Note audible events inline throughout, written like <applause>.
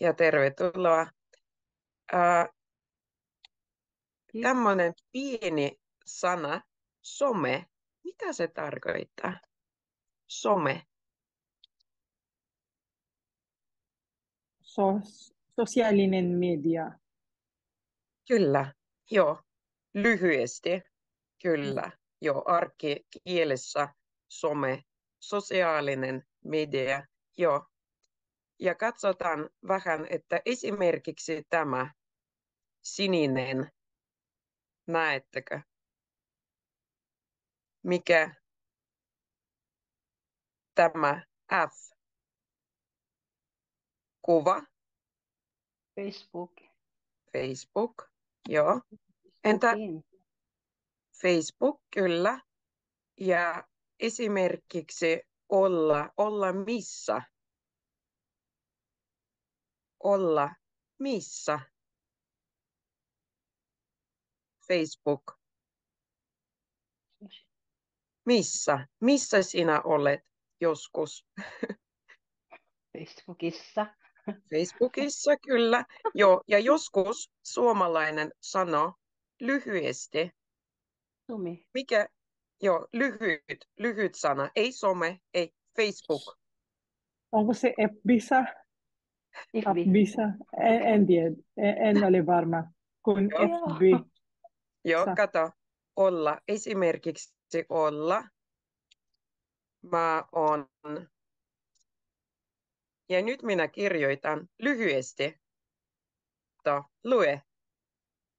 ja tervetuloa. Äh, Tämmöinen pieni sana, some. Mitä se tarkoittaa? Some. Sos, sosiaalinen media. Kyllä, joo. Lyhyesti. Kyllä, joo. Arkkikielessä some, sosiaalinen media, joo. Ja katsotaan vähän, että esimerkiksi tämä sininen, näettekö? Mikä tämä F? Kuva, Facebook. Facebook, joo. Entä. Facebook, kyllä. Ja esimerkiksi olla, olla missä? Olla missä? Facebook, missä? Missä sinä olet joskus? <laughs> Facebookissa. Facebookissa, kyllä. Joo, ja joskus suomalainen sanoo lyhyesti. Sumi. Mikä? Joo, lyhyt, lyhyt sana. Ei some, ei Facebook. Onko se Ebbisa? Ifbi. Ebbisa? En, en tiedä. En, en <laughs> ole varma. Kun Joo. FB. <laughs> Joo, kato, olla. Esimerkiksi olla. Mä oon. Ja nyt minä kirjoitan lyhyesti. To, lue.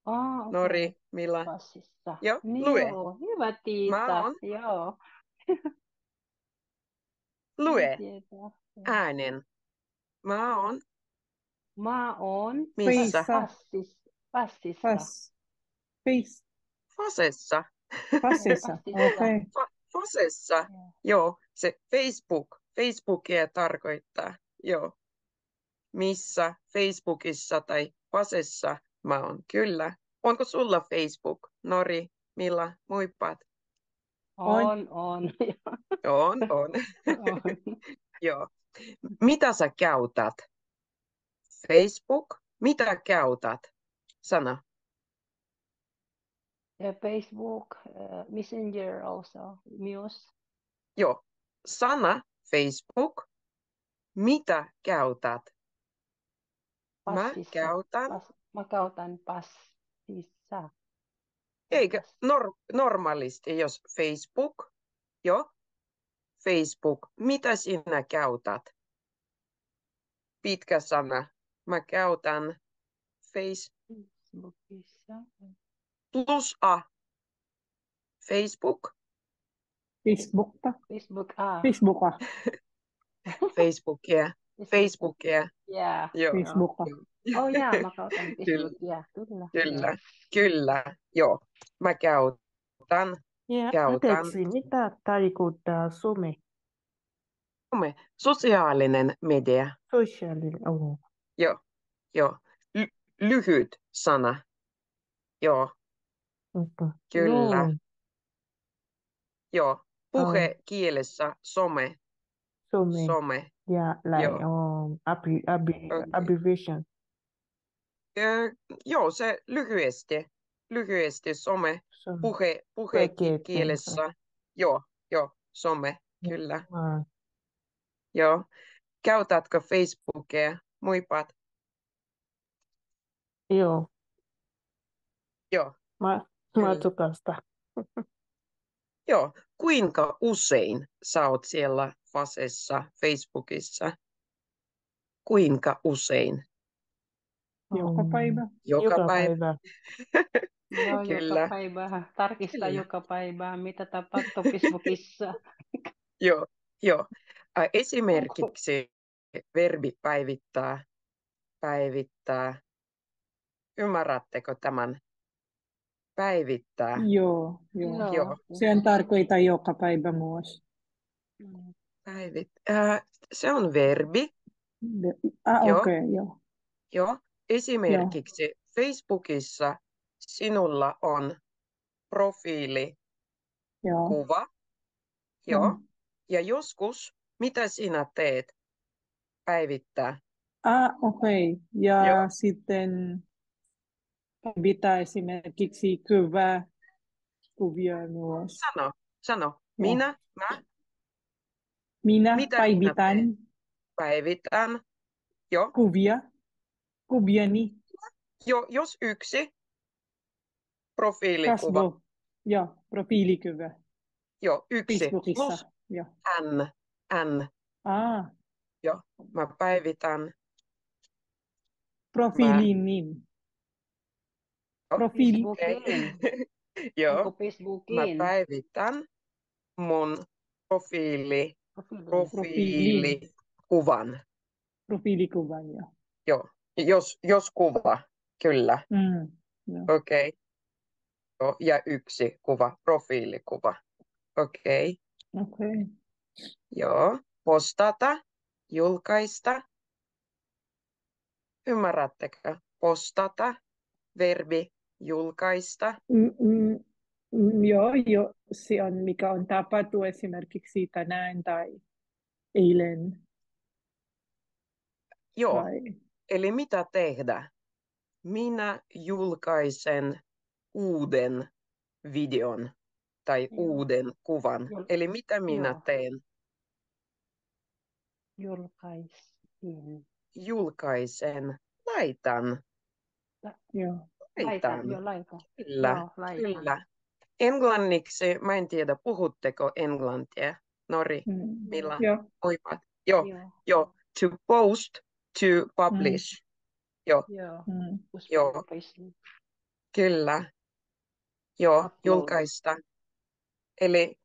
Ah, okei. Nori, Milla. Passissa. Joo, Niin lue. Joo, hyvä Tiita. oon. Joo. Lue äänen. Mä oon Mä oon missä? Passis, passissa. Fas. Face. Fasessa. Fasissa. <laughs> Passissa. Okei. Fa- Fasessa. Joo. Joo, se Facebook. Facebookia tarkoittaa. Joo. Missä Facebookissa tai Fasessa mä oon. Kyllä. Onko sulla Facebook? Nori, Milla, muipat? <laughs> On, on. On, on. <laughs> on. Joo. Mitä sä käytät? Facebook? Mitä käytät? Sana. Facebook, uh, Messenger also, myös. Joo. Sana Facebook. Mitä käytät? Mä käytän. Mä käytän passissa. Eikö nor- normaalisti, jos Facebook, joo, Facebook, mitä sinä käytät? Pitkä sana. Mä käytän face Facebookissa. plus A. Facebook, Facebookta. Facebook, ah. Facebooka. <laughs> Facebookia, Facebookia, Yeah. joo, Facebooka. Oh yeah, mä käytän Kyllä. Facebookia. Kyllä. kyllä, kyllä, joo. Mä käytän Ja Käytän. anteeksi, mitä tarkoittaa some? some, sosiaalinen media, Sosiaalinen, oh. joo, joo. Ly- lyhyt sana, joo, Okay. kyllä. Joo, Joo, puhekielessä some, some. some. Ja like, Joo. um, abri, abri, Okei. abbreviation. Ö, joo, se lyhyesti, lyhyesti some, Some. puhe, Puhekielessä. puhekielessä. Joo, joo, some, kyllä, Ah, joo. Käytätkö Facebookia, muipat? joo, Joo, mä, mä tukasta. <laughs> joo. Kuinka usein sä oot siellä Fasessa, Facebookissa? Kuinka usein? Joka Um, päivä. Joka, Joka päivä. päivä. <laughs> Joo, Kyllä. joka päivä. Tarkista Kyllä. joka päivä, mitä tapahtuu Facebookissa. <laughs> Joo, joo. Esimerkiksi verbi päivittää, päivittää. Ymmärrättekö tämän? Päivittää. Joo, joo. Joo. Sen tarkoittaa joka päivä myös. Mm. Päivit. Ää, se on verbi. Ah, Joo. okei, joo. Joo. Esimerkiksi Facebookissa sinulla on profiili, Joo. kuva. Joo. Mm. Ja joskus, mitä sinä teet? Päivittää. Ah, okei. Ja Joo. sitten pitää esimerkiksi kuvaa kuvia myös. Sano, sano. Joo. Minä, mä Minä Mitä minä päivitän päivitän. Jo, kuvia, kuviani jo, jos yksi profiilikuva, kasvo ja profiilikuva jo yksi, plus Facebookissa. Ja. N, N, Ah, jo, mä päivitän. profiilin name. Profiili. Joo, <laughs> mä päivitän mun profiili, Profiili. profiilikuvan. Profiilikuvan. Ja. Joo, jos, jos kuva, kyllä, Mm. okei. Okay. Joo, ja yksi kuva, profiilikuva. Okei, okay. Okei. joo. Postata, julkaista. Ymmärrättekö? Postata, verbi, julkaista. Mm, mm, mm, joo, jo, se on mikä on tapahtu esimerkiksi tänään tai eilen. Joo, Tai, eli mitä tehdä? Minä julkaisen uuden videon tai Joo. uuden kuvan. Jul- Eli mitä minä joo. teen? Julkaisin. Julkaisen, laitan, joo. Laitan, laitan. joo, laitan. Kyllä, Joo, laitan. kyllä. Englanniksi, mä en tiedä, puhutteko englantia? Nori, Mm. Milla, Joo. oipat. Joo, Joo, joo. To post, to publish. Joo, joo. Mm. Joo. Publishing. kyllä. Joo, julkaista. Eli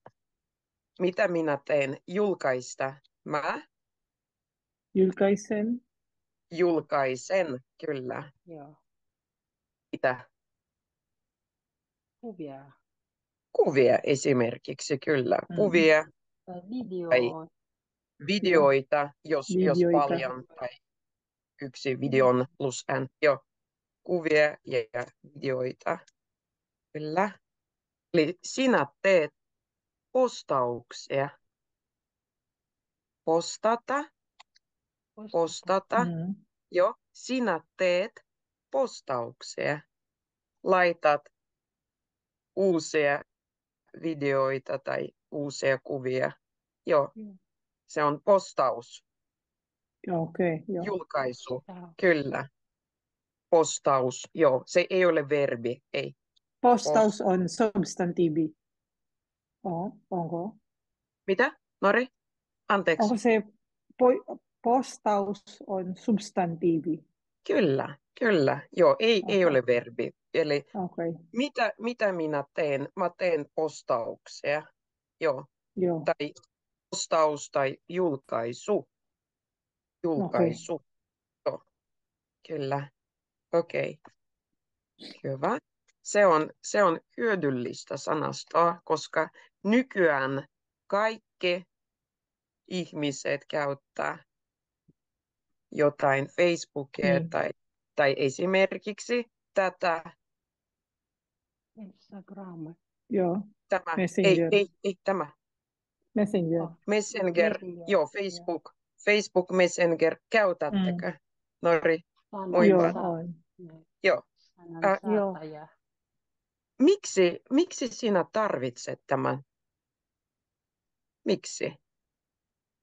mitä minä teen? Julkaista. Mä Julkaisen. julkaisen, kyllä. Joo. Mitä? Kuvia. Kuvia esimerkiksi, kyllä. Mm. Kuvia, Tai video. Ai. videoita, jos, jos Videoita. paljon, tai yksi videon plus n. Joo, kuvia ja videoita. Kyllä. Eli sinä teet postauksia. Postata, postata. Mm. Joo, sinä teet postauksia. Laitat uusia videoita tai uusia kuvia. Joo, se on postaus, Okei, joo. julkaisu, Postaus. kyllä. Postaus, joo, se ei ole verbi, ei. Postaus on substantiivi. Oh, onko? Mitä, Nori? Anteeksi. Onko se po- postaus on substantiivi? Kyllä, kyllä. Joo, ei, ei Okei. ole verbi. Eli Okei, mitä, mitä minä teen? Mä teen postauksia. Joo, joo. tai postaus tai julkaisu. Julkaisu. Joo, kyllä. Okei. Hyvä. Se on, se on hyödyllistä sanastoa, koska nykyään kaikki ihmiset käyttää jotain Facebookia Niin. tai, tai esimerkiksi tätä, Instagram. Joo, tämä, ei, Messenger. ei, ei tämä, Messenger. Oh. Messenger, Messenger, joo, Facebook, Facebook Messenger, käytättekö? Nori, Oi Joo. Joo. Sanan Ä, joo. Miksi, miksi sinä tarvitset tämän? Miksi?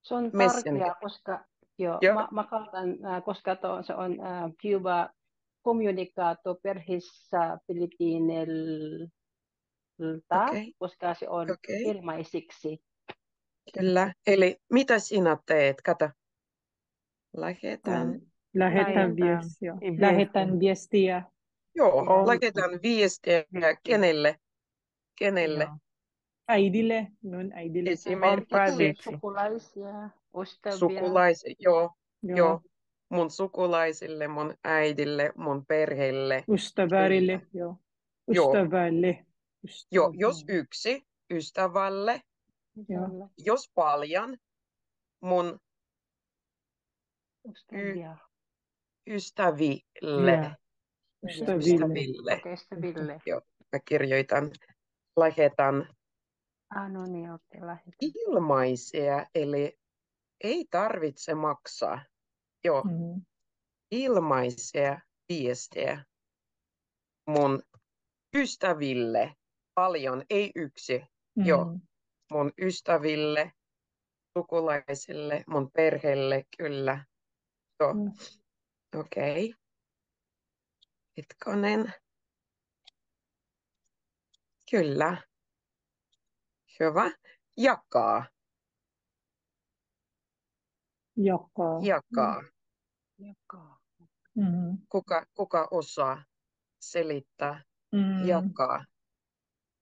Se on tärkeää, koska joo, Joo. Mä, mä käytän, äh, koska to, se on äh, hyvä kommunikaatio perheessä Filippiineiltä, Okei. koska se on Okei. ilmaisiksi. Kyllä. Eli mitä sinä teet? Kato. Lähetän. On. Lähetän viestiä. Lähetän viestiä. Joo, Joo. lähetän viestiä kenelle? Kenelle? Joo. Äidille, minun äidille. Esimerkiksi. Sukulaisia, ystäviä. sukulais, joo, Joo. joo, mun sukulaisille, mun äidille, mun perheelle. Ystävärille. Joo. Joo. Ystävälle. Joo, jos Ystävälle. yksi ystävälle, Isällä, jos paljon, mun Ystäviä. ystäville. Joo. Ystäville. Ystäville. Okei, ystäville. Mä kirjoitan, lähetän Ah, no niin, lähetän. ilmaisia, eli ei tarvitse maksaa. Joo, Mhm. ilmaisia viestejä mun ystäville paljon, ei yksi, joo. Mm. mun ystäville, sukulaisille, mun perheelle, kyllä. Joo. Mm. Okei. Okay. Hetkonen. Kyllä. Hyvä. Jakaa. Jakaa. Jakaa. Jakaa. Mm. Kuka, kuka osaa selittää? Mm. Jakaa.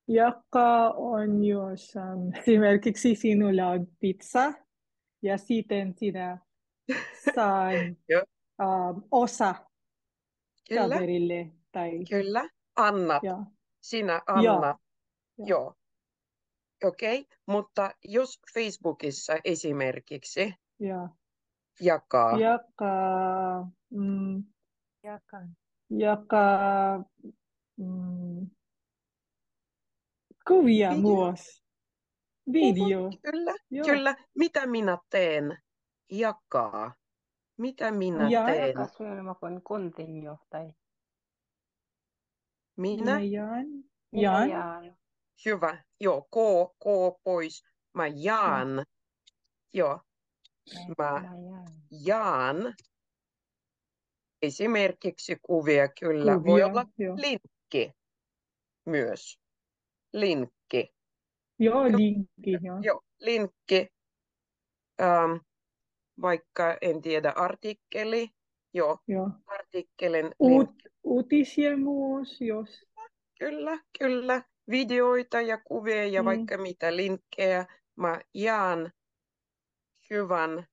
Jakaa on, jos um, esimerkiksi sinulla on pizza ja sitten sinä <laughs> Joo. um, osa Kyllä, kaverille. Tai, kyllä. Annat. ja, Sinä annat. Joo. Joo. Okei, okay. mutta jos Facebookissa esimerkiksi ja, jakaa, jakaa, mm, Jakaa. jakaa mm, kuvia Video. myös. Video. kyllä, Joo. kyllä, mitä minä teen? Jakaa. Mitä minä Ja- teen? Kuin continue tai Minä? Minä jaan. minä Jaan. jaan. Hyvä. Joo, K, K pois. Mä jaan. Joo, mä Minä jaan. jaan. Esimerkiksi kuvia, kyllä. Voi Kuvia. olla Joo. linkki myös. Linkki. Joo, linkki. Joo. Joo, linkki. Ähm, vaikka en tiedä artikkeli. Joo, Joo. artikkelin Uut, linkki. uutisia myös, jos. Kyllä, kyllä. Videoita ja kuvia ja Mm. vaikka mitä linkkejä. Mä jaan hyvän,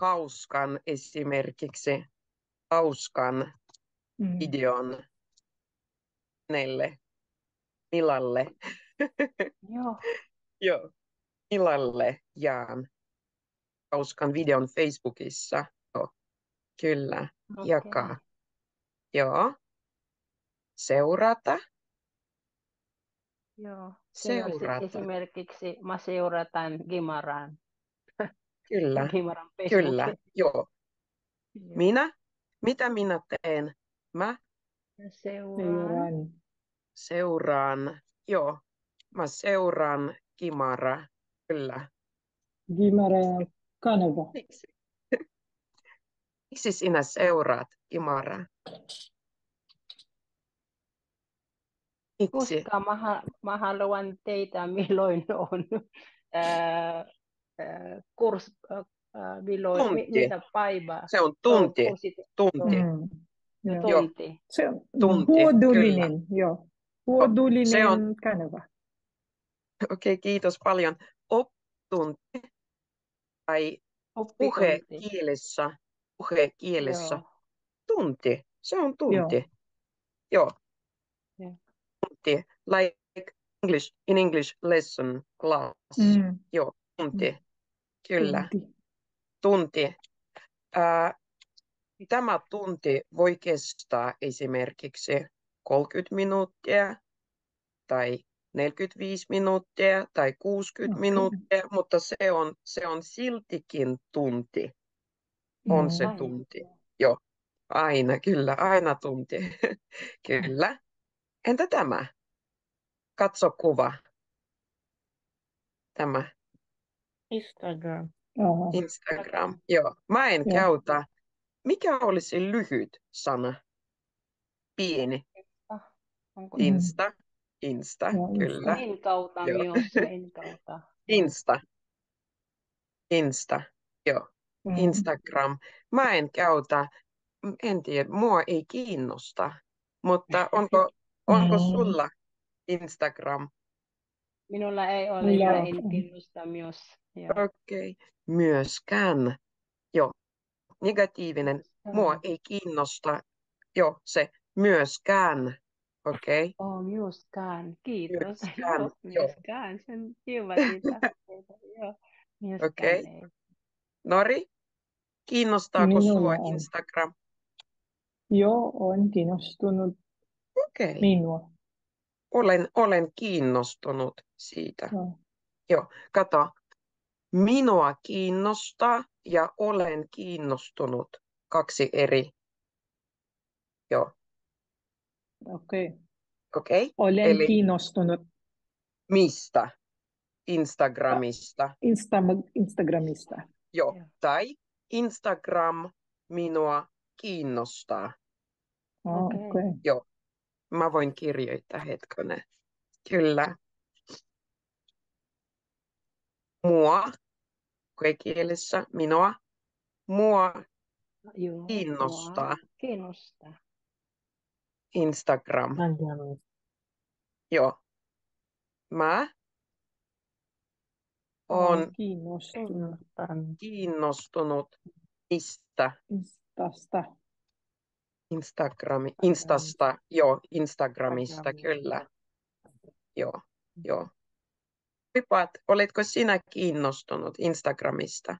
hauskan esimerkiksi, hauskan Mm. videon hänelle, Milalle. <laughs> Joo. Joo, Milalle jaan hauskan videon Facebookissa. Joo, kyllä, okei. jakaa. Joo. Seurata. Joo. Seurata. Esimerkiksi mä seuratan <laughs> Gimaran, Kyllä, Gimaran kyllä. Joo. Minä? Mitä minä teen? Mä. Seuraan. seuraan. Joo, mä seuraan Kimara. Kyllä. Gimara kanava. Miksi? Miksi sinä seuraat Kimaraa? Miksi? Koska mä, mä haluan teitä, milloin on <laughs> ää, ää, kurs, ää, milloin, mi- Tunti. mitä päivää Se on tunti, on tunti. Mm. Joo. Tunti. Se on Tunti, huodullinen. Joo. Se on- kanava. Okei, kiitos paljon. Optunti tai Oppitunti. puhekielessä, puhekielessä Joo. tunti. Se on tunti. Joo. Joo. Tunti. Like English, in English lesson class. Mm. Joo, tunti. Kyllä, Tunti. tunti. Ää, tämä tunti voi kestää esimerkiksi 30 minuuttia tai 45 minuuttia tai 60 Okei. minuuttia, mutta se on, se on siltikin tunti. On se Aina. tunti. Joo, aina, kyllä, aina tunti. <laughs> kyllä. Entä tämä? Katso kuva. Tämä Instagram. Aha. Instagram. Joo, mä en Joo. käytä. Mikä olisi lyhyt sana? Pieni. Onko Mm. Insta. Insta, Insta. kyllä. en kautta Joo. myös, en kautta. <laughs> Insta. Insta. Joo, Mm. Instagram. Mä en käytä, en tiedä, mua ei kiinnosta. Mutta <laughs> onko, onko Mm. sulla Instagram? Minulla ei ole ja en kiinnosta myös. Joo. Okei. Myöskään. Joo, negatiivinen. Mua ei kiinnosta. Joo, se myöskään. Okei. Oh, myöskään. Kiitos. <laughs> Myöskään, Joo, <laughs> joo. myöskään. Se on kiva. Joo. Myöskään Okei. ei. Nori, kiinnostaako Minulla sua on. Instagram? Joo, on kiinnostunut Okei. minua. Olen, olen kiinnostunut siitä. Joo. Kato, minua kiinnostaa ja olen kiinnostunut. kaksi eri. Joo, Okei. Okay. okei. Okay. Olen Eli- kiinnostunut Mistä? Instagramista. Insta Instagramista. Joo. Joo. Tai Instagram minua kiinnostaa. Oh, Okei. okay. Mä voin kirjoittaa hetkonen. Kyllä. Mua, kielessä minua, mua Joo, Kiinnostaa. mua Kiinnostaa. Instagram. Instagram. Joo. Mä on Olen kiinnostunut kiinnostunut mistä? Instasta. Instagrami, Instasta, joo, Instagramista, Instagram. kyllä. Joo, joo. Hypat, oletko sinä kiinnostunut Instagramista?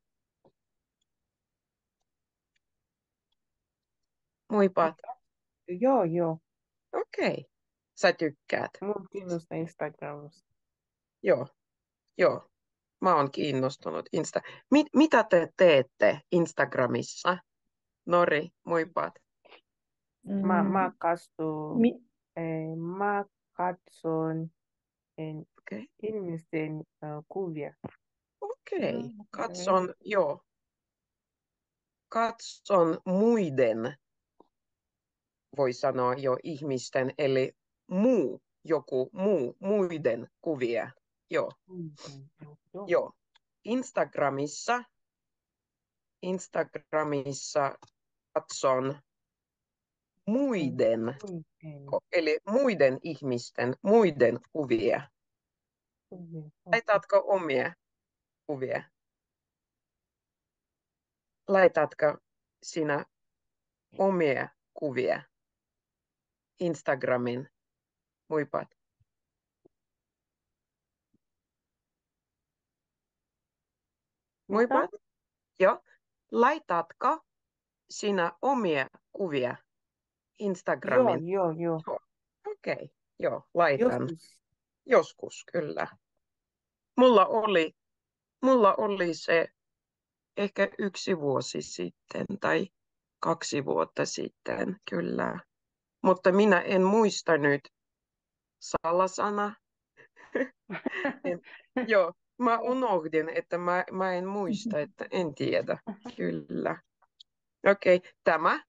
Muipat, Joo, joo. okei. Okay. Sä tykkäät. Mun kiinnostaa Instagramista. Joo, joo. Mä oon kiinnostunut Insta. Mit, mitä te teette Instagramissa? Nori, muipat. Mä, Mm, mä, katson, mi- eh, mä katson eh, Okei, ihmisten äh, kuvia. okei. Okei. Katson, joo. Katson muiden, voi sanoa jo ihmisten, eli muu, joku muu, muiden kuvia. Joo, Mm, Joo. Instagramissa, Instagramissa katson muiden, ko- eli muiden ihmisten, muiden kuvia. Laitatko omia kuvia? Laitatko sinä omia kuvia Instagramin muipat? Muipat? Joo. Laitatko sinä omia kuvia Joo, Instagramin? joo, joo. Okei, okay. joo, laitan. Joskus. Joskus, kyllä. Mulla oli, mulla oli se ehkä yksi vuosi sitten tai kaksi vuotta sitten, kyllä. Mutta minä en muista nyt salasana. <laughs> en, joo, mä unohdin, että mä, mä en muista, että en tiedä, kyllä. Okei, okay, tämä.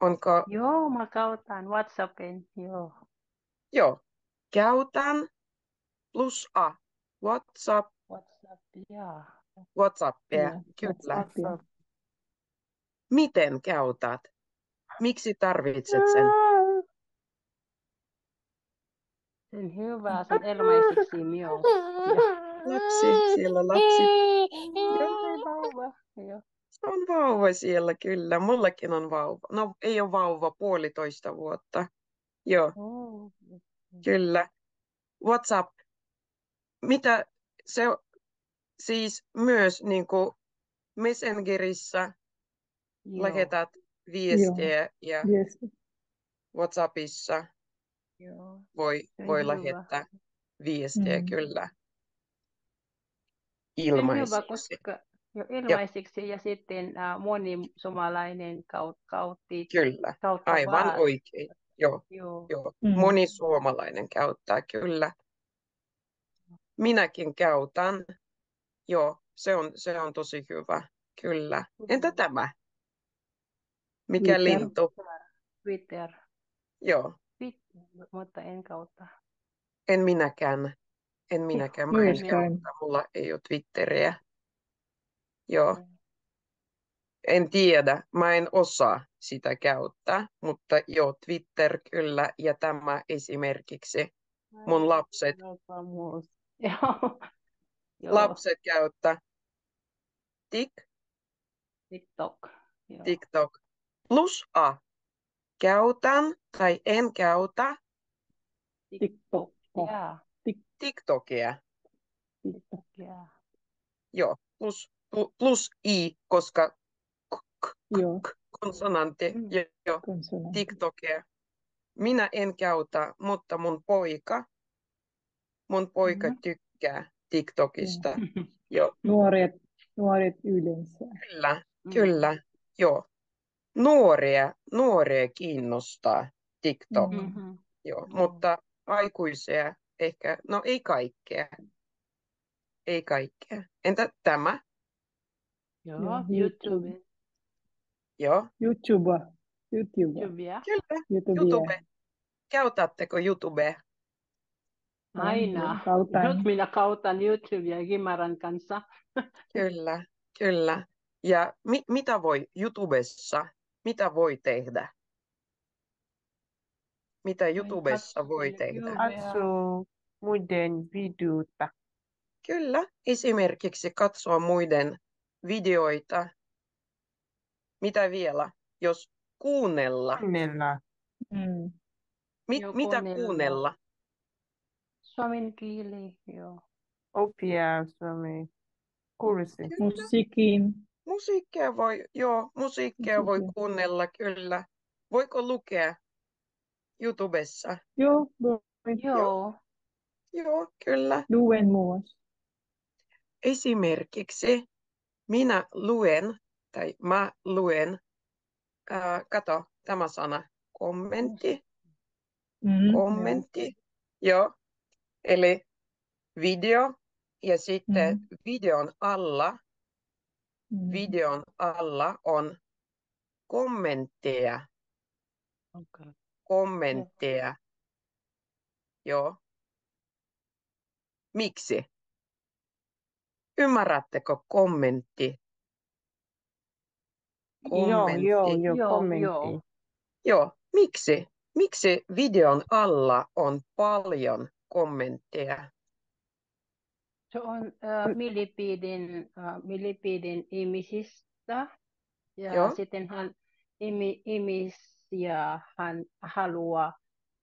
Onko, Joo, mä kautan WhatsAppin. Joo. joo, käytän plus A, WhatsApp, WhatsAppia. WhatsAppia, Joo, kyllä. WhatsAppia. WhatsApp. Miten käytät? Miksi tarvitset sen? Sen hyvä, sen myös. Joo. Lapsi, siellä lapsi. Joo, vauva. Joo. Se on vauva siellä, kyllä. Mullakin on vauva. No, ei ole vauva, puolitoista vuotta. Joo, Oh. kyllä. WhatsApp. Mitä se siis myös niin kuin Messengerissä Joo. lähetät viestiä ja Yes. WhatsAppissa Joo. voi, voi hyvä. lähettää viestiä, Mm. kyllä. On hyvä, Ilmaiseksi. koska jo ilmaiseksi ja sitten äh, moni suomalainen kaut, kautti, Kyllä, kautta aivan vaan. oikein. Joo. Joo. Joo, Mm. moni suomalainen käyttää kyllä. Minäkin käytän. Joo, se on, se on tosi hyvä. Kyllä. Entä tämä? Mikä Twitter. lintu? Twitter. Joo, Twitter, mutta en kautta. en minäkään. En minäkään. Mä en käytä. Mulla ei ole Twitteriä. Joo, Mm. en tiedä. Mä en osaa sitä käyttää, mutta joo, Twitter kyllä. Ja tämä esimerkiksi mun lapset, <laughs> lapset käyttää Tik TikTok. Joo. TikTok. Plus A. Käytän tai en käytä TikTok. Ja, TikTokia. TikTok. ja. Joo, plus, plu- plus I, koska k- k- Joo, k- konsonantti. Mm. Jo- Joo, konsonantti. TikTokia. Minä en käytä, mutta mun poika, mun poika Mhm. tykkää TikTokista. Joo, Nuoret, nuoret yleensä. kyllä, Mm. kyllä. joo, nuoria, nuoria kiinnostaa TikTok, Mm. Mhm. joo, Joo. mutta aikuisia ehkä, no ei kaikkea, ei kaikkea. Entä tämä? Joo, Joo, YouTube. YouTube. Joo, YouTube. YouTube. YouTubea. kyllä, YouTube. YouTube. Käytättekö YouTubea? Aina. Kautan. Nyt minä kautan YouTubea Gimaran kanssa. <laughs> Kyllä, kyllä. Ja mi- mitä voi YouTubessa, mitä voi tehdä? Mitä YouTubessa voi tehdä? YouTubea. Katso muiden videota. Kyllä, esimerkiksi katsoa muiden videoita. Mitä vielä? Jos kuunnella. Kuunnella. Mm. Mi- Joo, mitä kuunnella. kuunnella? Suomen kieli, joo. Oppia suomen kurssi. Musiikin. Musiikkia voi, joo, musiikkia voi kuunnella, kyllä. Voiko lukea YouTubessa? Joo, voi. Joo. Joo, kyllä. Luen myös. Esimerkiksi minä luen, tai mä luen, ää, kato, tämä sana, kommentti, Mm. kommentti, joo, eli video, ja sitten videon alla, Mm. Videon alla on kommentteja, Okay. kommentteja, joo. Miksi? Ymmärrättekö kommentti? Joo, joo, Kommentti. joo, Joo, kommentti. joo. Joo, miksi? Miksi videon alla on paljon kommentteja? Se on äh, mielipidin, äh, ihmisistä. Ja Joo. sitten hän imi, ihmisiä hän haluaa,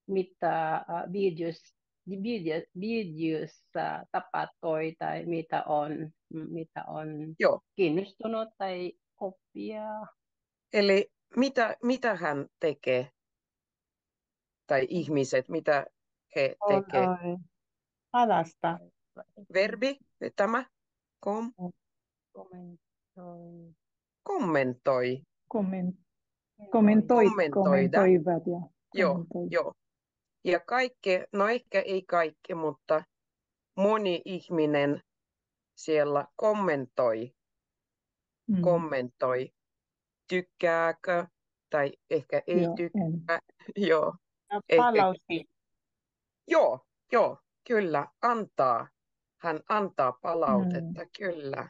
mitä äh, videos, video, videossa tapahtui tai mitä on, mitä on Joo, kiinnostunut tai oppia. eli mitä, mitä hän tekee? Tai ihmiset, mitä he on. Alasta. Verbi, tämä, kom, Kommentoi. kommentoi. Komment, kommentoi, Kommentoida. kommentoivat ja Joo, kommentoi. joo. Ja kaikki, no ehkä ei kaikki, mutta moni ihminen siellä kommentoi, Mm. kommentoi, tykkääkö tai ehkä ei Joo, tykkää. en. <laughs> Joo, Ehkä- palautti. joo, joo, kyllä, antaa. Hän antaa palautetta, kyllä,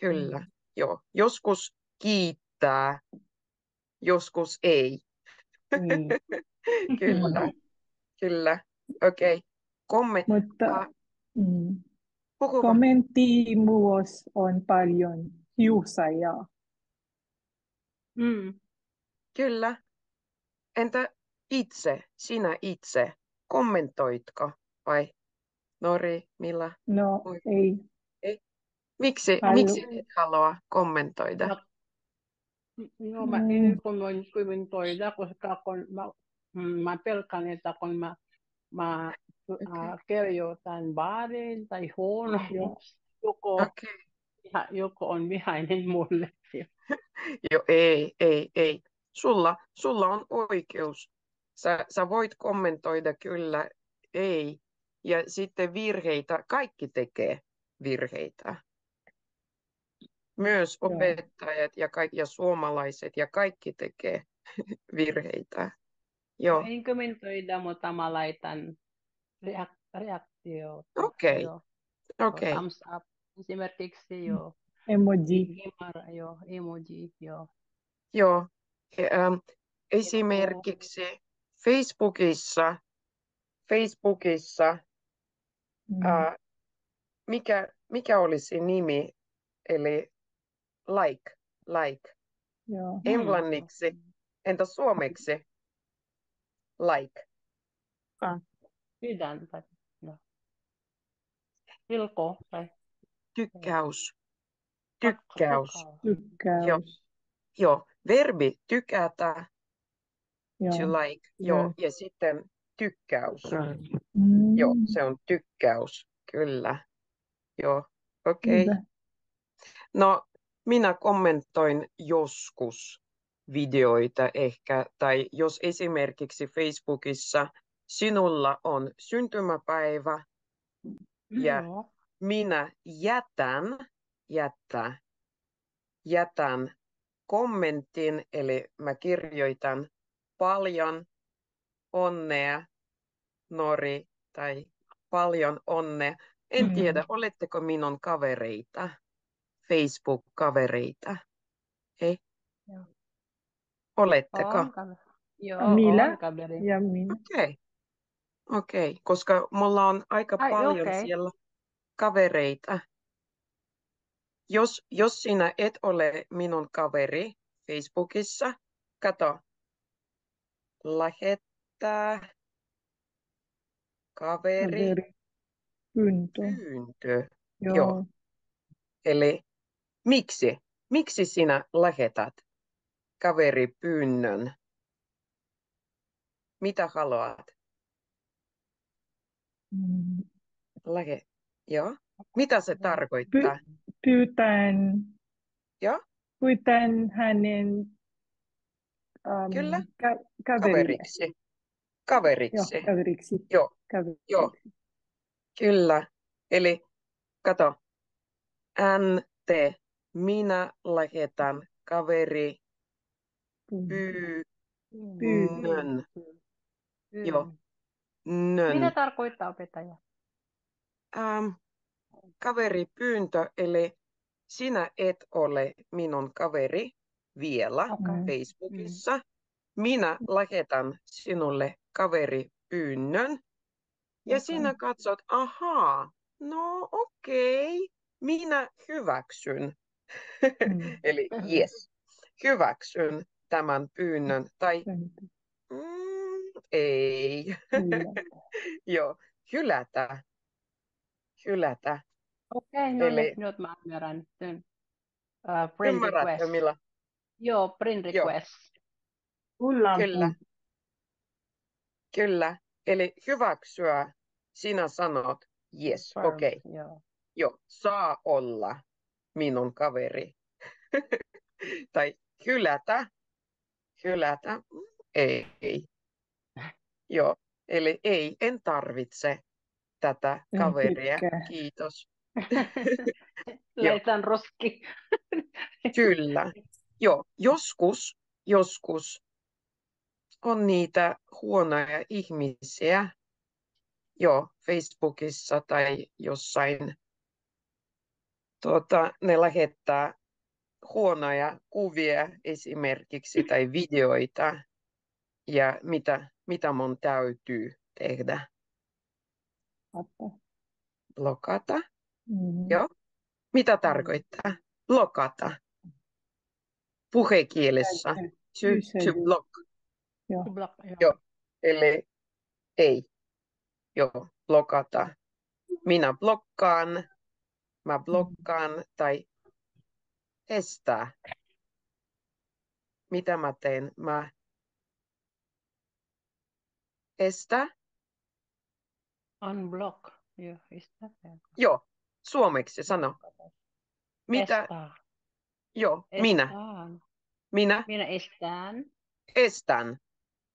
kyllä, Mm. joo. Joskus kiittää, joskus ei, Niin. <laughs> kyllä, kyllä. Okei, okay. Komment, Mutta Ah. mm, puhu vaan. kommentti myös on paljon kiusaajaa. Mm. Kyllä. Entä itse, sinä itse, kommentoitko vai Nori, Milla? No Oi. ei. Miksi, Halu- miksi et halua kommentoida? No, Joo, mä Mm. en kommen- kommentoida, koska kun mä, mm, mä pelkään, että kun mä, mä Okei. äh, kirjoitan väärin tai huono, Joo. joko, Okei. viha- joko on vihainen mulle. <laughs> Jo, ei, ei, ei. Sulla, sulla on oikeus. Sä, sä voit kommentoida kyllä, ei. Ja sitten virheitä, kaikki tekee virheitä. Myös opettajat ja, kaik, ja suomalaiset ja kaikki tekee <laughs> virheitä. Joo, En kommentoida, mutta mä laitan reak- reaktiota. Okei. Joo. okei. Thumbs up. Esimerkiksi joo. Emoji. Gimara, joo. Emoji, joo. Joo. Ähm, esimerkiksi Facebookissa, Facebookissa Mm. äh, mikä, mikä olisi nimi, eli like, like. Joo. Englanniksi, entä suomeksi? Like. Sydän tai joo. Pilko tai Tykkäys. Tykkäys. Tykkäys. Joo, verbi tykätä, Joo. to like. Joo, Joo. ja sitten tykkäys. Mm. Joo, se on tykkäys, kyllä. Joo, okei. Hyvä. No, minä kommentoin joskus videoita ehkä, tai jos esimerkiksi Facebookissa sinulla on syntymäpäivä ja Joo. minä jätän, jättä, jätän kommentin, eli mä kirjoitan paljon onnea, Nori, tai paljon onnea. En Mm. tiedä, oletteko minun kavereita, Facebook-kavereita? Ei? Joo. Oletteko? On kaveri. Joo, Millä? Ja minä. Okei. Okei, koska mulla on aika Ai, paljon okei. siellä kavereita. Jos, jos sinä et ole minun kaveri Facebookissa, kato, lähettää kaveri Kaveri. Pyyntö. pyyntö. Joo. Joo. Eli miksi? Miksi sinä lähetät kaveripyynnön? Mitä haluat? Mm. Lähe. Joo. Mitä se tarkoittaa? Pyytän, Joo, pyytän hänen um, Kyllä. Ka- kaverille. kaveriksi. Joo, Kaveriksi. kaveriksi. Joo, Kaveriksi. joo. Kyllä. Eli kato, ante, minä lähetän kaveri Pyyntö. pyynnön. Joo. Nön. Mitä tarkoittaa opettaja? Ähm, kaveripyyntö, eli sinä et ole minun kaveri vielä Okei. Mm. Facebookissa. Minä lähetän sinulle kaveripyynnön ja Okei. sinä katsot, ahaa, no okei, minä hyväksyn. <laughs> Mm. Eli yes, hyväksyn tämän pyynnön tai mm, ei. Kyllä. <laughs> Joo, hylätä. Hylätä. Okei, no Eli- nyt mä ymmärrän sen. Uh, Ymmärrätkö, request. Milla? Joo, Joo. request. Kyllä, pyyntö. kyllä. Eli hyväksyä, sinä sanot, yes, okei, Joo. joo, saa olla minun kaveri. <laughs> tai hylätä, hylätä, mm, ei. Joo, eli ei, en tarvitse tätä kaveria, kiitos. <laughs> Lähetän roski. Kyllä. Joo, joskus, joskus on niitä huonoja ihmisiä, joo, Facebookissa tai jossain, tuota, ne lähettää huonoja kuvia esimerkiksi tai videoita, ja mitä, mitä mun täytyy tehdä? Blokata? Mm. Joo. Mitä tarkoittaa? Blokata. Puhekielessä. To, to block. Joo. Joo. Joo. Eli ei. Joo, blokata. Minä blokkaan, mä blokkaan tai estää. Mitä mä teen? Mä estä. Unblock. Joo,istä. Joo, suomeksi sano. Mitä? Estaa. Joo, minä. Estaan. Minä Minä estään. estän.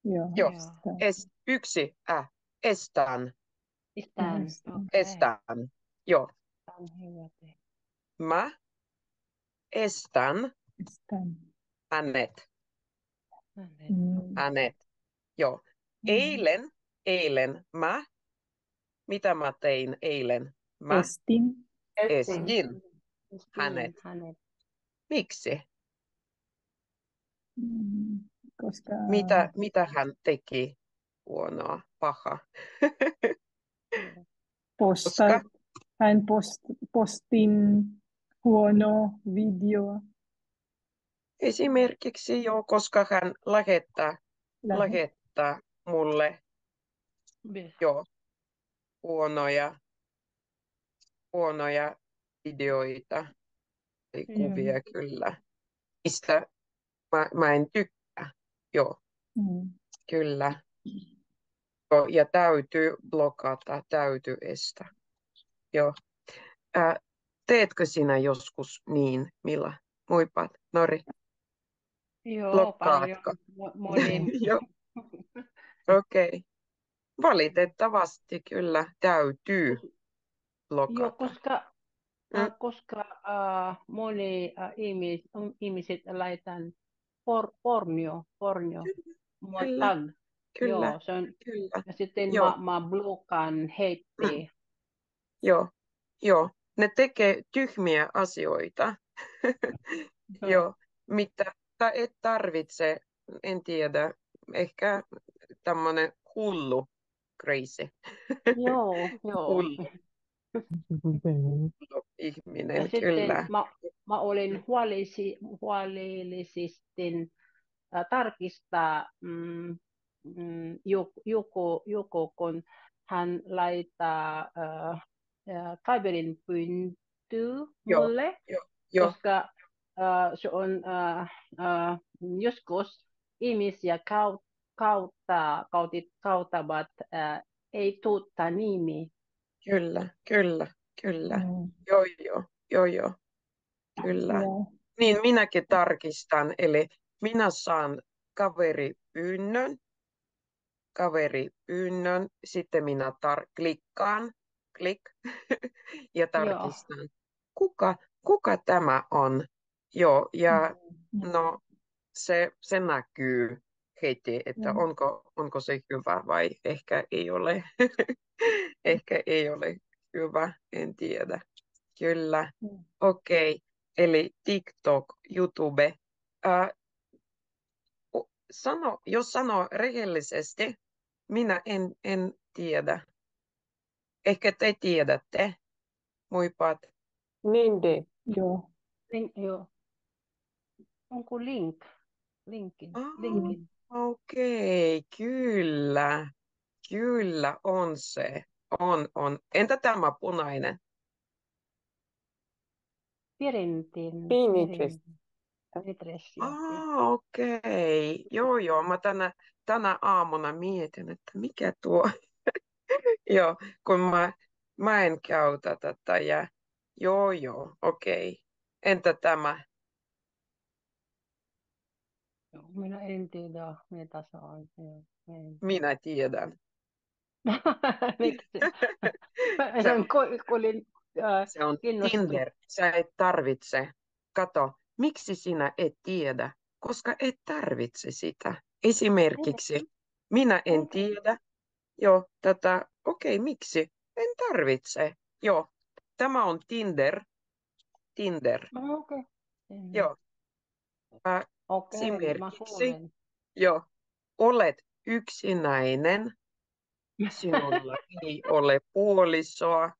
Joo. Joo. Es, yksi, äh, estän, Estään. Estän. Okei. estän. Joo, Estään, mä estän Estän. hänet. Hänet. Mm. hänet. Joo. Eilen, eilen mä, mitä mä tein eilen? Mä Estin. estin. Estiin Hänet. Hänet. Miksi? Mm. Koska Mitä, mitä hän teki huonoa, paha? <laughs> posta, Koska hän post, postin huono video. esimerkiksi jo, koska hän lähettää, Lähe- lähettää mulle Be- jo huonoja, huonoja videoita tai Joo. kuvia kyllä, mistä mä, mä en tykkää. Joo, Mm. kyllä. Joo, Ja täytyy blokata, täytyy estää. Joo. Ää, teetkö sinä joskus niin, Milla? muipat, Nori? Joo, Blokkaatko? paljon. <laughs> Joo, okei. Okay. Valitettavasti kyllä täytyy Joo, blokata. koska, Mm. koska äh, moni äh, ihmis, ihmiset laitan por, pornio, pornio, mua kyllä, tag. Kyllä, Joo, se on, kyllä. ja sitten Joo. mä, mä blokkaan heitti. Joo, joo. Ne tekee tyhmiä asioita. <laughs> Joo, mitä sä et tarvitse, en tiedä, ehkä tämmöinen hullu, crazy, Joo, <laughs> joo. hullu Ja ihminen, sitten kyllä. mä, mä olin huolisi, huolellisesti äh, tarkistaa mm, mm, joku, joku, kun hän laittaa äh, äh, kaverin pyyntöä mulle, Joo, koska äh, se on äh, äh, joskus ihmisiä kaut, kautta, kautit, kauttavat äh, ei tuutta nimi. Kyllä, kyllä, kyllä. Mm, Joo, joo, joo, joo, kyllä. joo. Niin minäkin tarkistan, eli minä saan kaveripyynnön, kaveripyynnön, sitten minä tar- klikkaan, klik, <laughs> ja tarkistan, kuka, kuka tämä on. Joo, ja Mm, no se, se näkyy heti, että Mm. onko, onko se hyvä vai ehkä ei ole. <laughs> ehkä ei ole hyvä, en tiedä. Kyllä. Mm. Okei, eli TikTok, YouTube. O- sano, jos sanoo rehellisesti, minä en, en tiedä. Ehkä te tiedätte, muipat. Ninde. Joo. Link, joo. Onko link? Linkin. Aa. Linkin. Okei, kyllä. Kyllä on se. On, on. Entä tämä punainen? Pinterest. joo. Ah, okei. Joo, joo. Mä tänä, tänä aamuna mietin, että mikä tuo. <laughs> Joo, kun mä, mä en käytä tätä ja joo, joo, okei. Entä tämä? Joo, Minä en tiedä, mitä se on. En. Minä tiedän. <laughs> Miksi? <laughs> Se kuulin, äh, se on. Tinder. Sä et tarvitse. Kato, miksi sinä et tiedä? Koska et tarvitse sitä. Esimerkiksi minä en tiedä. Joo, tätä, okei, miksi? En tarvitse. Joo, tämä on Tinder. Tinder. Ah, Okei. Mm. Joo, äh, Okei, mä esimerkiksi, joo, olet yksinäinen, sinulla ei ole puolisoa,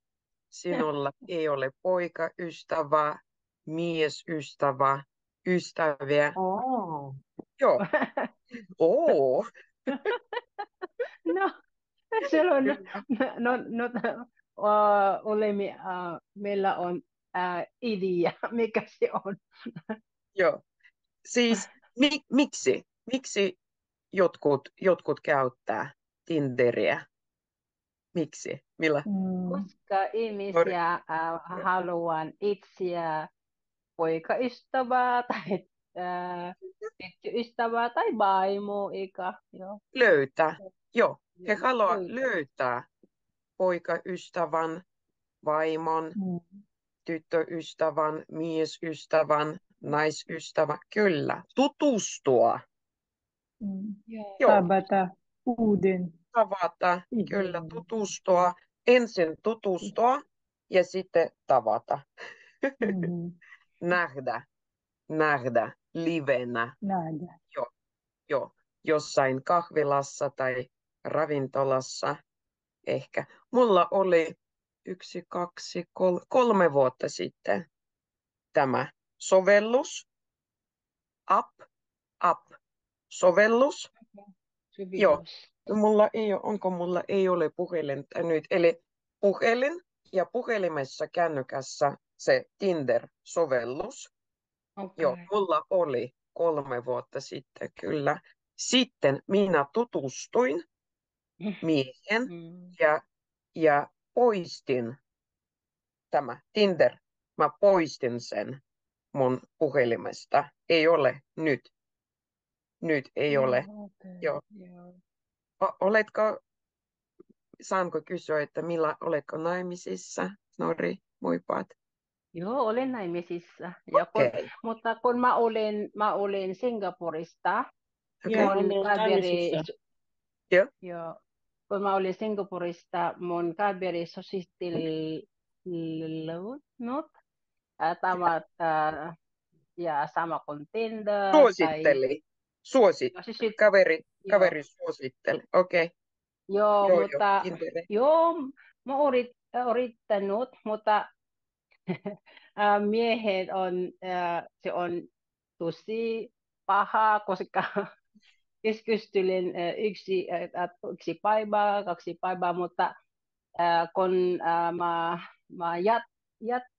sinulla ei ole poikaystävää, miesystävää, ystäviä. Oh. Joo, <laughs> oo, No, se on, kyllä. no, no, uh, olemme, uh, meillä on uh, idea, mikä se on. Joo. Siis mi, miksi? Miksi jotkut, jotkut käyttää Tinderiä? Miksi? Millä? Mm, Koska ihmisiä uh, haluan etsiä poikaystävää tai uh, tyttöystävää tai vaimo, eikä? Joo. Löytää. Joo, he haluavat löytää. löytää poikaystävän, vaimon, mm, tyttöystävän, miesystävän, naisystävän. Kyllä, tutustua. mm. Joo. Joo, Tavata uuden tavata. Kyllä, ihminen. tutustua. Ensin tutustua ja sitten tavata. Mhm. <laughs> Nähdä, nähdä livenä. Nähdä. jo jossain kahvilassa tai ravintolassa ehkä. Mulla oli yksi, kaksi, kol, kolme vuotta sitten tämä sovellus, app, app, sovellus. Joo. Sovitus. Mulla ei ole, onko mulla ei ole puhelinta nyt, eli puhelin ja puhelimessa kännykässä se Tinder-sovellus. Joo, Okei. mulla oli kolme vuotta sitten kyllä. Sitten minä tutustuin <laughs> miehen Mm. ja, ja poistin tämä Tinder. Mä poistin sen. mun puhelimesta. Ei ole nyt. Nyt ei ole. okay. Joo. Joo. O- oletko, saanko kysyä, että millä oletko naimisissa, Snorri, muipaat? Joo, olen naimisissa. Ja kun, mutta kun mä olin, mä olin Singapurista, okei. Joo. mun olen kaveri, naimisissa. Joo. joo, kun mä olin Singapurista, mun kaveri suosittelut äh, tavat äh, ja sama kuin Tinder tai Suositteli. Suosi. Joo, siis sit- Kaveri, joo, kaveri suositteli. Okei. joo, Joo, joo, mutta Tinderi. joo, mä oon yrittänyt, mutta <laughs> miehet on, se on tosi paha, koska <laughs> keskustelin yksi, yksi päivä, kaksi päivää, mutta kun mä, mä, jat, jatki,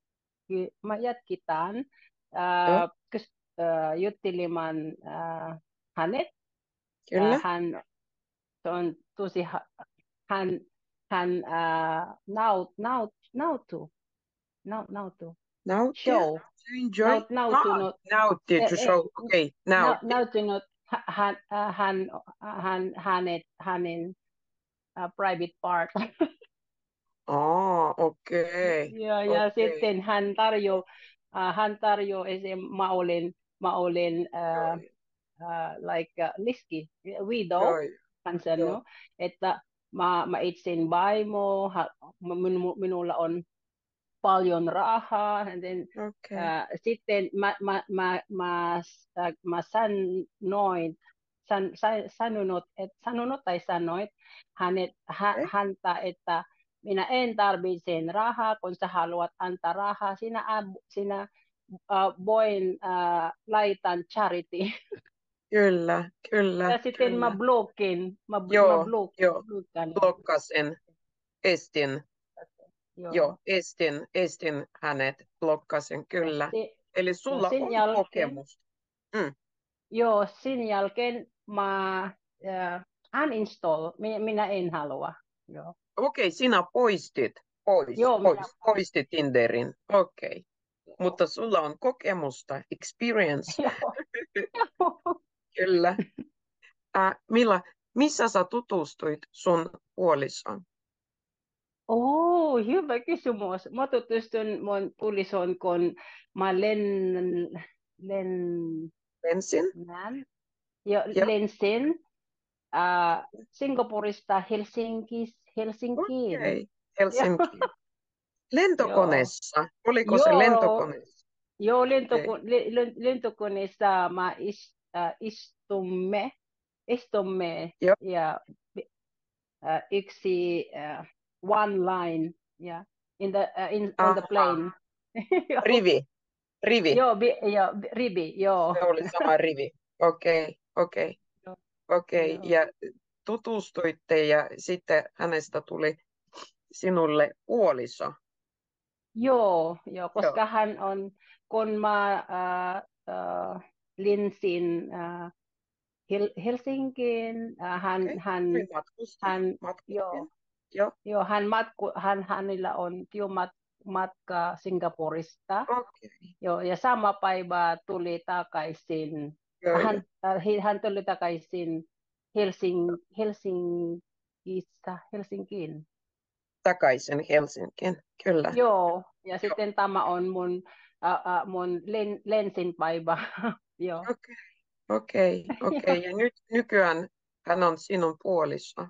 mä jatkitaan Joo, äh, kes, äh, juttelemaan äh, hänet, äh, kyllä. hän se on tosi, ha- hän, hän äh, naut, naut, nautu, naut, nautu, Nauttia. show, To enjoy. naut, Ah, nautunut, nautti, eh, to eh, show. Okei, na, nautti. nautunut hä- hän, äh, hän, hän, hänet, hänen äh, private part. Aa, <laughs> okei, ja, ja okei. sitten hän tarjoaa, äh, hän tarjoaa esim. mä olin, mä olin Joo, äh, äh, like uh, liski, widow, joo, hän joo. sanoi, että mä, mä etsin vaimo, minu, minulla on paljon rahaa, and then, Okei. äh, sitten mä, mä, mä, mä, mä sanoin, san, san, sanonut, et, sanonut tai sanoit hänet, hä, Okei. häntä, että minä en tarvitse rahaa, kun sä haluat antaa rahaa, sinä, sinä äh, voin äh, laitan charity. <laughs> Kyllä, kyllä, Ja sitten mä kyllä. blokin, mä, mä Joo, blok, joo. Blokkasin, estin, Joo. joo, estin, estin hänet, blokkasin, kyllä. se, Eli sulla on jälkeen, kokemus. Mm, joo, sen jälkeen mä äh, uninstall, minä, minä en halua. Joo, Okei, sinä poistit, pois, joo minä pois, poistit Tinderin. Okei, mutta sulla on kokemusta, experience, Joo. <laughs> kyllä. Äh, Milla, missä sä tutustuit sun puolisoon? Oh, hyvä kysymys. Mä tutustuin mun puolisoon, kun mä len, len, Ensin? Näin. Ja Joo. lensin äh, Singapurista Helsingis, Helsinkiin. Okei, <laughs> Helsinki. Lentokoneessa? Oliko se Joo. lentokoneessa? Joo, lentoko, le, le, lentokoneessa mä is, äh, istumme, istumme Joo. ja äh, yksi äh, one line ja in the, uh, in, on the Aha. plane. <laughs> Joo. Rivi, rivi. Joo, bi, joo, ribi, joo. Se oli sama rivi. Okei, okei, Joo. okei. Joo. Ja tutustuitte ja sitten hänestä tuli sinulle puoliso. Joo, joo, koska hän on, kun mä äh, äh, linsin äh, Hel Helsinkiin, äh, hän, Okei, hän, Tuli matkustin, hän, matkustin. joo, Joo, joo, hän matku, hän, hänellä on työmat, matka Singapurista, okei. joo, ja sama päivä tuli takaisin, Joo, hän, äh, hi- hän tuli takaisin Helsing, Helsingissä, Helsinkiin. takaisin Helsinkiin, kyllä. Joo, ja sitten tämä on mun, äh, äh, mun len, lensin päivä. <laughs> Joo. Okei, okei, okei. <laughs> Ja nyt nykyään hän on sinun puoliso.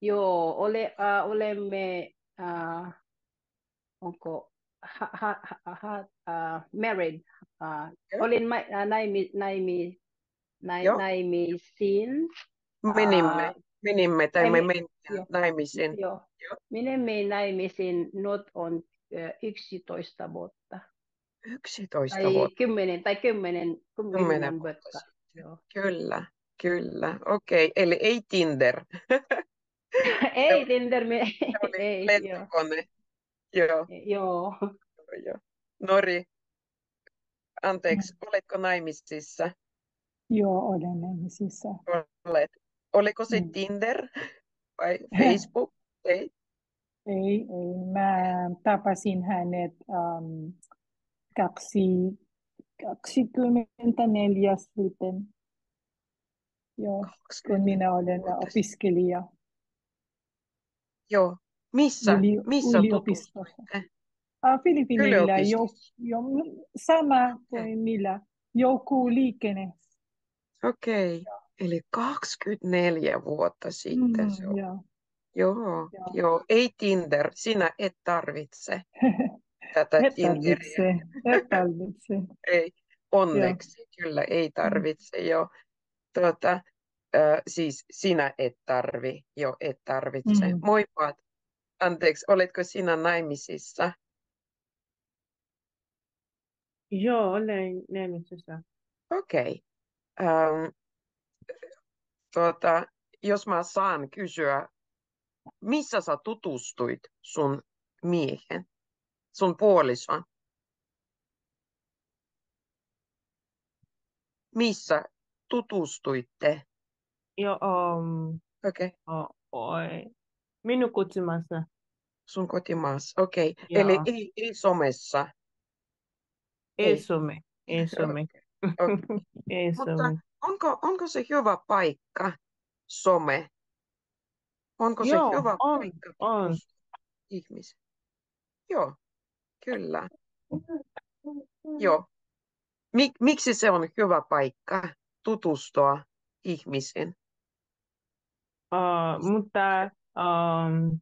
Joo, ole, äh, olemme, äh, onko, ha, ha, ha, ha, äh, married. Joo. olin ma, äh, naimi, naimi, nai, Joo. naimisiin. Menimme, Äh, menimme tai me naimi- mentiin joo. naimisiin. Joo. Joo. Menemme naimisiin nyt on äh, 11 vuotta. 11 Tai vuotta, 10, tai 10, 10 10 vuotta. Joo. Kyllä, kyllä. Okei, eli ei Tinder. <laughs> ei Tinder, me, Se oli ei, joo. lentokone. Joo, Joo. joo, joo. Nori, anteeksi, oletko naimisissa? Joo, olen naimisissa. Olet. Oliko se Mm. Tinder vai <laughs> Facebook? Ei. Ei, ei. Mä tapasin hänet um, kaksi 24 sitten. Joo, kun 24 minä olen opiskelija Joo. Missä, yli, missä yliopistossa. tutustuitte? Ah, Filippiineillä jo, jo, sama Okei. kuin millä, joku liikenne. Okei. Eli 24 vuotta sitten se Mm, on. joo, Joo, joo. joo. Ei Tinder. Sinä et tarvitse <laughs> tätä Et Tinderiä. tarvitse, et tarvitse. <laughs> Ei, onneksi. Kyllä ei tarvitse. Joo. Tuota, äh, siis sinä et tarvi. Joo, et tarvitse. Mm. Moi Pat. Anteeksi, oletko sinä naimisissa? Joo, olen naimisissa. Okei. Ähm, tuota, jos mä saan kysyä, missä sä tutustuit sun miehen, sun puolison? Missä tutustuitte? Joo, um, Okei, oh, oi. Minun kutsumassa. sun kotimaassa. Okei, eli Joo. ei, ei somessa. Ei Ei. some. Ei some. <laughs> Okei. <laughs> Ei Mutta some. Onko, onko se hyvä paikka, some? Onko se Joo, hyvä on, paikka on. ihmisiin? Joo, kyllä. Joo. Mik, miksi se on hyvä paikka tutustua ihmisiin? Uh, mutta um,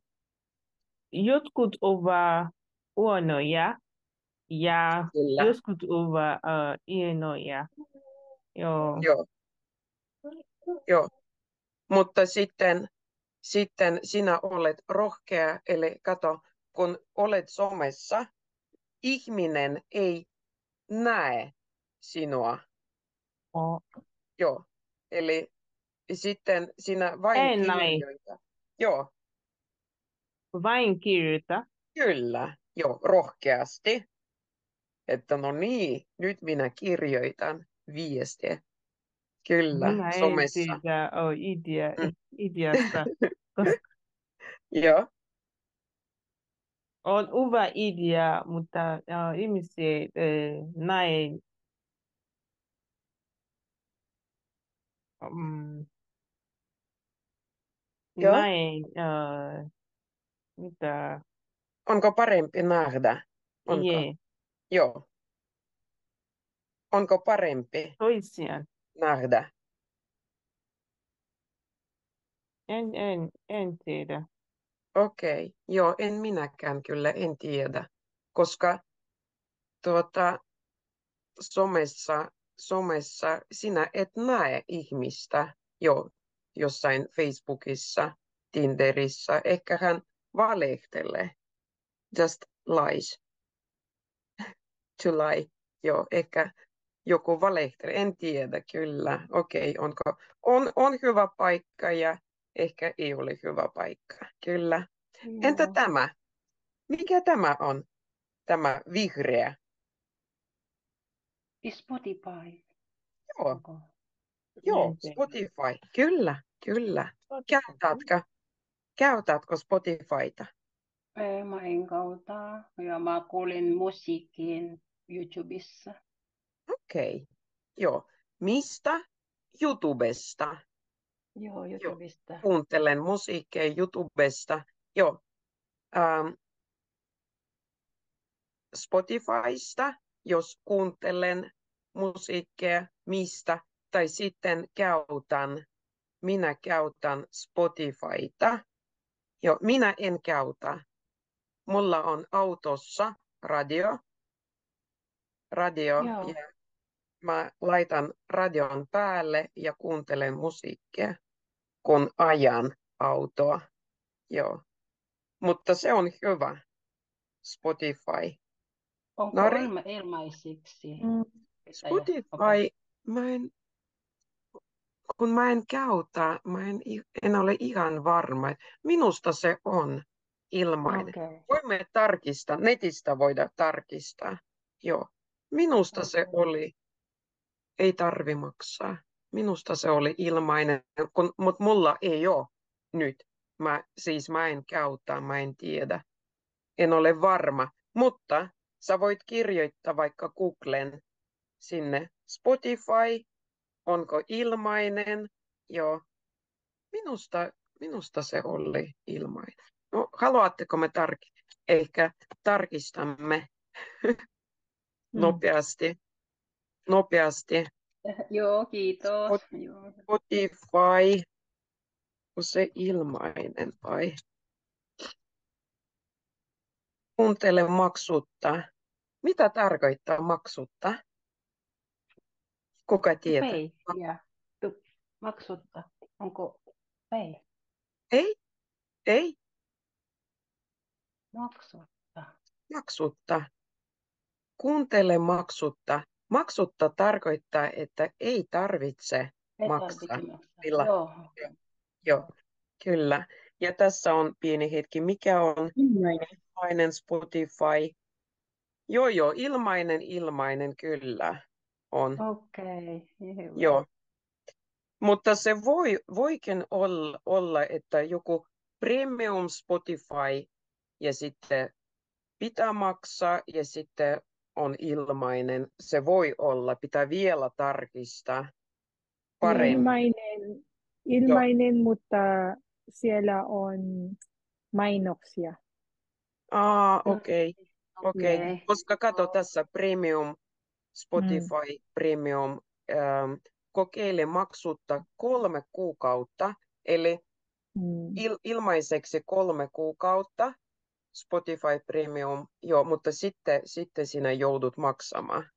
jotkut ovat huonoja ja Kyllä. joskus ovat uh, hienoja. Joo. Joo. Joo. Mutta sitten, sitten sinä olet rohkea, eli kato, kun olet somessa, ihminen ei näe sinua. Oh. Joo. Eli sitten sinä vain En kirjoita. Joo, Vain kirjoita. kyllä. Joo, rohkeasti. Että no niin, nyt minä kirjoitan viestiä. Kyllä, Minä en somessa. tiedä oh, idea, Mm. ideasta, <laughs> Joo, on hyvä idea, mutta uh, ihmiset uh, näin um, Joo. näin uh, mitä, onko parempi nähdä? Onko? yeah, Joo. Onko parempi toisiaan. nähdä? En, en, en tiedä. Okei, joo, en minäkään kyllä, en tiedä, koska tuota, somessa, somessa sinä et näe ihmistä jo jossain Facebookissa, Tinderissä, ehkä hän valehtelee, just lies, <laughs> to lie, joo, ehkä joku valehtelee, en tiedä kyllä, okei, onko, on, on hyvä paikka ja ehkä ei ole hyvä paikka, kyllä. Entä Joo. tämä? Mikä tämä on? Tämä vihreä. Spotify. Joo, Onko? joo. Spotify. Kyllä, kyllä. Käytätkö, käytätkö Spotifyta? Mä en kautta ja mä kuulin musiikin YouTubessa. Okei, joo. Mistä? YouTubesta. Joo, YouTubesta. Kuuntelen musiikkia YouTubesta. Joo. Ähm, Spotifysta, jos kuuntelen musiikkia, mistä, tai sitten käytän, minä käytän Spotifyta. Joo, minä en käytä. Mulla on autossa radio, radio Joo. ja mä laitan radion päälle ja kuuntelen musiikkia, kun ajan autoa. Joo. Mutta se on hyvä, Spotify. Onko Nori? ilma, ilmaiseksi? Mm. Spotify, mä en, kun mä en käytä, mä en, en ole ihan varma. Minusta se on ilmainen. Okei. Voimme tarkistaa, netistä voida tarkistaa. Joo. Minusta se Okei. oli, ei tarvi maksaa. Minusta se oli ilmainen, kun, mutta mulla ei ole nyt. Mä, siis mä en käytä, mä en tiedä. En ole varma, mutta sä voit kirjoittaa vaikka Googlen sinne Spotify, onko ilmainen, joo. Minusta, minusta se oli ilmainen. No, haluatteko me tarki? Ehkä tarkistamme <laughs> Mm. nopeasti. Nopeasti. <laughs> Joo, kiitos. Spotify, onko se ilmainen vai? Kuuntele maksutta. Mitä tarkoittaa maksutta? Kuka tietää? Pay, tu- maksutta. Onko pay? Ei, ei, Maksutta. maksutta. Kuuntele maksutta. Maksutta tarkoittaa, että ei tarvitse Ei Maksaa. tarvitse Joo. Joo, kyllä. Ja tässä on pieni hetki. Mikä on Ilmainen. ilmainen Spotify? Joo, joo, ilmainen, ilmainen, kyllä on. Okei, hyvä. Joo. Mutta se voi, voikin olla, olla, että joku premium Spotify ja sitten pitää maksaa ja sitten on ilmainen. Se voi olla, pitää vielä tarkistaa paremmin. Ilmainen, ilmainen mutta siellä on mainoksia. No, okei, okei. Okei. Koska kato tässä premium, Spotify premium, ähm, kokeile maksutta kolme kuukautta, eli Mm. il, ilmaiseksi kolme kuukautta Spotify Premium, joo, mutta sitten, sitten sinä joudut maksamaan.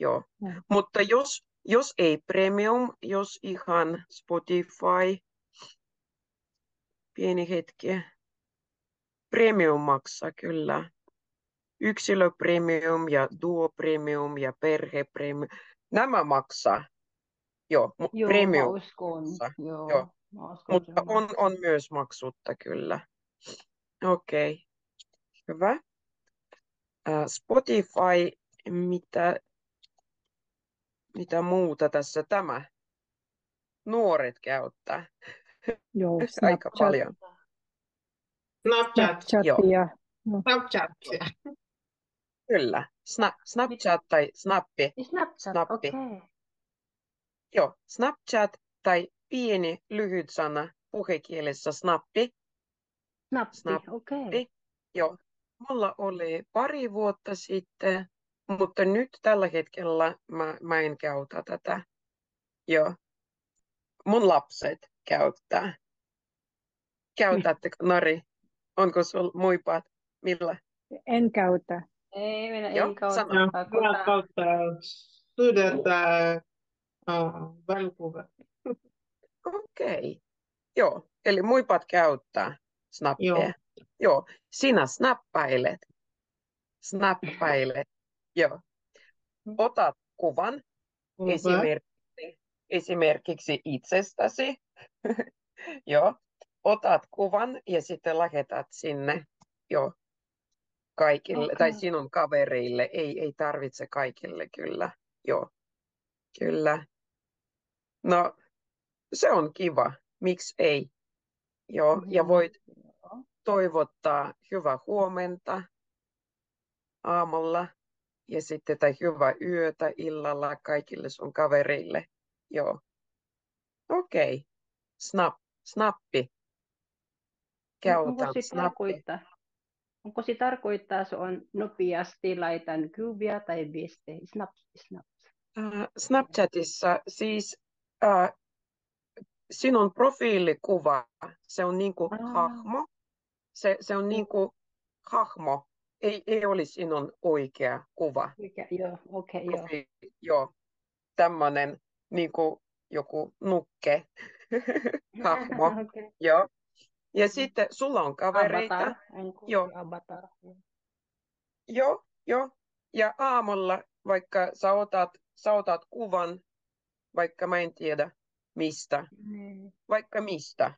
Joo. Mm. Mutta jos, jos ei Premium, jos ihan Spotify, pieni hetki, Premium maksaa kyllä. Yksilö Premium ja Duo Premium ja Perhe Premium, nämä maksaa. Joo, Joo, Premium mä uskon. maksaa. Joo, Joo. mä uskon Mutta on, on myös maksutta kyllä. Okei, hyvä. Spotify, mitä, mitä muuta tässä tämä? Nuoret käyttää Joo, <laughs> aika Snapchat, paljon. Snapchat. Joo. Snapchatia. Snapchatia. Kyllä, Sna- Snapchat tai Snappi. Snapchat, Snappi. okei. Joo, Snapchat tai pieni lyhyt sana puhekielessä Snappi. Snappi, Snappi. okei. Joo, mulla oli pari vuotta sitten, mutta nyt tällä hetkellä mä, mä en käytä tätä. Joo. Mun lapset käyttää. Käytättekö, Nari? Onko sul muipat? Millä? En käytä. Ei, minä Joo, en kautta. sama. Syydetään uh, valokuvaa. Okei. Joo, eli muipat käyttää snappia. Joo. Joo, sinä snappailet. Snappailet. <laughs> Joo. Otat kuvan Hyvä. esimerkiksi, esimerkiksi itsestäsi. <laughs> Joo. Otat kuvan ja sitten lähetät sinne jo kaikille tai Okei. sinun kavereille. Ei, ei tarvitse kaikille kyllä. Joo. Kyllä. No, se on kiva. Miksi ei? Joo, ja Joo. voit Joo. Toivottaa hyvää huomenta aamulla ja sitten tai hyvää yötä illalla kaikille sun kavereille. Joo. Okei. Okay. Snap, snappi. Käytän snappi. onko se tarkoittaa, se on nopeasti laitan kuvia tai viestejä? Snap, snap. Äh, Snapchatissa siis äh, sinun profiilikuva, se on niin kuin Aa. hahmo. Se, se on niin kuin hahmo. Ei, ei olisi sinun oikea kuva. Mikä, joo, okei, joo. profiili, joo, tämmöinen niin kuin joku nukke <laughs> hahmo, <laughs> Okei. joo. Ja sitten sulla on kavereita, Avatar, Joo. avatar? joo, joo. Ja aamulla vaikka sä otat, sä otat kuvan, vaikka mä en tiedä mistä, Niin. vaikka mistä,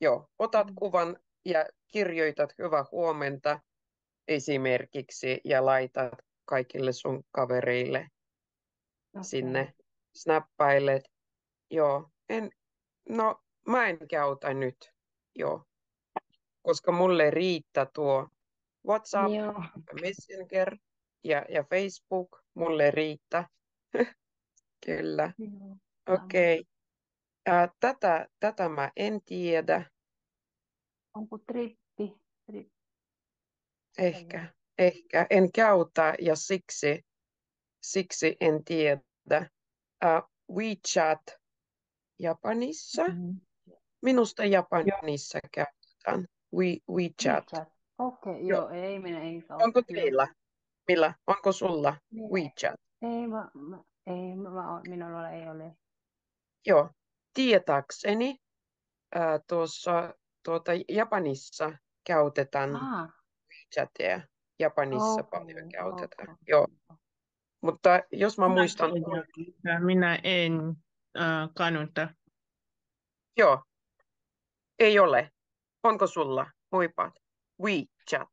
joo. Otat Mm. kuvan ja kirjoitat hyvää huomenta esimerkiksi ja laitat kaikille sun kavereille. Okei. sinne snappailet. Joo, en, no mä en käytä nyt, joo, koska mulle riittää tuo WhatsApp, Joo. Messenger ja, ja Facebook, mulle riittää. <laughs> Kyllä. Okei. Okay. tätä, tätä mä en tiedä. Onko trippi? Trippi. Ehkä, ehkä. En käytä ja siksi, siksi en tiedä. Uh, WeChat Japanissa. Mm. Minusta Japanissa käytetään We, WeChat. WeChat. Okei, okay, Joo. joo, ei minä ei kauan. Onko teillä? Millä? Onko sulla Minä- WeChat? Ei, mä, mä, ei, mä, minulla ei ole. Joo. Tietääkseni ää, tuossa tuota, Japanissa käytetään Ah, WeChatia. Japanissa okei, paljon käytetään. okei. Joo. Mutta jos mä muistan, Minä en äh, kannata. joo, ei ole. Onko sulla muipat? WeChat.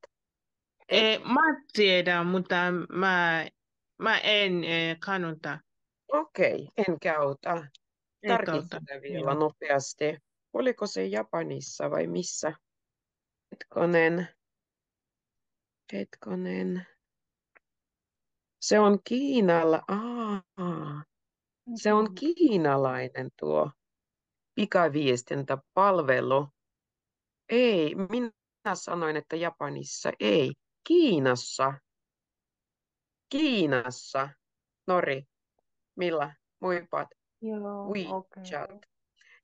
Eh, mä tiedän, mutta mä, mä en eh, kannata. Okei, en käytä. Ei Tarkistan vielä nopeasti. Oliko se Japanissa vai missä? Hetkonen. Hetkonen. Se on Kiinalla. Aa, se on kiinalainen tuo pikaviestintäpalvelu. Ei, minä sanoin, että Japanissa ei. Kiinassa. Kiinassa. Nori. Milla? Muipat. Joo. WeChat.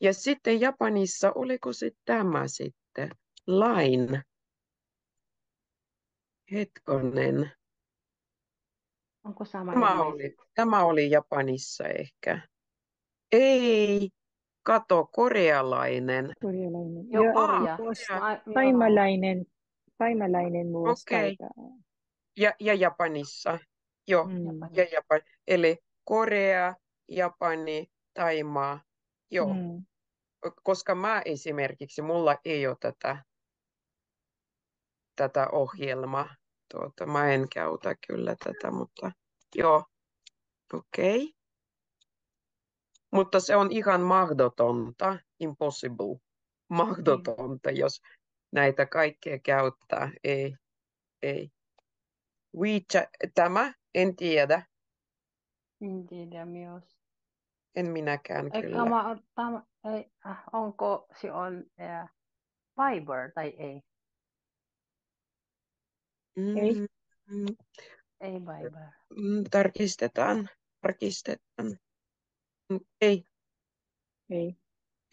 Ja sitten Japanissa, oliko se tämä sitten? Line. Hetkonen. Onko sama Tämä oli, tämä oli Japanissa ehkä. Ei, kato, korealainen. Korealainen. Joo, Ja Korea. joo. Taimalainen, taimalainen Okei. käyttää. Ja, ja Japanissa. Joo, Mm. ja Japan. Eli Korea, Japani, Taimaa. Joo, Mm. Koska mä esimerkiksi, mulla ei ole tätä, tätä ohjelmaa. Tuota, mä en käytä kyllä tätä, mutta joo, okei. Okay. Mutta se on ihan mahdotonta, impossible, mahdotonta, jos näitä kaikkea käyttää. Ei, ei. WeChat, tämä en tiedä, En tiedä myös. En minäkään Ei, kyllä. tämä, tämä, ei, äh, onko se on äh, Viber tai ei? Ei. Mm, mm, Ei Viber. mm, tarkistetaan, tarkistetaan. Mm, Ei, Ei.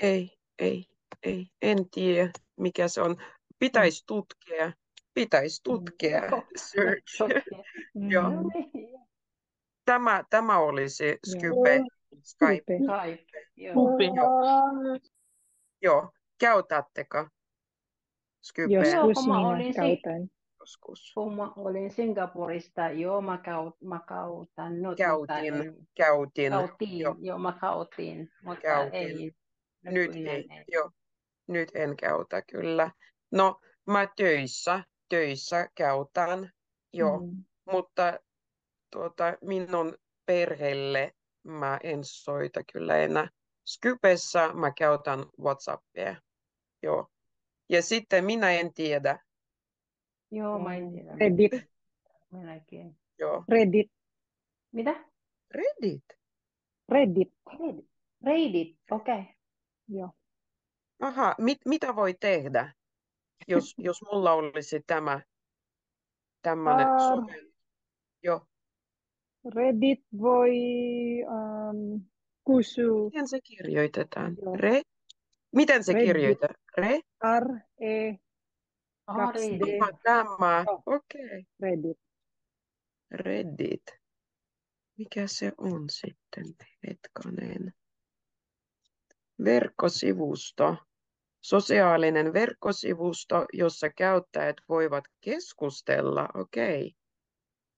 ei, ei, ei, en tiedä mikä se on. Pitäisi tutkia, pitäisi tutkia, <laughs> <laughs> search. <laughs> Joo. Mm. No niin. Tämä, tämä olisi Joo. Skype, Skype. Skype. Joo. Joo, käytättekö Skypea Joo, Joskus kun mä olin minä si- käytän. joskus? Kun mä olin Singapurista, joo, mä, kaut, mä kautan nyt, mutta Käytin, ei. käytin, Kautiin, joo. joo, mä kautin, mutta Käytin. ei. nyt nykyään ei, joo, nyt en käytä kyllä. No, mä töissä, töissä käytän, joo, Mm. mutta tuota, minun perheelle mä en soita kyllä enää. Skypessä mä käytän Whatsappia, joo. Ja sitten minä en tiedä, Joo, mä en tiedä. Reddit. Minäkin. joo. Reddit. Mitä? Reddit, Reddit. Reddit. Reddit, okei. Okay. Joo. aha, mit, mitä voi tehdä, jos, jos mulla olisi tämä, tämmöinen sovellus? Joo, Reddit voi um, kysyä miten se kirjoitetaan? Joo. Re? Miten se Reddit. kirjoitetaan? Re? R, E. Aha, tämä. Joo. Okei. Okay. Reddit. Reddit. Mikä se on sitten? Hetkonen. Verkkosivusto. Sosiaalinen verkkosivusto, jossa käyttäjät voivat keskustella, okei, okay.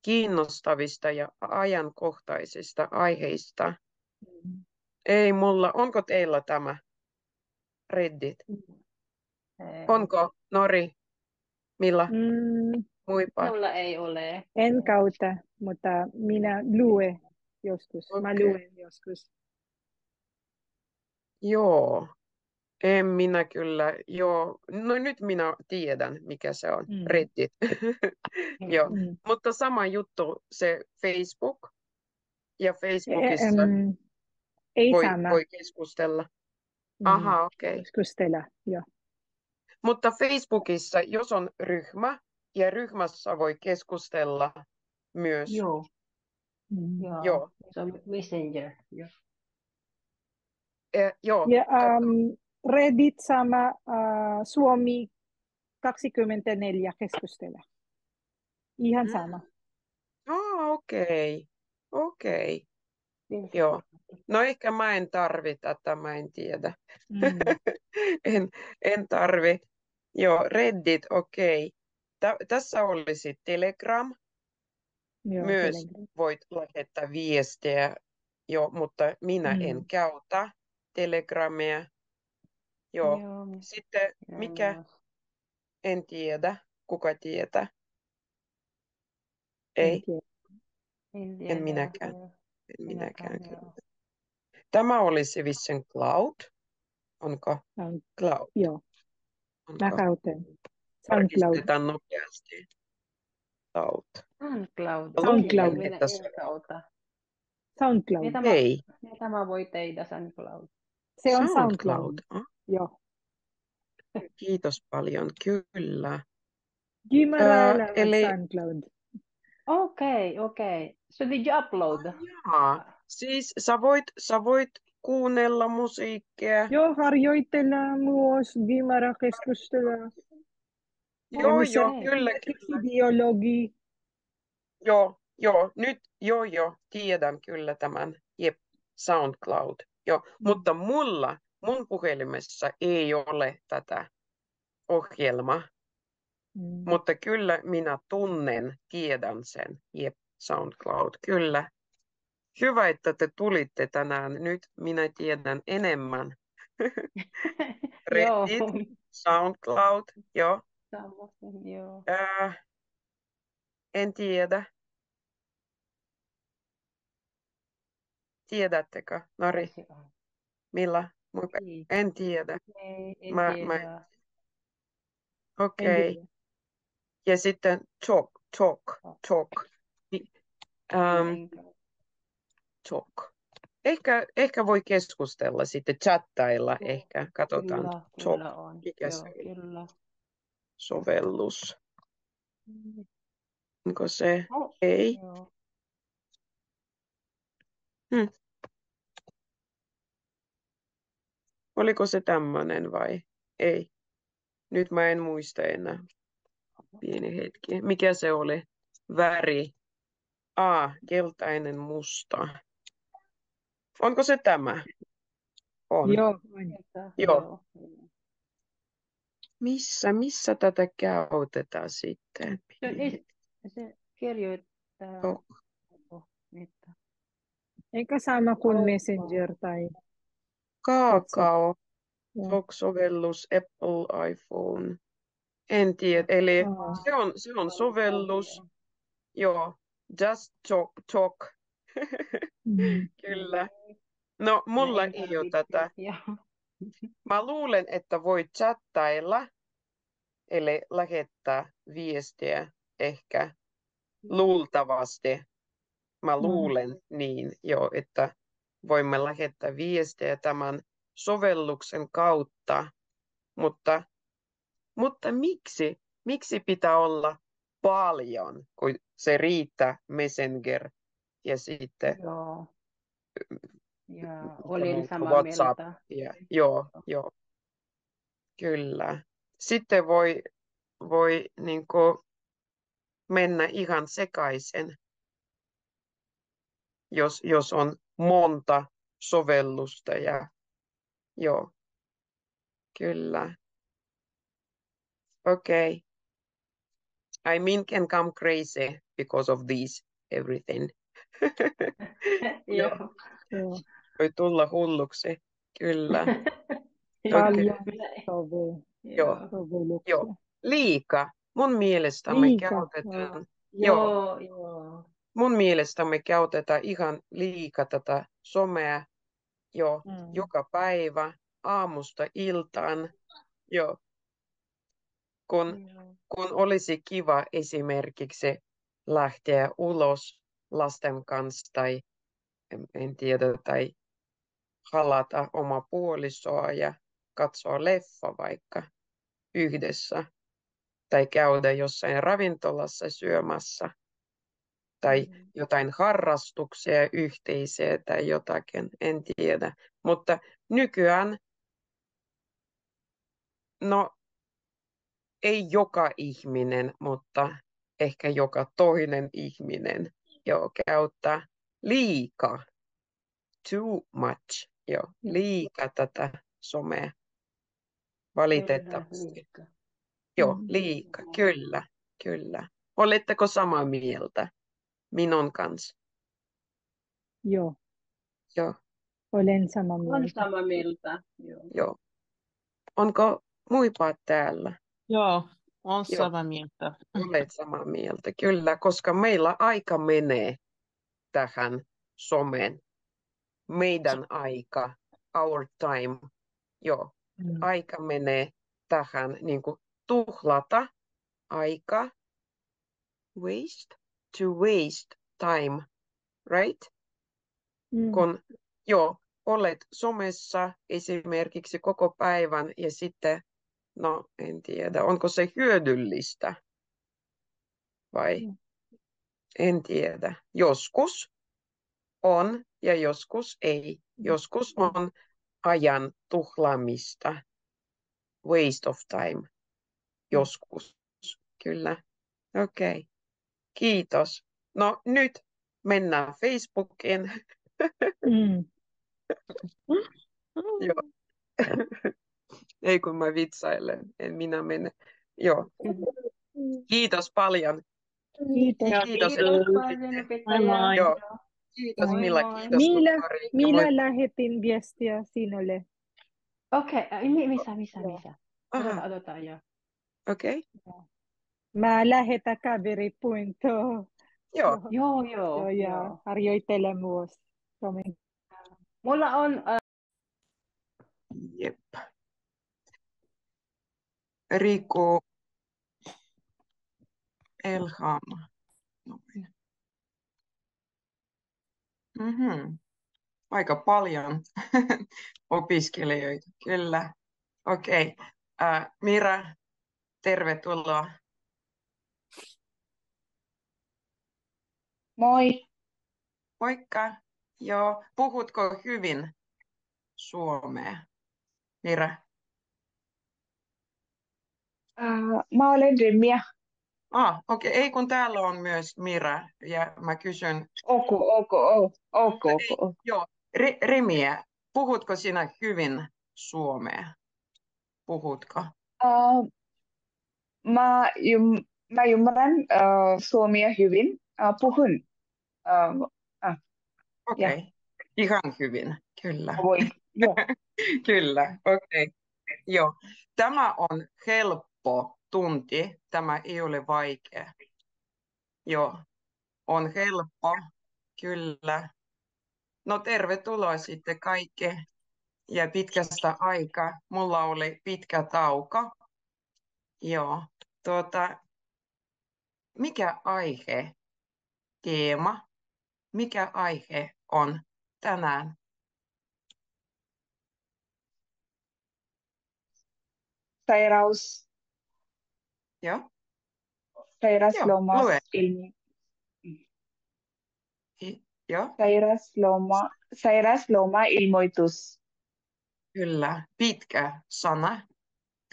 Kiinnostavista ja ajankohtaisista aiheista. Mm. Ei mulla, onko teillä tämä Reddit? Ei. Onko Nori? Milla? Mm, Muipa? Minulla ei ole. en käytä, mutta minä lue joskus. Mä Okei. luen joskus. Joo, en minä kyllä, joo, no nyt minä tiedän, mikä se on, Mm. Reddit. <laughs> Joo, Mm. mutta sama juttu, se Facebook, Ja Facebookissa Em, ei voi, sama. voi keskustella. Mm, Aha, okei. Keskustella, joo. Mutta Facebookissa, jos on ryhmä, ja ryhmässä voi keskustella myös. Joo, Mm. joo. Joo. Se on Messenger. Joo. Eh, joo. Ja um, Reddit sama uh, Suomi 24 keskustella. Ihan Mm. sama. Ah, okei. Okei. Joo. No ehkä mä en tarvi tätä, mä en tiedä. Mm. <laughs> En, en tarvi. Joo, Reddit, okei. Tä, tässä olisi Telegram. Joo, Myös Telegram. voit lähettää viestiä, joo, mutta minä Mm. en käytä Telegramia. Joo. Joo, Sitten joo, mikä, myös. en tiedä, kuka tietää. En Ei, tiedä. En tiedä, minäkään. joo. en minäkään. joo. kyllä. Tämä olisi vissiin Cloud. Onko Cloud? Joo, mä Onko? käytän. SoundCloud. Tarkistetaan nopeasti. Cloud. SoundCloud. SoundCloud. Minä en käytä. SoundCloud. Mitä mä, Ei, mitä mä voi tehdä SoundCloud? Se on SoundCloud. SoundCloud. Ah, Joo. kiitos paljon, kyllä. Ää, elämä eli- SoundCloud. Okei, okei. So did you upload? Jaa, siis sä voit, sä voit kuunnella musiikkia. Joo, harjoitella myös Gimara keskustella. Joo, joo, kyllä, kyllä. Ideologi. Joo, joo, nyt, joo, joo, tiedän kyllä tämän. Jep, SoundCloud. Joo, mutta mulla, mun puhelimessa ei ole tätä ohjelmaa, Mm. mutta kyllä minä tunnen, tiedän sen. Jep, SoundCloud, kyllä. Hyvä, että te tulitte tänään. Nyt minä tiedän enemmän. <laughs> Reddit, SoundCloud, joo. Joo. Äh, en tiedä. Tiedättekö, Nari, Se Ei, En tiedä. ei, en Mä- tiedä. mä- Okei. tiedä. Ja sitten talk, talk, talk. En- talk. Ehkä, ehkä voi keskustella sitten, chattailla Joo, ehkä. Katsotaan Kyllä, talk, kyllä on. mikä Joo, se kyllä. sovellus. Onko se? Oh, Ei. joo. Oliko se tämmöinen vai ei? Nyt mä en muista enää. Pieni hetki. Mikä se oli? Väri. A, keltainen musta. Onko se tämä? On. Joo, on. Joo. Missä, missä tätä käytetään sitten? Se, ei, se kirjoittaa. Että- Eikä sama kuin. Messenger tai Kaakao. Joo. Talk-sovellus, Apple iPhone. En tiedä. Eli Aa. se on, se on sovellus. Joo. Just talk, talk. <laughs> Mm. Kyllä. No, mulla ei ole tätä. Joo. Mä luulen, että voi chattailla, eli lähettää viestiä ehkä luultavasti. Mä luulen niin jo, että voimme lähettää viestiä tämän sovelluksen kautta, mutta, mutta miksi? Miksi pitää olla paljon, kun se riittää Messenger ja sitten Joo. Ja olin samaa WhatsApp. mieltä. Ja, joo, joo. Kyllä. Sitten voi, voi niin kuin mennä ihan sekaisin, jos, jos on monta sovellusta. Ja, joo, kyllä. Okay. I mean can come crazy because of these everything. <laughs> Joo. Joo. Voi tulla hulluksi. Kyllä. Paljon <laughs> sove- Joo. Joo. Liika. Mun mielestä me Liika, käytetään, Joo, joo. Mun mielestä me käytetään ihan liika tätä somea jo Mm. joka päivä aamusta iltaan. Jo. Kun, Joo. kun olisi kiva esimerkiksi lähteä ulos lasten kanssa tai en, en tiedä, tai halata oma puolisoa ja katsoa leffa vaikka yhdessä tai käydä jossain ravintolassa syömässä tai Mm. jotain harrastuksia yhteisiä tai jotakin, en tiedä. Mutta nykyään, no ei joka ihminen, mutta ehkä joka toinen ihminen jo käyttää liikaa, too much, jo, Joo. liikaa tätä somea, valitettavasti. Joo, Mm. liikaa, kyllä, kyllä. Oletteko samaa mieltä minun kanssa? Joo, Joo, olen samaa On mieltä. samaa mieltä. Joo. joo. Onko muipa täällä? Joo, on Joo. samaa mieltä. Olet samaa mieltä, kyllä, koska meillä aika menee tähän someen. Meidän aika, our time, joo, Mm. aika menee tähän niin kuin tuhlata aika, waste, to waste time, right? Mm. Kun joo, olet somessa esimerkiksi koko päivän ja sitten, no en tiedä, onko se hyödyllistä vai Mm. en tiedä. Joskus on ja joskus ei. Joskus on ajan tuhlaamista, waste of time. Joskus, kyllä. Okei, okay. Kiitos. No nyt mennään Facebookiin. Mm. <laughs> Joo. <laughs> Ei kun mä vitsailen, en minä mene. Joo, kiitos paljon. Kiitos. Kiitos, Kiitos paljon. Joo. Kiitos Milla, moi. kiitos Millä, Millä moi. lähetin viestiä sinulle? Okei, okay. missä, missä, missä? Aha, Odota, odota, joo. okei. Okay. Mä lähetän kaveripuintoon. Joo, Joo, joo, Joo, ja joo. harjoittelen myös. Mulla on äh, jep. Riku Elham. Noin. Mhm. Aika paljon <laughs> opiskelijoita, kyllä. Okei. Okay. Mira, tervetuloa. Moi, Moikka. Joo, puhutko hyvin suomea? Mira. uh, mä olen Remia. Ah, okei. Okay. Ei kun täällä on myös Mira ja mä kysyn, Ok, ok, ok, ok, Ei, ok. joo, Re- Remiä, puhutko sinä hyvin suomea? Puhutko? Uh, mä, yum, mä ymmärrän uh, suomea hyvin. Uh, puhun. Uh, Okei, okay. ihan hyvin, kyllä. Joo. <laughs> Kyllä, okei. Okay. Joo, tämä on helppo tunti, tämä ei ole vaikea. Joo, on helppo, kyllä. No tervetuloa sitten kaikki. Ja pitkästä aikaa. Mulla oli pitkä tauko. Joo, tuota, mikä aihe, teema, mikä aihe on tänään? Sairaus, Joo, sairausloma, lue. ilmi, i- joo, sairausloma, sairausloma ilmoitus. kyllä. Pitkä sana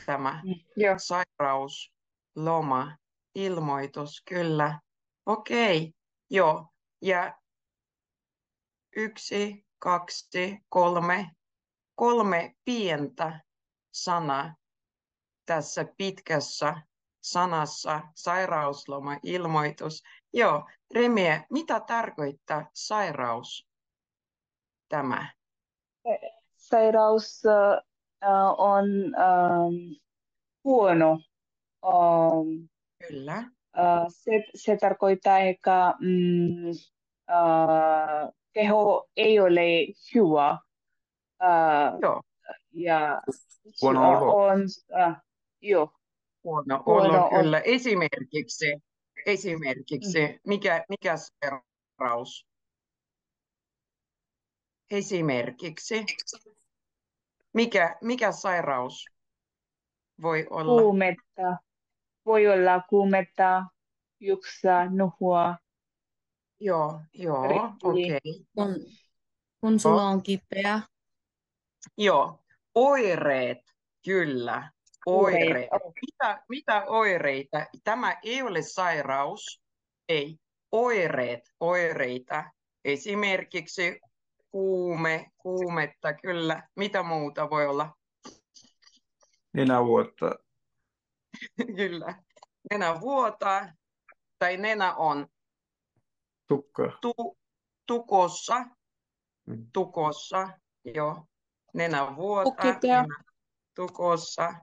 tämä. Joo. Sairaus, loma, ilmoitus, kyllä. Okei, joo. Ja yksi, kaksi, kolme, kolme pientä sanaa tässä pitkässä sanassa sairausloma, ilmoitus. Joo, Remie, mitä tarkoittaa sairaus? Tämä. Sairaus uh, on um, huono. Um, Kyllä, uh, se, se tarkoittaa, että mm, uh, keho ei ole hyvä. Uh, joo. ja Huono olo. on, uh, joo, Huono Huono olo, olo. kyllä. Esimerkiksi, esimerkiksi mikä, mikä sairaus? esimerkiksi. Mikä, mikä sairaus voi olla? Kuumetta. Voi olla kuumetta, juksaa, nuhua. Joo, joo, okei. Kun, kun sulla on kipeä. Joo, oireet, kyllä, Oireet, oireet. Mitä, mitä oireita? Tämä ei ole sairaus, ei. Oireet, oireita. Esimerkiksi kuume, kuumetta, kyllä. Mitä muuta voi olla? Nenävuotta. <laughs> Kyllä. Nenä vuotaa tai nenä on Tukka. tu, tukossa, Mm. tukossa, joo. Nenä vuotaa, tukossa.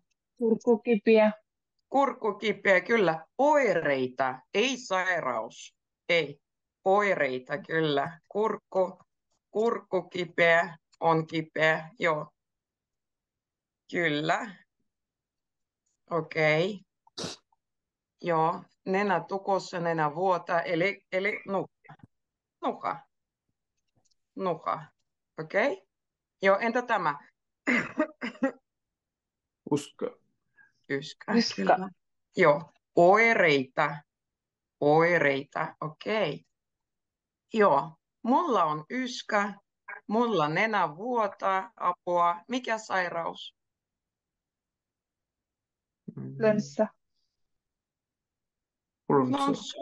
Kurkku kipeä, kyllä. Oireita, ei sairaus. Ei. Oireita, kyllä. Kurkku, kurkku kipeä, on kipeä, joo. Kyllä. Okei. Joo. Nenä tukossa, nenä vuota, eli, eli nuka. Nuka. Nuka. Okei. Joo, entä tämä? Uska. Yskä. Yskä. Joo, oireita. Oireita, okei. Joo, mulla on yskä, mulla nenä vuotaa, apua. Mikä sairaus? Mm. Flönssa. Flunssa. Flunssa.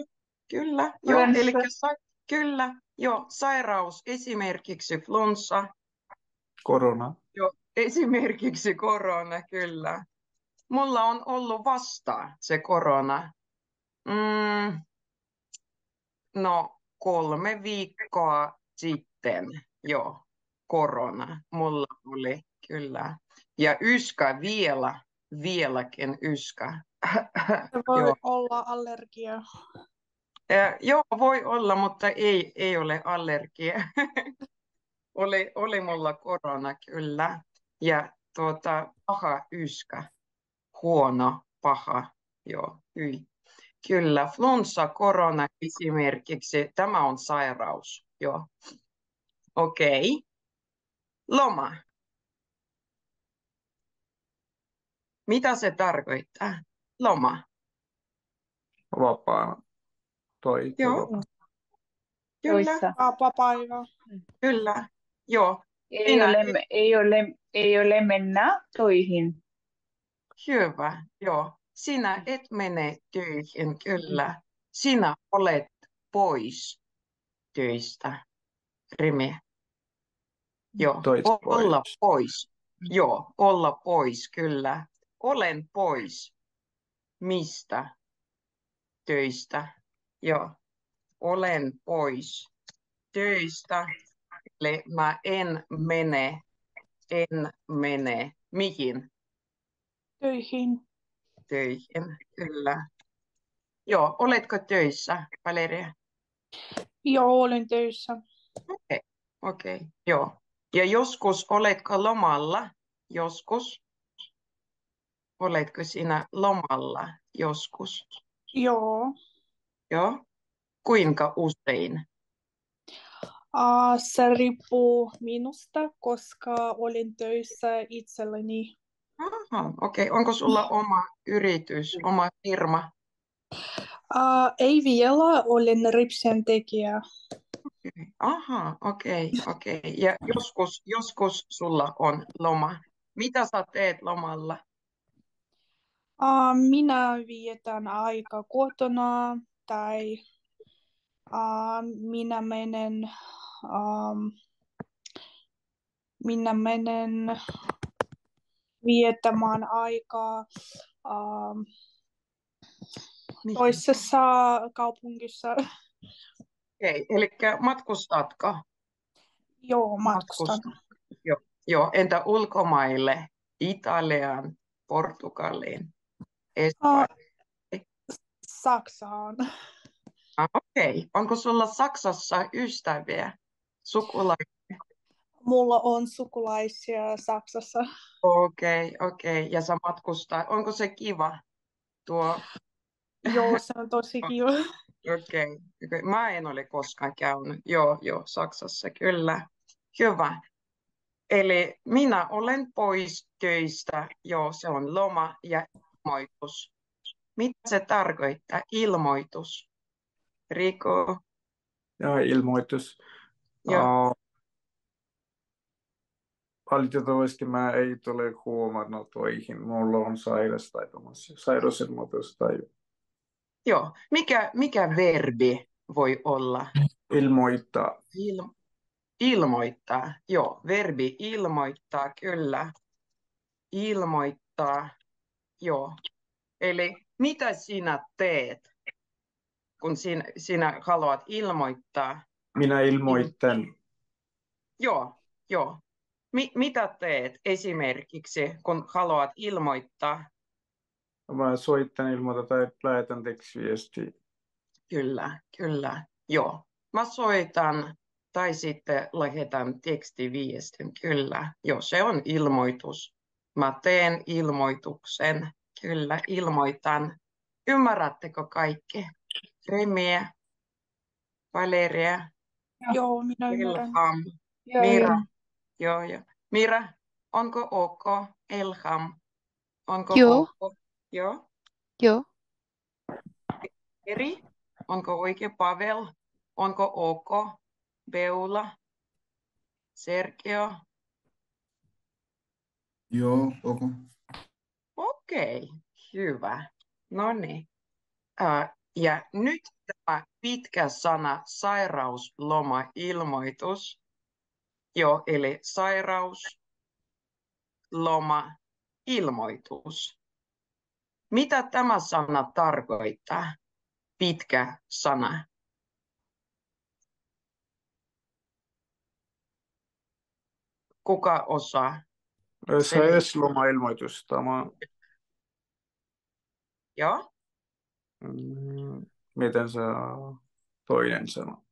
Kyllä, joo, eli sa- kyllä, joo, sairaus, esimerkiksi flunssa, Korona. joo, esimerkiksi korona, kyllä. Mulla on ollut vasta se korona. Mm, no, kolme viikkoa sitten, joo, korona mulla oli, kyllä. Ja yskä vielä, vieläkin yskä. Se voi Joo. olla allergia. Eh, joo, voi olla, mutta ei, ei ole allergia. <laughs> oli, oli mulla korona kyllä. Ja tuota, paha yskä. Huono, paha. Joo, hyi. Kyllä, flunssa, korona esimerkiksi. Tämä on sairaus. Joo. Okei. Loma. Mitä se tarkoittaa? Loma. Vapaana. Toi. Joo. loma. Kyllä, Toissa. Vapaa-päivä. kyllä. Joo, Ei Minä- ole, ei, ole, ei ole mennä töihin. Hyvä, joo. Sinä et mene töihin, kyllä. Sinä olet pois töistä. Rimi. Joo, Tois olla pois. pois. Joo, olla pois, kyllä. Olen pois. Mistä? Töistä. Joo, olen pois töistä. Eli mä en mene, en mene. Mihin? Töihin. töihin, kyllä. Joo, oletko töissä, Valeria? Joo, olen töissä. Okei, okei, joo. Ja joskus oletko lomalla? Joskus? Oletko sinä lomalla joskus? Joo. Joo. Kuinka usein? Uh, se riippuu minusta, koska olen töissä itselleni. Aha, okei. Onko sulla oma yritys, oma firma? Uh, ei vielä, olen ripsen tekijä. Okei. Aha, okei, okei. Ja joskus, joskus sulla on loma. Mitä sä teet lomalla? Uh, minä vietän aika kotona tai uh, minä menen, um, minä menen viettämään aikaa um, toisessa kaupungissa. Okei, eli matkustatko? Joo, matkustan. Matkustat. Joo, joo. Entä ulkomaille? Italiaan, Portugaliin, Espanjaan? Saksaan. Ah, Okei. Onko sulla Saksassa ystäviä, sukulaisia? Mulla on sukulaisia Saksassa. Okei, okei. Ja sä matkustaa. Onko se kiva? Tuo, Joo, se on tosi <laughs> kiva. okei. okei. Mä en ole koskaan käynyt. Joo, joo, Saksassa, kyllä. hyvä. Eli minä olen pois töistä, joo, se on loma ja ilmoitus. Mitä se tarkoittaa, ilmoitus? Rico, Ja ilmoitus. Joo. Uh, valitettavasti mä ei tule huomannut toihin. Mulla on sairas tai sairausilmoitus tai joo. Mikä, mikä verbi voi olla? ilmoittaa. Il, ilmoittaa, joo, verbi ilmoittaa, kyllä. Ilmoittaa, joo. Eli mitä sinä teet, kun sinä, sinä haluat ilmoittaa? Minä ilmoitan. Joo, joo. Mi, mitä teet esimerkiksi, kun haluat ilmoittaa? Mä soitan ilmoitan tai lähetän tekstiviestiä. Kyllä, kyllä, joo. Mä soitan tai sitten lähetän tekstiviestin, kyllä. Joo, se on ilmoitus. Mä teen ilmoituksen, kyllä, ilmoitan. Ymmärrättekö kaikki? Remiä, Valeria, Joo, minä ymmärrän. Ilham, Joo, Mira. Joo, joo. Mira, onko ok? Ilham, onko Joo. ok? Joo. Joo. Eri, onko oikein Pavel? Onko ok? Beula, Sergio. Joo, ok. Okei, hyvä. No niin. Ja nyt tämä pitkä sana sairausloma-ilmoitus. Joo, eli sairaus, loma, ilmoitus. Mitä tämä sana tarkoittaa? Pitkä sana. Kuka osaa? Sairausloma-ilmoitus. Tämä, Joo, mm, miten se toinen sana?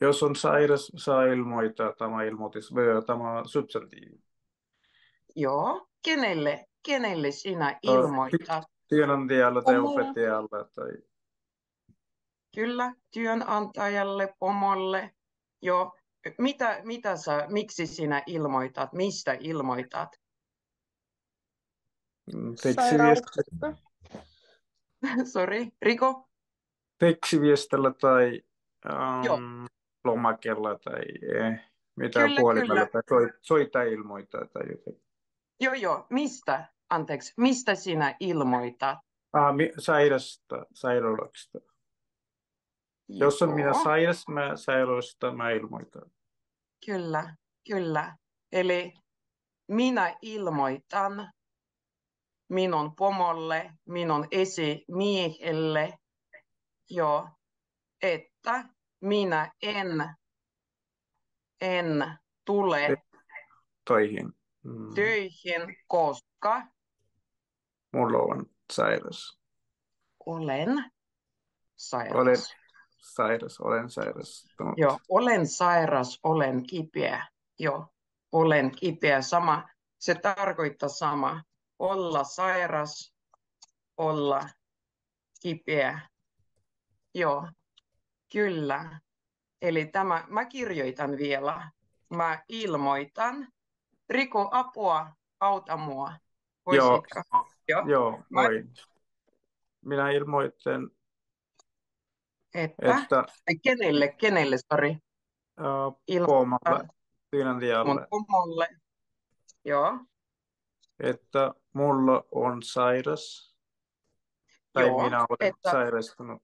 Jos on sairas, saa ilmoittaa tämä ilmoitus, tämä substantiivi. joo. Kenelle, kenelle sinä Äh, ilmoitat? Työnantajalle tai Pomolle. opettajalle tai Kyllä, työnantajalle, pomolle. Joo. Mitä, mitä sä, miksi sinä ilmoitat? Mistä ilmoitat? mm, Sairauksesta. <laughs> Sori, Riko? tekstiviestillä tai Joo. um, lomakella tai eh, mitä Kyllä, puhelimella kyllä. tai soit, soittaa ilmoittaa tai jotain. Joo, joo. Mistä? Anteeksi, mistä sinä ilmoitat? Ah, mi, sairasta, sairauksesta. Jos on minä sairas, mä sairausta, mä ilmoitan. Kyllä, kyllä. Eli minä ilmoitan minun pomolle, minun esimiehelle, joo, että minä en, en tule Toihin. Mm. töihin, koska Mulla on sairas. olen Olen sairas. sairas, olen sairas. Joo, olen sairas, olen kipeä. Joo, olen kipeä. Sama, se tarkoittaa sama. Olla sairas, olla kipeä. Joo, kyllä. Eli tämä, mä kirjoitan vielä. Mä ilmoitan. Riko, apua, auta mua. Joo, Voisitko? Joo. joo, Mä- voin. Minä ilmoitan, Että, että kenelle, kenelle, sori. uh, Ilmoitan mun pomolle. Joo, että mulla on sairas tai joo, minä olen että sairastunut.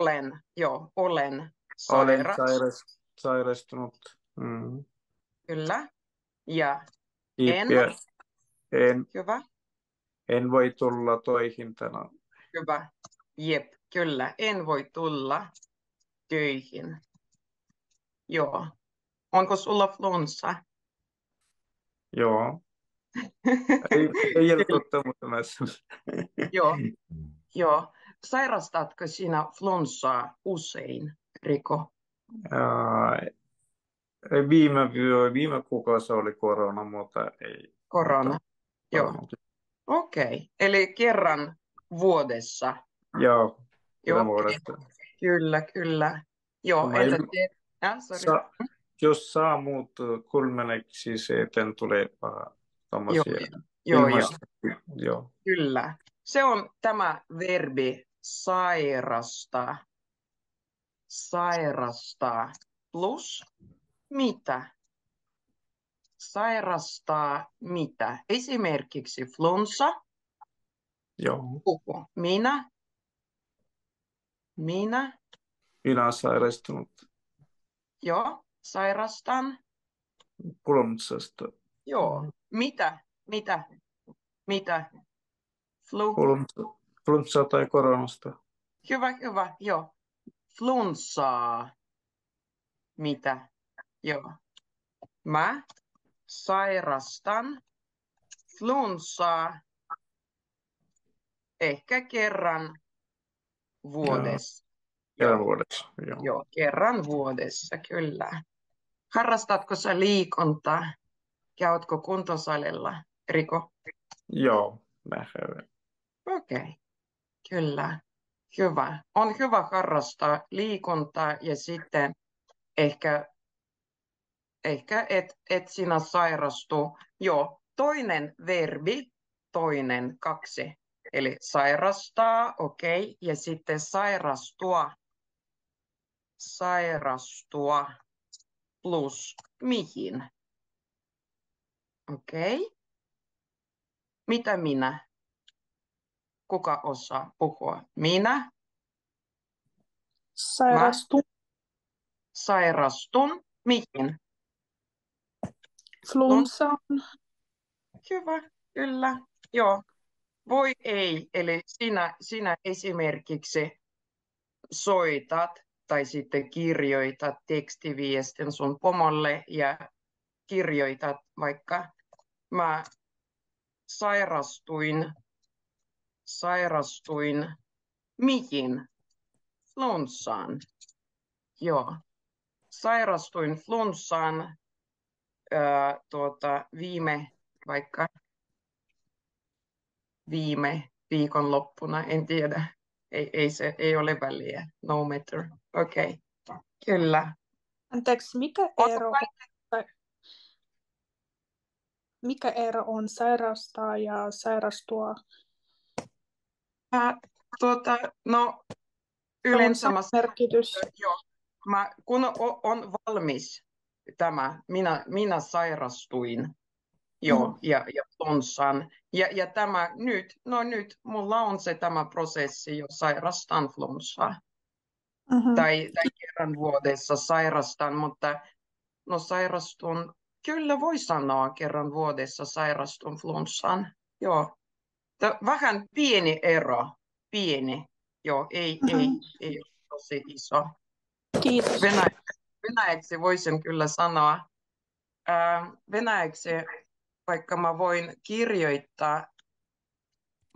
olen, joo, olen Olen sairas, sairas, sairastunut. Mm. kyllä. Ja en. En, hyvä, en voi tulla toihin tänään. hyvä. Jep, kyllä, en voi tulla töihin. Joo. Onko sulla flunssa? Joo. Ei, ei ole totta, mutta mä. Joo, joo. Sairastatko sinä flunssaa usein, Riko? Ää, ei, viime, viime kuukausi oli korona, mutta ei. Korona. Joo, Korona. okei. Eli kerran vuodessa. Joo, Joo, vuodesta. Kyllä, kyllä. Joo, Mä entä te? Ja, sorry. Sa, jos saa muut kulmeneksi, se eteen tulee Joo, tämmöisiä joo, joo, ilmaista. Joo. kyllä. Se on tämä verbi sairastaa. Sairastaa plus mitä? Sairastaa mitä? Esimerkiksi flunssa. Joo. Minä. Minä. Minä olen sairastunut Joo. Sairastan. flunssasta. Joo. Mitä? Mitä? Mitä? Flu. Flunssa, flunssa tai koronasta. Hyvä, hyvä. Joo. Flunssaa. Mitä? Joo. Mä sairastan flunssaa ehkä kerran vuodessa. Kerran vuodessa. Joo. Joo, kerran vuodessa, kyllä. Harrastatko sä liikuntaa? Käytkö kuntosalilla, Riko? Joo, nähdään. Okei, okay. kyllä. Hyvä. On hyvä harrastaa liikuntaa ja sitten ehkä, ehkä et, et sinä sairastu. Joo, toinen verbi, toinen kaksi. Eli sairastaa, okei, okay. ja sitten sairastua. Sairastua plus mihin? Okei. Okay. Mitä minä? Kuka osaa puhua? Minä Sairastun sairastun. Mihin? flunssaan. Hyvä, kyllä. Joo. Voi ei, eli sinä, sinä esimerkiksi soitat tai sitten kirjoitat tekstiviestin sun pomolle ja kirjoitat vaikka mä sairastuin, sairastuin mihin? Flunssaan. Joo. Sairastuin flunssaan ää, tuota, viime, vaikka viime viikonloppuna, en tiedä. Ei, ei, se, ei ole väliä, no matter. Okei, okay. kyllä. Anteeksi, mikä ero, kaikki- mikä ero on sairastaa ja sairastua? Ää, tuota, no, on yleensä sama mä merkitys. Joo, mä, kun on, on valmis tämä, minä, minä sairastuin joo, Mhm. ja, ja flunssan. Ja, ja tämä nyt, no nyt mulla on se tämä prosessi jo sairastan flunssaa. Mhm. Tai, tai kerran vuodessa sairastan, mutta no sairastun, kyllä voi sanoa kerran vuodessa sairastun flunssaan. Joo. Tö- Vähän pieni ero, pieni. Joo, ei, ei, Mhm. ei ole tosi iso. Kiitos. Venä, venäjäksi voisin kyllä sanoa. Ää, venäjäksi, vaikka mä voin kirjoittaa,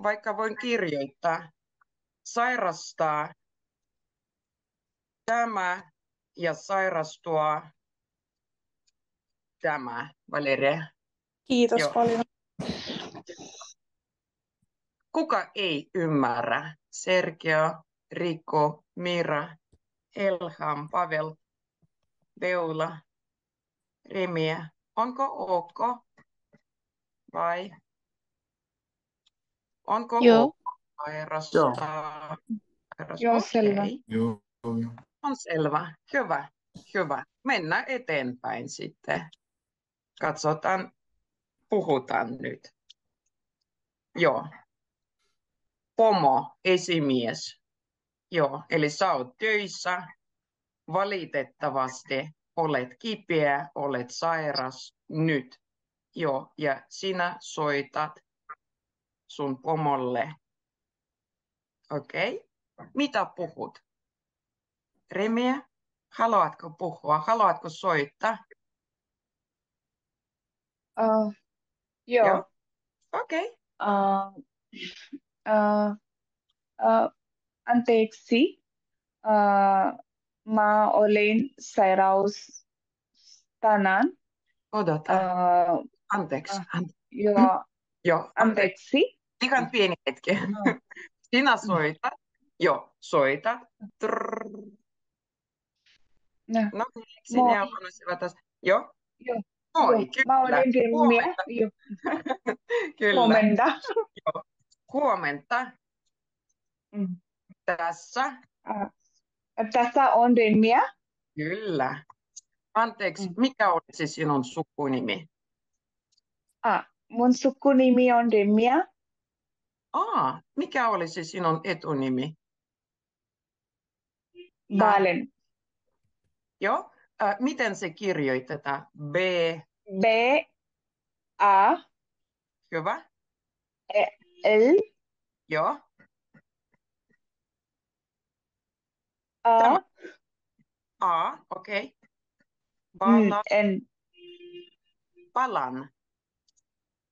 vaikka voin kirjoittaa, sairastaa tämä ja sairastua tämä, Valeria. Kiitos Joo. paljon. Kuka ei ymmärrä? Sergio, Rico, Mira, Elham, Pavel, Veula, Remiä. Onko ok? Vai? Onko Joo. ok sairastaa? Sairas- Joo, selvä. Okei. Joo. joo. On selvä. Hyvä. Hyvä. Mennään eteenpäin sitten. Katsotaan, puhutaan nyt. Joo. Pomo, esimies. Joo, eli sä oot töissä. Valitettavasti olet kipeä, olet sairas nyt. Joo, ja sinä soitat sun pomolle. Okei. Mitä puhut? Remiä, haluatko puhua? Haluatko soittaa? Uh, joo. Joo. Okei. Uh, uh, uh, anteeksi. Uh, mä olin sairaus tänään. Odota. Uh, Anteeksi. An- joo, <clears throat> Joo, anteeksi. Ihan pieni hetki. <laughs> No. Sinä soitat. Joo, soitat. Trrr. No, No, ne haluaisivat tässä? Joo, Joo, Mä kyllä. olen Remia. Huomenta, <laughs> kyllä. huomenta. Joo. Huomenta Mm. tässä. Ah, Tässä on Remia. Kyllä. Anteeksi, Mm. mikä olisi sinun sukunimi? Ah, mun sukunimi on Remia. Aa, mikä olisi sinun etunimi? Baalen. joo. Äh, miten se kirjoitetaan? B, B A hyvä. L Joo. A Tämä A, okei. Okay. mm, Bala, N. Palan.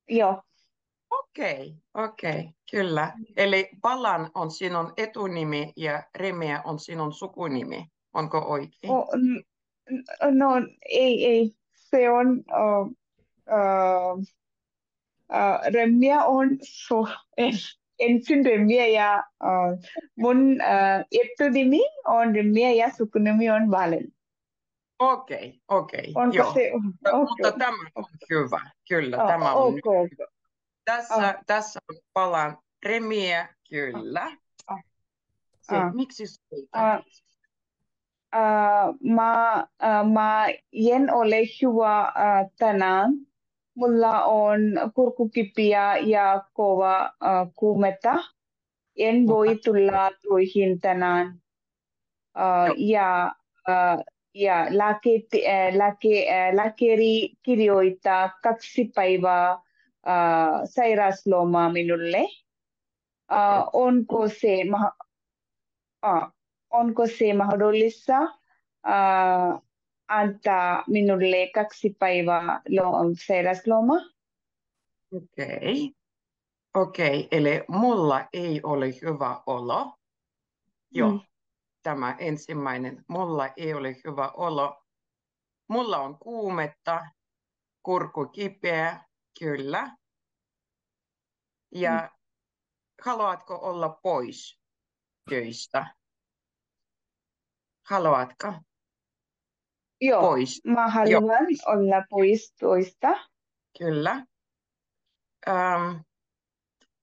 Joo, Okei, okei, kyllä. Eli Palan on sinun etunimi ja Remia on sinun sukunimi. Onko oikein? n- no ei, ei. Se on uh, uh, uh, Remia on so en, ensin Remia ja uh, mun uh, etunimi on Remia ja sukunimi on Baalen. Okei, okei, Onko joo. se? Mutta, mutta Okei. tämä on hyvä. Kyllä, Oh, tämä on okay. Tässä, Ah, tässä on Palan Remia, kyllä. ah, Se, ah. miksi sulta? Ah, ah, mä, ah, mä en ole ah, tänään. Mulla on kurkkukipiä ja kova kuumetta. En voi tulla töihin tänään. Ja ja lääke, lääke, lääkäri kirjoittaa kaksi päivää sairauslomaa minulle. Onko se, ah, onko se mahdollista ah, antaa minulle kaksi päivää lo- sairausloma? okei. Okei, eli mulla ei ole hyvä olo. Joo, Mm. tämä ensimmäinen. Mulla ei ole hyvä olo. Mulla on kuumetta, kurkku kipeä, kyllä. Mm. Ja haluatko olla pois töistä? Haluatko Joo, pois? mä Joo, haluan olla pois toista. kyllä. Ähm,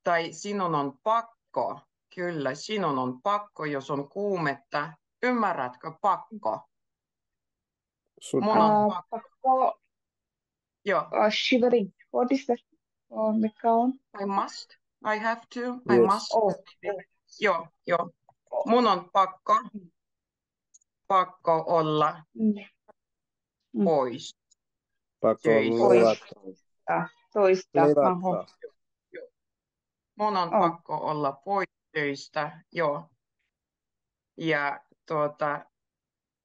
tai sinun on pakko. Kyllä, sinun on pakko, jos on kuumetta. Ymmärrätkö pakko? Sun, Mun on Uh, pakko. pakko, Joo, uh, shivering. What is that? Uh, mikä on? I must. I have to. I yes. must. Oh, Joo, joo. oh. Mun on pakko, pakko olla Mm. Mm. pois Pakko levätä. toista. Toista. Mun on Oh. pakko olla pois töistä, joo. Ja tuota,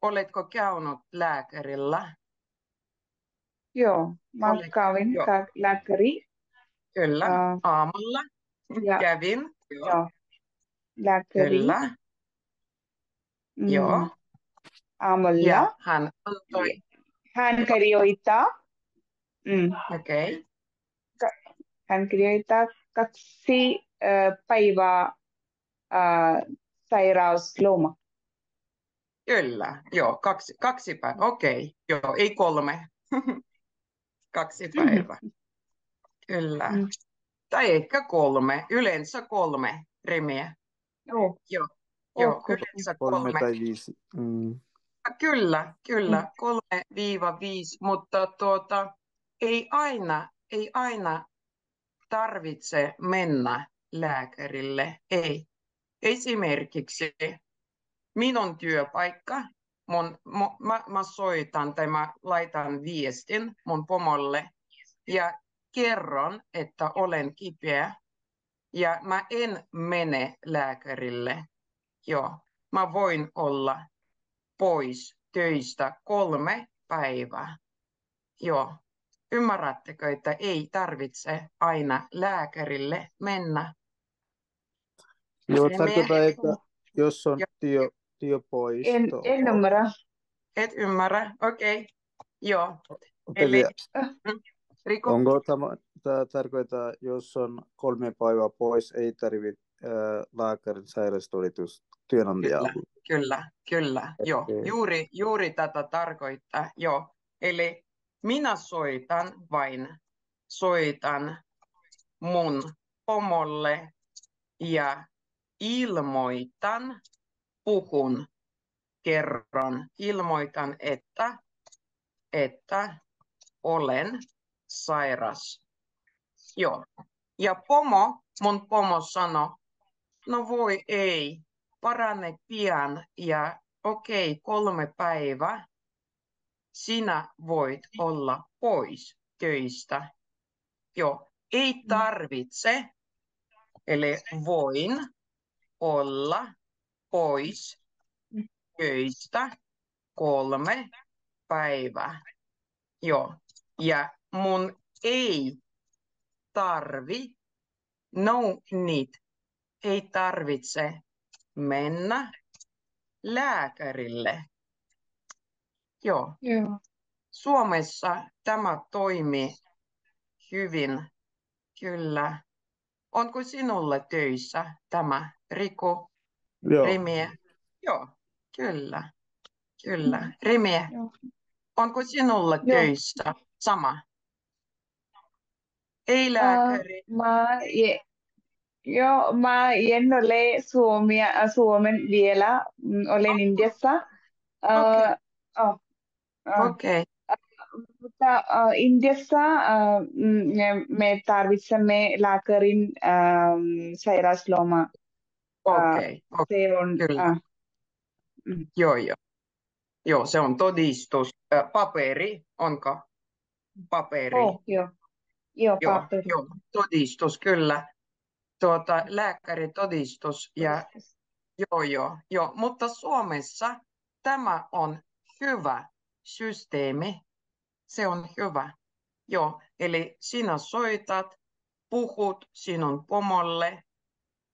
oletko käynyt lääkärillä? Joo, mä Olet, kävin joo, lääkäri. kyllä, Uh, aamulla ja kävin, joo, joo, lääkäri. kyllä, joo. Aamulla. Ja hän Hän kirjoittaa. Mm. Ka- Hän kirjoittaa kaksi äh, päivää äh, sairausloma. kyllä, joo, kaksi, kaksi päivää, okei, joo, ei kolme, <laughs> kaksi päivää, kyllä. Mm. Tai ehkä kolme, yleensä kolme rimiä. Joo, Joo, joo, okay. yleensä Kolme kolme. tai viisi. Mm. Kyllä, Mm. kyllä, kolme viiva viisi, mutta tuota, ei aina, ei aina tarvitse mennä lääkärille. Ei. Esimerkiksi minun työpaikka, mun, mu, mä, mä soitan tai mä laitan viestin mun pomolle ja kerron, että olen kipeä ja mä en mene lääkärille. Joo, mä voin olla pois töistä kolme päivää. Joo. Ymmärrättekö, että ei tarvitse aina lääkärille mennä? Joo, Remiä, tarkoittaa, että jos on jo, työ, työpoisto. en, en ymmärrä. et ymmärrä? Okei. Okay. Joo. Eli mm, Riku? Onko tämä, tämä tarkoittaa, jos on kolme päivää pois, ei tarvitse äh, lääkärin sairastodistus työnantajalta? Kyllä, kyllä, kyllä. Joo, Okei. juuri, juuri tätä tarkoittaa. Joo. Eli minä soitan vain, soitan mun pomolle ja ilmoitan, puhun, kerron, ilmoitan, että, että olen sairas. Joo. Ja pomo, mun pomo sanoi, no voi ei, parane pian ja okei, okay, kolme päivää sinä voit olla pois töistä. Joo, ei tarvitse, eli voin olla pois töistä kolme päivää. Joo, ja mun ei tarvi, no need, ei tarvitse mennä lääkärille. Joo, Joo. Suomessa tämä toimii hyvin, kyllä. Onko sinulle töissä tämä, Riku, Joo. Rimie? Joo, kyllä, kyllä. Rimie, Joo. onko sinulle Joo. töissä sama? Ei lääkäri. mä, je, joo, mä en ole Suomia, äh, Suomen vielä, mm, olen Indiassa. Okei. Äh, oh, äh, Okei, mutta äh, Indiassa äh, mm, me tarvitsemme lääkärin ähm, sairausloma. Äh, okei, okei, se on, kyllä. äh, mm, Joo, joo. Joo, se on todistus. Ö, Paperi, onko paperi? oh, joo, joo, Joo, paperi. joo, todistus, kyllä. Tuota, lääkäritodistus ja joo, joo, joo. Mutta Suomessa tämä on hyvä systeemi. Se on hyvä. Joo, eli sinä soitat, puhut sinun pomolle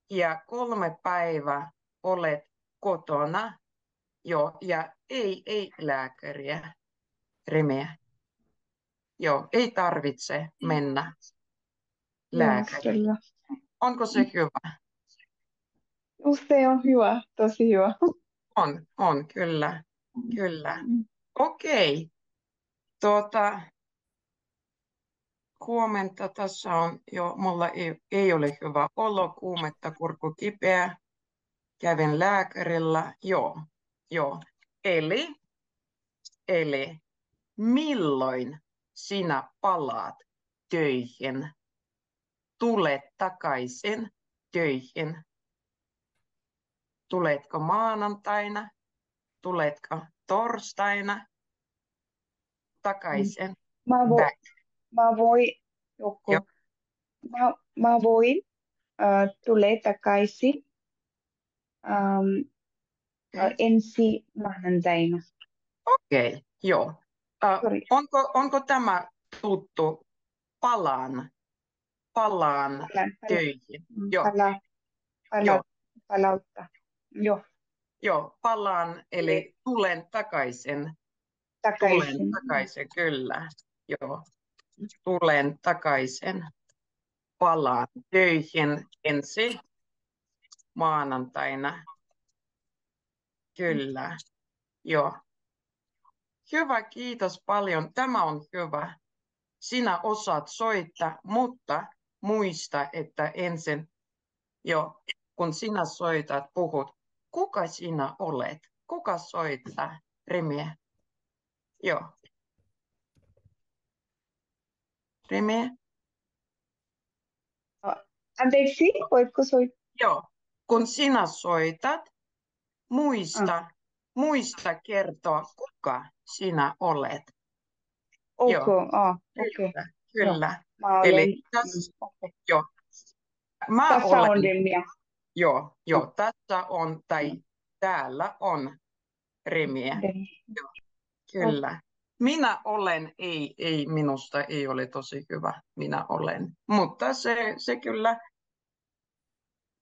ja kolme päivää olet kotona. Joo, ja ei, ei lääkäriä, remeä. Joo, ei tarvitse mennä kyllä. Onko se hyvä? Se on hyvä, tosi hyvä. On, on, kyllä, kyllä. Okei. Tuota, huomenta tässä on jo, mulla ei, ei ole hyvä olo, kuumetta, kurkku kipeä. Kävin lääkärillä, joo, joo. Eli, eli milloin sinä palaat töihin? Tulet takaisin töihin. Tuletko maanantaina? Tuletko torstaina? Takaisin. Mä, vo, Back. mä voin, joko, Joo. mä, mä voin äh, tulee takaisin ähm, äh, Okei, ensi maanantaina. Okei, joo. Äh, Sorry. onko, onko tämä tuttu? Palaan, palaan Palaan, palaan, töihin. mm, Joo, pala, pala, joo, palautta. Joo, joo, palaan, eli tulen takaisin. Tulen takaisin. takaisin, kyllä. Joo, tulen takaisin. Palaan töihin ensi maanantaina. Kyllä, joo. Hyvä, kiitos paljon. Tämä on hyvä. Sinä osaat soittaa, mutta muista, että ensin jo kun sinä soitat, puhut, kuka sinä olet? Kuka soittaa? Remiä. Joo. Remiä. Anteeksi, voitko soittaa? Joo. Kun sinä soitat, muista, muista kertoa, kuka sinä olet. Ok, Joo. ah, okei. Kyllä, kyllä. Mä Eli olen, tässä, mm, okei. joo. Mä Tässä olen, on Remia. joo, joo, tässä on, tai täällä on Remiä. Remia. Kyllä. Minä olen, ei, ei, minusta ei ole tosi hyvä, minä olen. Mutta se, se kyllä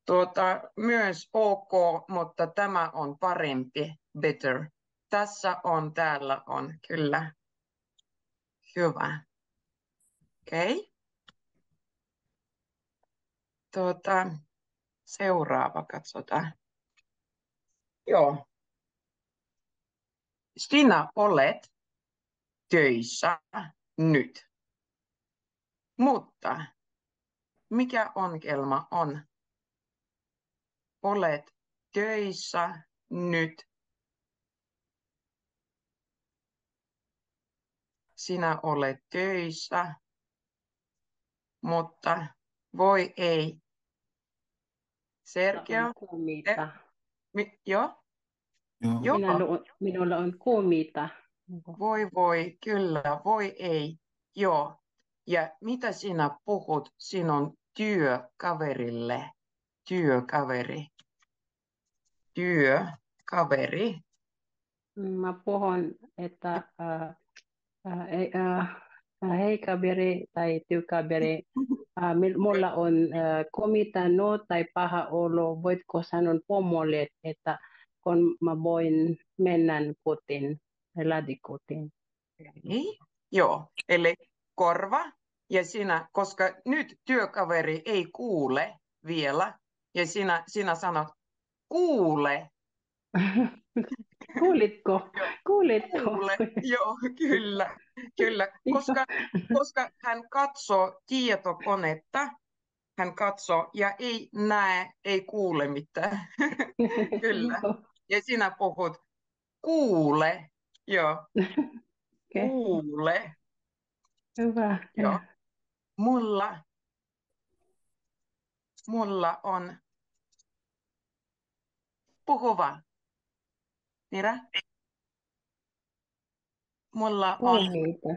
tuota, myös ok, mutta tämä on parempi, better. Tässä on, täällä on, kyllä. Hyvä. Okei. Tuota, seuraava katsotaan. Joo. Sinä olet töissä nyt. Mutta mikä ongelma on? Olet töissä nyt. Sinä olet töissä, mutta voi ei. Sergio? Kuumita. Mi- joo? Joo. Joo. Minulla, minulla on kuumita. Voi voi, kyllä, voi ei. Joo. Ja mitä sinä puhut sinun työkaverille? Työkaveri. Työkaveri. Mä puhun, että äh, ei, äh, äh, hei kaveri tai työkaveri, mil- mulla on äh, komitano tai paha olo, voitko sanoa pomolle, että kun mä voin mennä kotiin, lähdikotiin. Ei. Joo, eli korva. Ja sinä, koska nyt työkaveri ei kuule vielä, ja sinä, sinä sanot, kuule, <laughs> Kuulitko? Kuulitko? kuule. Joo, kyllä, <laughs> kyllä. Koska, koska hän katsoo tietokonetta, hän katsoo ja ei näe, ei kuule mitään. <laughs> Kyllä. Ja sinä puhut, kuule, joo, <laughs> okei. kuule. Hyvä. Joo. Mulla, mulla on puhuva. Mira? Mulla on, Kuumita.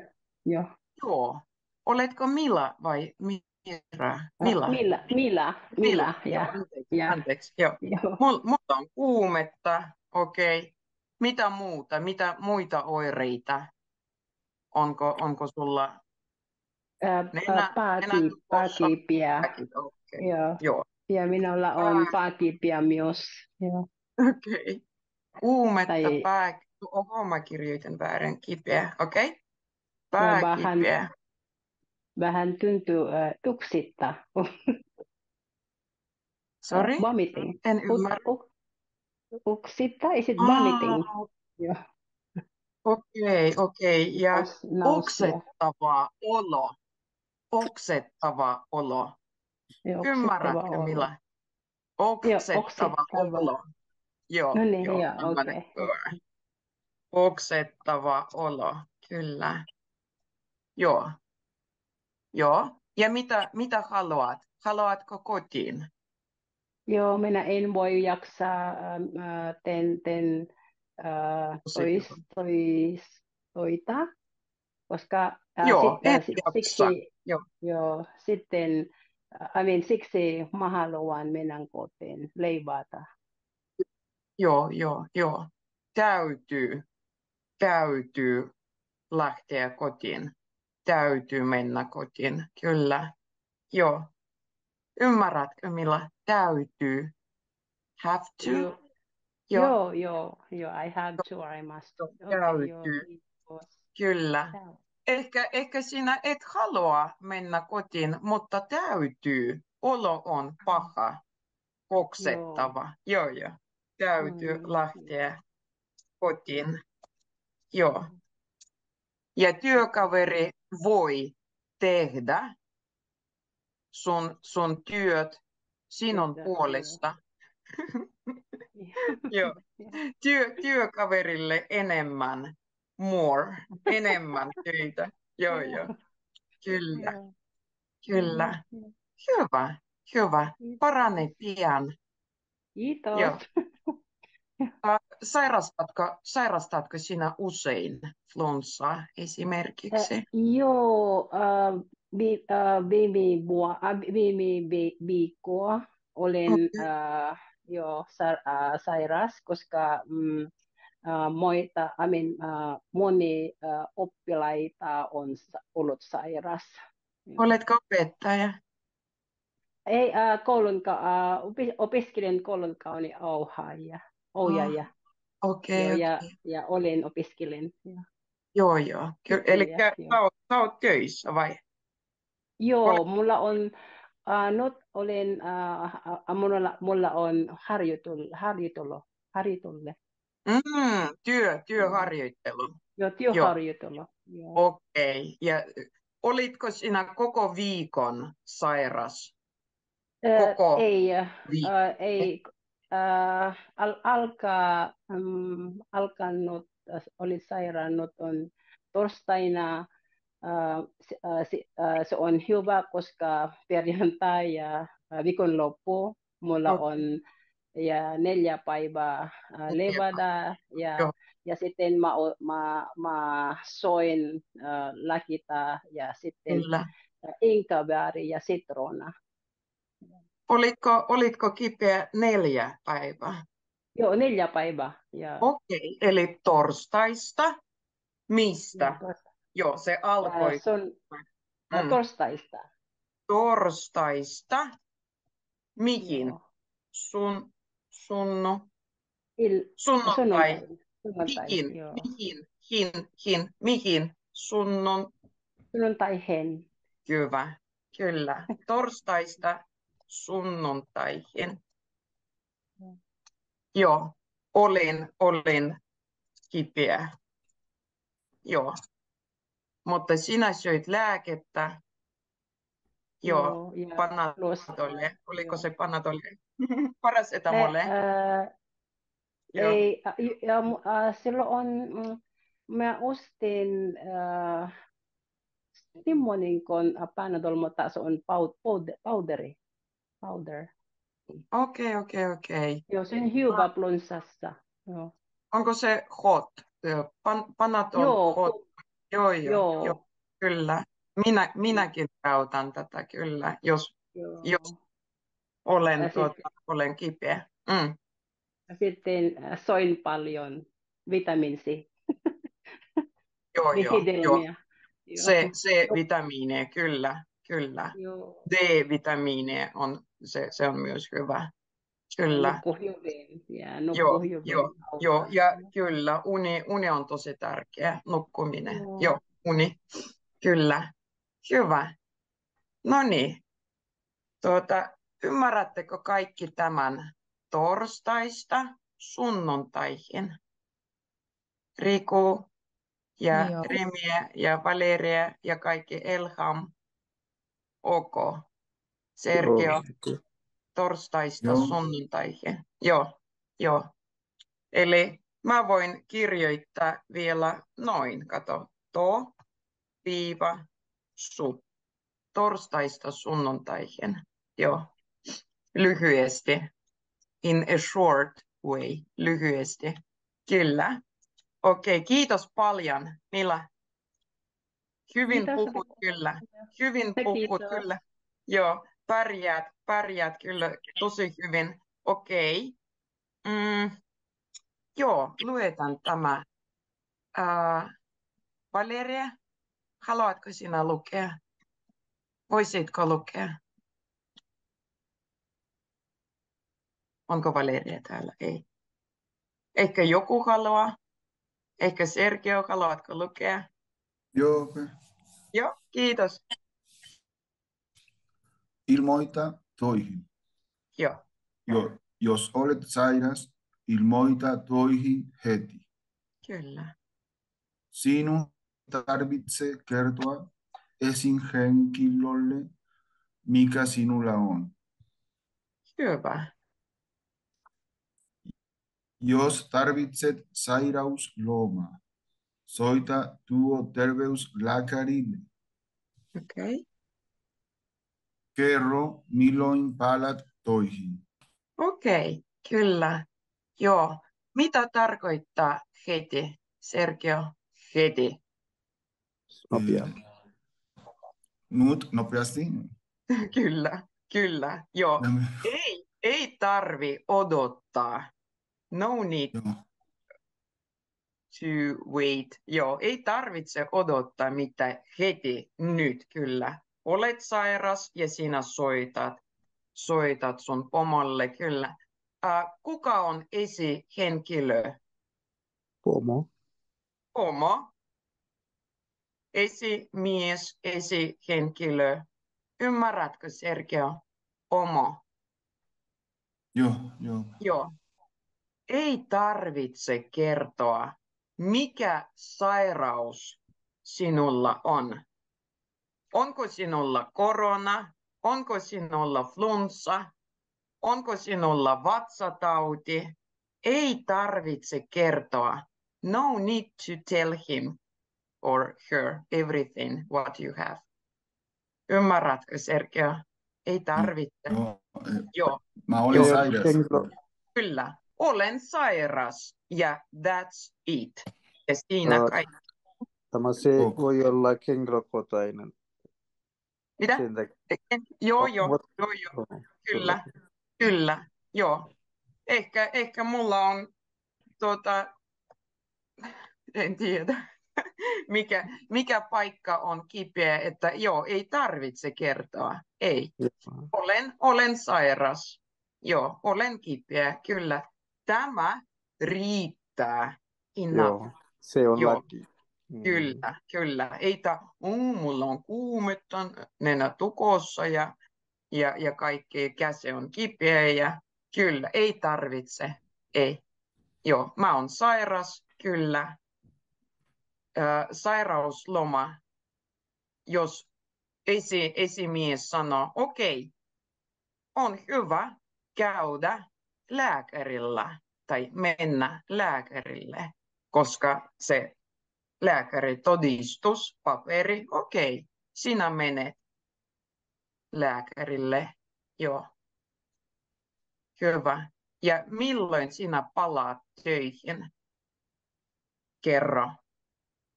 Joo. joo. Oletko Mila vai Mira? Mila. Mila, Mila, Mila, Joo, ja, anteeksi, ja, anteeksi, joo. joo. Mulla, mulla on kuumetta, okei. Mitä muuta, mitä muita oireita? Onko, onko sulla nenä, paakipiä, Okei, joo. joo. Ja minulla on paakipiä myös, joo. Okei. Kuumetta, Tai- pää... Oho, mä kirjoitin väärin. Kipeä, okei. vähän- Pääkipeä. Vähän tuntuu ää, tuksittaa. Sorry? Vomiting. En ymmärrä. uk- Uksittaa, is it vomiting? Okei, okei. Ja oksettava olo. Oksettava olo. Ymmärrätkö, oksettava olo. Oksettava oksettava. olo. Joo, No niin, joo, joo, ymmärrän. Oksettava olo, kyllä. Joo. Joo. Ja mitä, mitä haluat? Haluatko kotiin? Joo, minä en voi jaksaa ähm, äh, ten, ten, äh, tois, tois, toita, koska äh, Joo, sit, äh, siksi, Joo. joo, sitten, I mean, siksi mä haluan mennä kotiin, leivata. Joo, joo, joo. Täytyy, täytyy lähteä kotiin. Täytyy mennä kotiin, kyllä. Joo. Ymmärrätkö, millä täytyy? Have to? Joo, Joo, joo, joo, joo, I have to, I must. Joo, joo, täytyy. kiitos. kyllä. Ehkä, ehkä sinä et halua mennä kotiin, mutta täytyy. Olo on paha, oksettava. Joo, joo. Täytyy Mm, lähteä kotiin. Joo. Ja työkaveri voi tehdä sun, sun työt sinun Tehdä, puolesta. Joo. Työ, työkaverille enemmän, more, enemmän töitä. Joo, joo. Kyllä, kyllä. Hyvä, hyvä. Parane pian. Kiitos. Joo. <laughs> Sairastatko, sairastatko sinä usein flunssaa esimerkiksi? Äh, joo, äh, vi, äh, viime, vuo, äh, viime vi, viikkoa olen Okei. äh, jo sa, äh, sairas, koska mm, äh, moita, I mean, äh, moni äh, oppilaita on ollut sairas. Oletko opettaja? Ei, äh, koulun, äh, opi, opiskelen koulunkäynnin ohjaaja. ohjaaja. Okei, Joo, ja, okei. ja olen opiskelen. Joo. Joo, joo. Ky- Eli Kyllä, joo. sä oot, sä oot töissä vai? Joo, mulla on, uh, nyt olen, uh, mulla, mulla on harjoitul, harjoitelu, harjoitulle. Mm, työ, työharjoittelu. Joo, työharjoitelu. Joo. Okei. Okay. Ja olitko sinä koko viikon sairas? Koko ei, viikko? uh, ei. Uh, al, alkaa, um, alkanut, uh, oli sairannut on torstaina. Uh, se, se, uh, se on hyvä, koska perjantai ja uh, viikonloppu mulla Okay. on ja neljä päivää uh, levätä ja, Joo. ja sitten mä, mä, mä soin uh, lakita ja sitten Kyllä. inkavääri ja sitrona. Olitko, olitko kipeä neljä päivää? Joo, neljä päivää. Ja, Okei, okay. eli torstaista. Mistä? ja tos- Joo, se alkoi se on mm. torstaista. torstaista. Mihin? Joo. Sun, sunnu, Il, sunnuntai. Sunnuntai, Mihin? joo. Mihin? Hin, hin, mihin? Sunnun, Sunnuntaihin. hyvä. Kyllä. Torstaista sunnuntaihin. Joo, olin, olin kipeä. Joo. Mutta sinä söit lääkettä. Joo, ja plus, Panadolle. Oliko joo. se Panadolle? <laughs> Paracetamole. Ä, Joo. ei, ja, mu- ä, silloin on, mm, mä ostin äh, Simonin äh, Panadol, mutta se on pow- powder, powderi. Powder. Okei, okei, okei. Joo, se on hyvä flunssassa. Joo. Onko se hot? Pan, Panadol Joo, hot? Joo, joo, joo, joo, kyllä. Minä, minäkin käytän tätä kyllä, jos, joo. jos olen, Ja tuota, sitten, olen kipeä. Mm. sitten äh, soin paljon vitamiin C, Joo, joo, joo. Joo. Se, se vitamiineja, kyllä, kyllä. Joo. D-vitamiineja on, se, se on myös hyvä. Kyllä. Nukku hyvin ja Joo, joo, joo, ja kyllä, uni, uni on tosi tärkeä, nukkuminen. Joo. Joo, uni, kyllä. Hyvä. No niin, tuota, ymmärrättekö kaikki tämän torstaista sunnuntaihin? Riku ja Joo. Remiä ja Valeria ja kaikki Elham. Ok. Sergio, torstaista Joo. sunnuntaihin. Joo, joo. Eli mä voin kirjoittaa vielä noin, kato, to, viiva, su, torstaista sunnuntaihin. Joo, lyhyesti, in a short way, lyhyesti. Kyllä. Okei, kiitos paljon, Mila. Hyvin Kiitos. puhut kyllä, hyvin puhut Kiitos. kyllä. Joo, pärjäät, pärjäät kyllä tosi hyvin. Okei. Mm, joo, luetaan tämä. Ää, Valeria, haluatko sinä lukea? Voisitko lukea? Onko Valeria täällä? Ei. Ehkä joku haluaa. Ehkä Sergio, haluatko lukea? Joo, okei. Joo, kiitos. Ilmoita toihin. Joo, Jo, jos olet sairas, ilmoita toihin heti. kyllä. Sinun tarvitsee kertoa esihenkilölle, mikä sinulla on. Hyvä. Jos tarvitset sairauslomaa, soita työterveyslääkärille. Okei. Okay. Kerro, milloin palat toihin. Okei, okay, kyllä. Joo. Mitä tarkoittaa heti, Sergio? Heti. Nopea. Nyt nopeasti. <laughs> Kyllä, kyllä. Joo. Ei, ei tarvi odottaa. No need Joo. To wait. Joo, ei tarvitse odottaa mitä heti nyt, kyllä. Olet sairas ja sinä soitat, soitat sun pomolle, kyllä. Äh, kuka on esihenkilö? Pomo. Pomo. Esimies, esihenkilö. Ymmärrätkö, Sergio? Omo. Joo, joo. Joo. Ei tarvitse kertoa, mikä sairaus sinulla on. Onko sinulla korona? Onko sinulla flunssa? Onko sinulla vatsatauti? Ei tarvitse kertoa. No need to tell him or her everything what you have. Ymmärrätkö, Sergio? Ei tarvitse. Joo. eh, Joo, Mä olin Joo. sairas. Kyllä. Olen sairas ja that's it. Ja siinä Aa, kaikki. tämä se Ok. voi olla henkilökohtainen. Mitä? Sen takia. Joo, joo, what- joo, joo. oh, Kyllä, kyllä, joo. Ehkä, ehkä mulla on, tuota, en tiedä, <laughs> mikä, mikä paikka on kipeä, että joo, ei tarvitse kertoa. Ei, olen, olen sairas. Joo, olen kipeä, kyllä. Tämä riittää. Enough. Joo, se on Joo. laki. Mm. Kyllä, kyllä. Ei ta, uh, mulla on kuumetta, nenä tukossa ja, ja, ja kaikkea, käsi on kipeä ja kyllä, ei tarvitse, ei. Joo, mä oon sairas, kyllä. Ö, sairausloma, jos esi, esimies sanoo, okei, on hyvä käydä lääkärillä tai mennä lääkärille, koska se lääkäritodistus, paperi, okei, sinä menet lääkärille, joo. Hyvä. Ja milloin sinä palaat töihin? Kerro.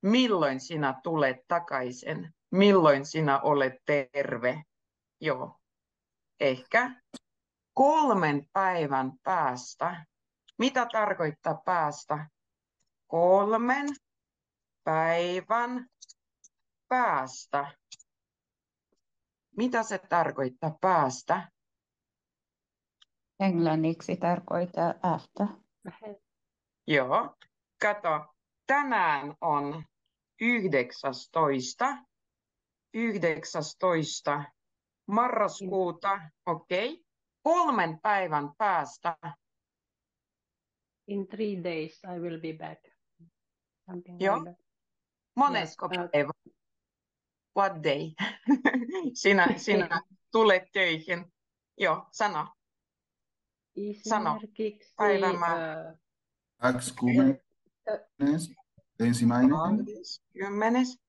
Milloin sinä tulet takaisin? Milloin sinä olet terve? Joo. Ehkä kolmen päivän päästä. Mitä tarkoittaa päästä? Kolmen päivän päästä. Mitä se tarkoittaa päästä? Englanniksi tarkoittaa after. Joo. Kato, tänään on 19. 19. marraskuuta, okei. Okay. Kolmen päivän päästä, In three days I will be back. Something Joo. like monesko uh, päivä? What day? <laughs> sinä, <laughs> sinä tulet töihin. Joo, sano. Sano. Päivämäärä. äh, Kaksikymmenes ensimmäinen. Kymmenes.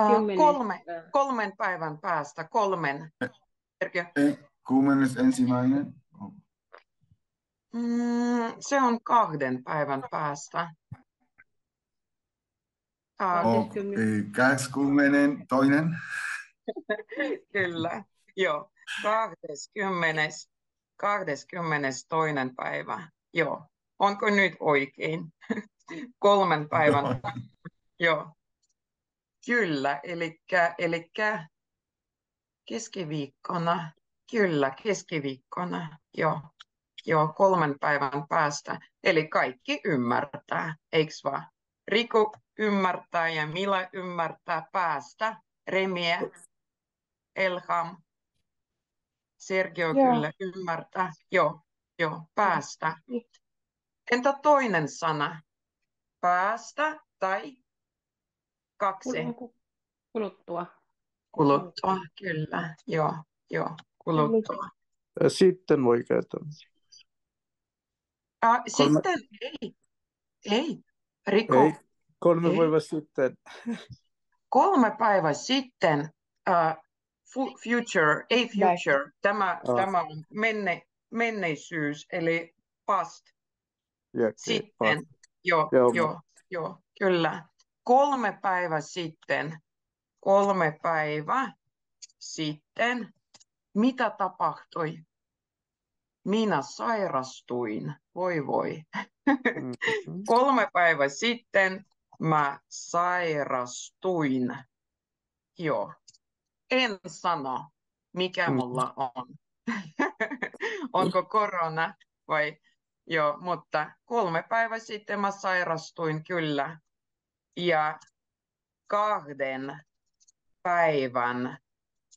Uh, Kymmenes, kolme, äh. kolmen päivän päästä, kolmen. Eh, Kymmenes ensimmäinen. Mm, se on kahden päivän päästä. Kaksikymmentä toinen. Kyllä, joo. 20. 22. päivä. Joo. Onko nyt oikein? <laughs> Kolmen päivän. joo. Kyllä, eli, eli keskiviikkona. Kyllä, keskiviikkona. Joo. Joo, kolmen päivän päästä. Eli kaikki ymmärtää, eikö vaan? Riku ymmärtää ja Mila ymmärtää päästä. Remie, Elham, Sergio Joo. kyllä ymmärtää. Joo, joo, päästä. Entä toinen sana? Päästä tai kaksi? kul- kuluttua. Kuluttua, kyllä. Joo, joo, kuluttua. Sitten voi käyttää. Ah, Kolme- sitten ei, ei, Riku, Ei, kolme Ei. päivää sitten. kolme päivää sitten, uh, fu- future, ei future, tämä, Ah. tämä on menne, menneisyys, eli past, Ja, sitten, joo, Joo. joo, joo, kyllä. Kolme päivää sitten, kolme päivää sitten, mitä tapahtui? Minä sairastuin, voi voi. Mhm. Kolme päivää sitten mä sairastuin. Joo. En sano, mikä Mm. mulla on. <laughs> Onko korona vai... Joo, mutta kolme päivää sitten mä sairastuin kyllä. Ja kahden päivän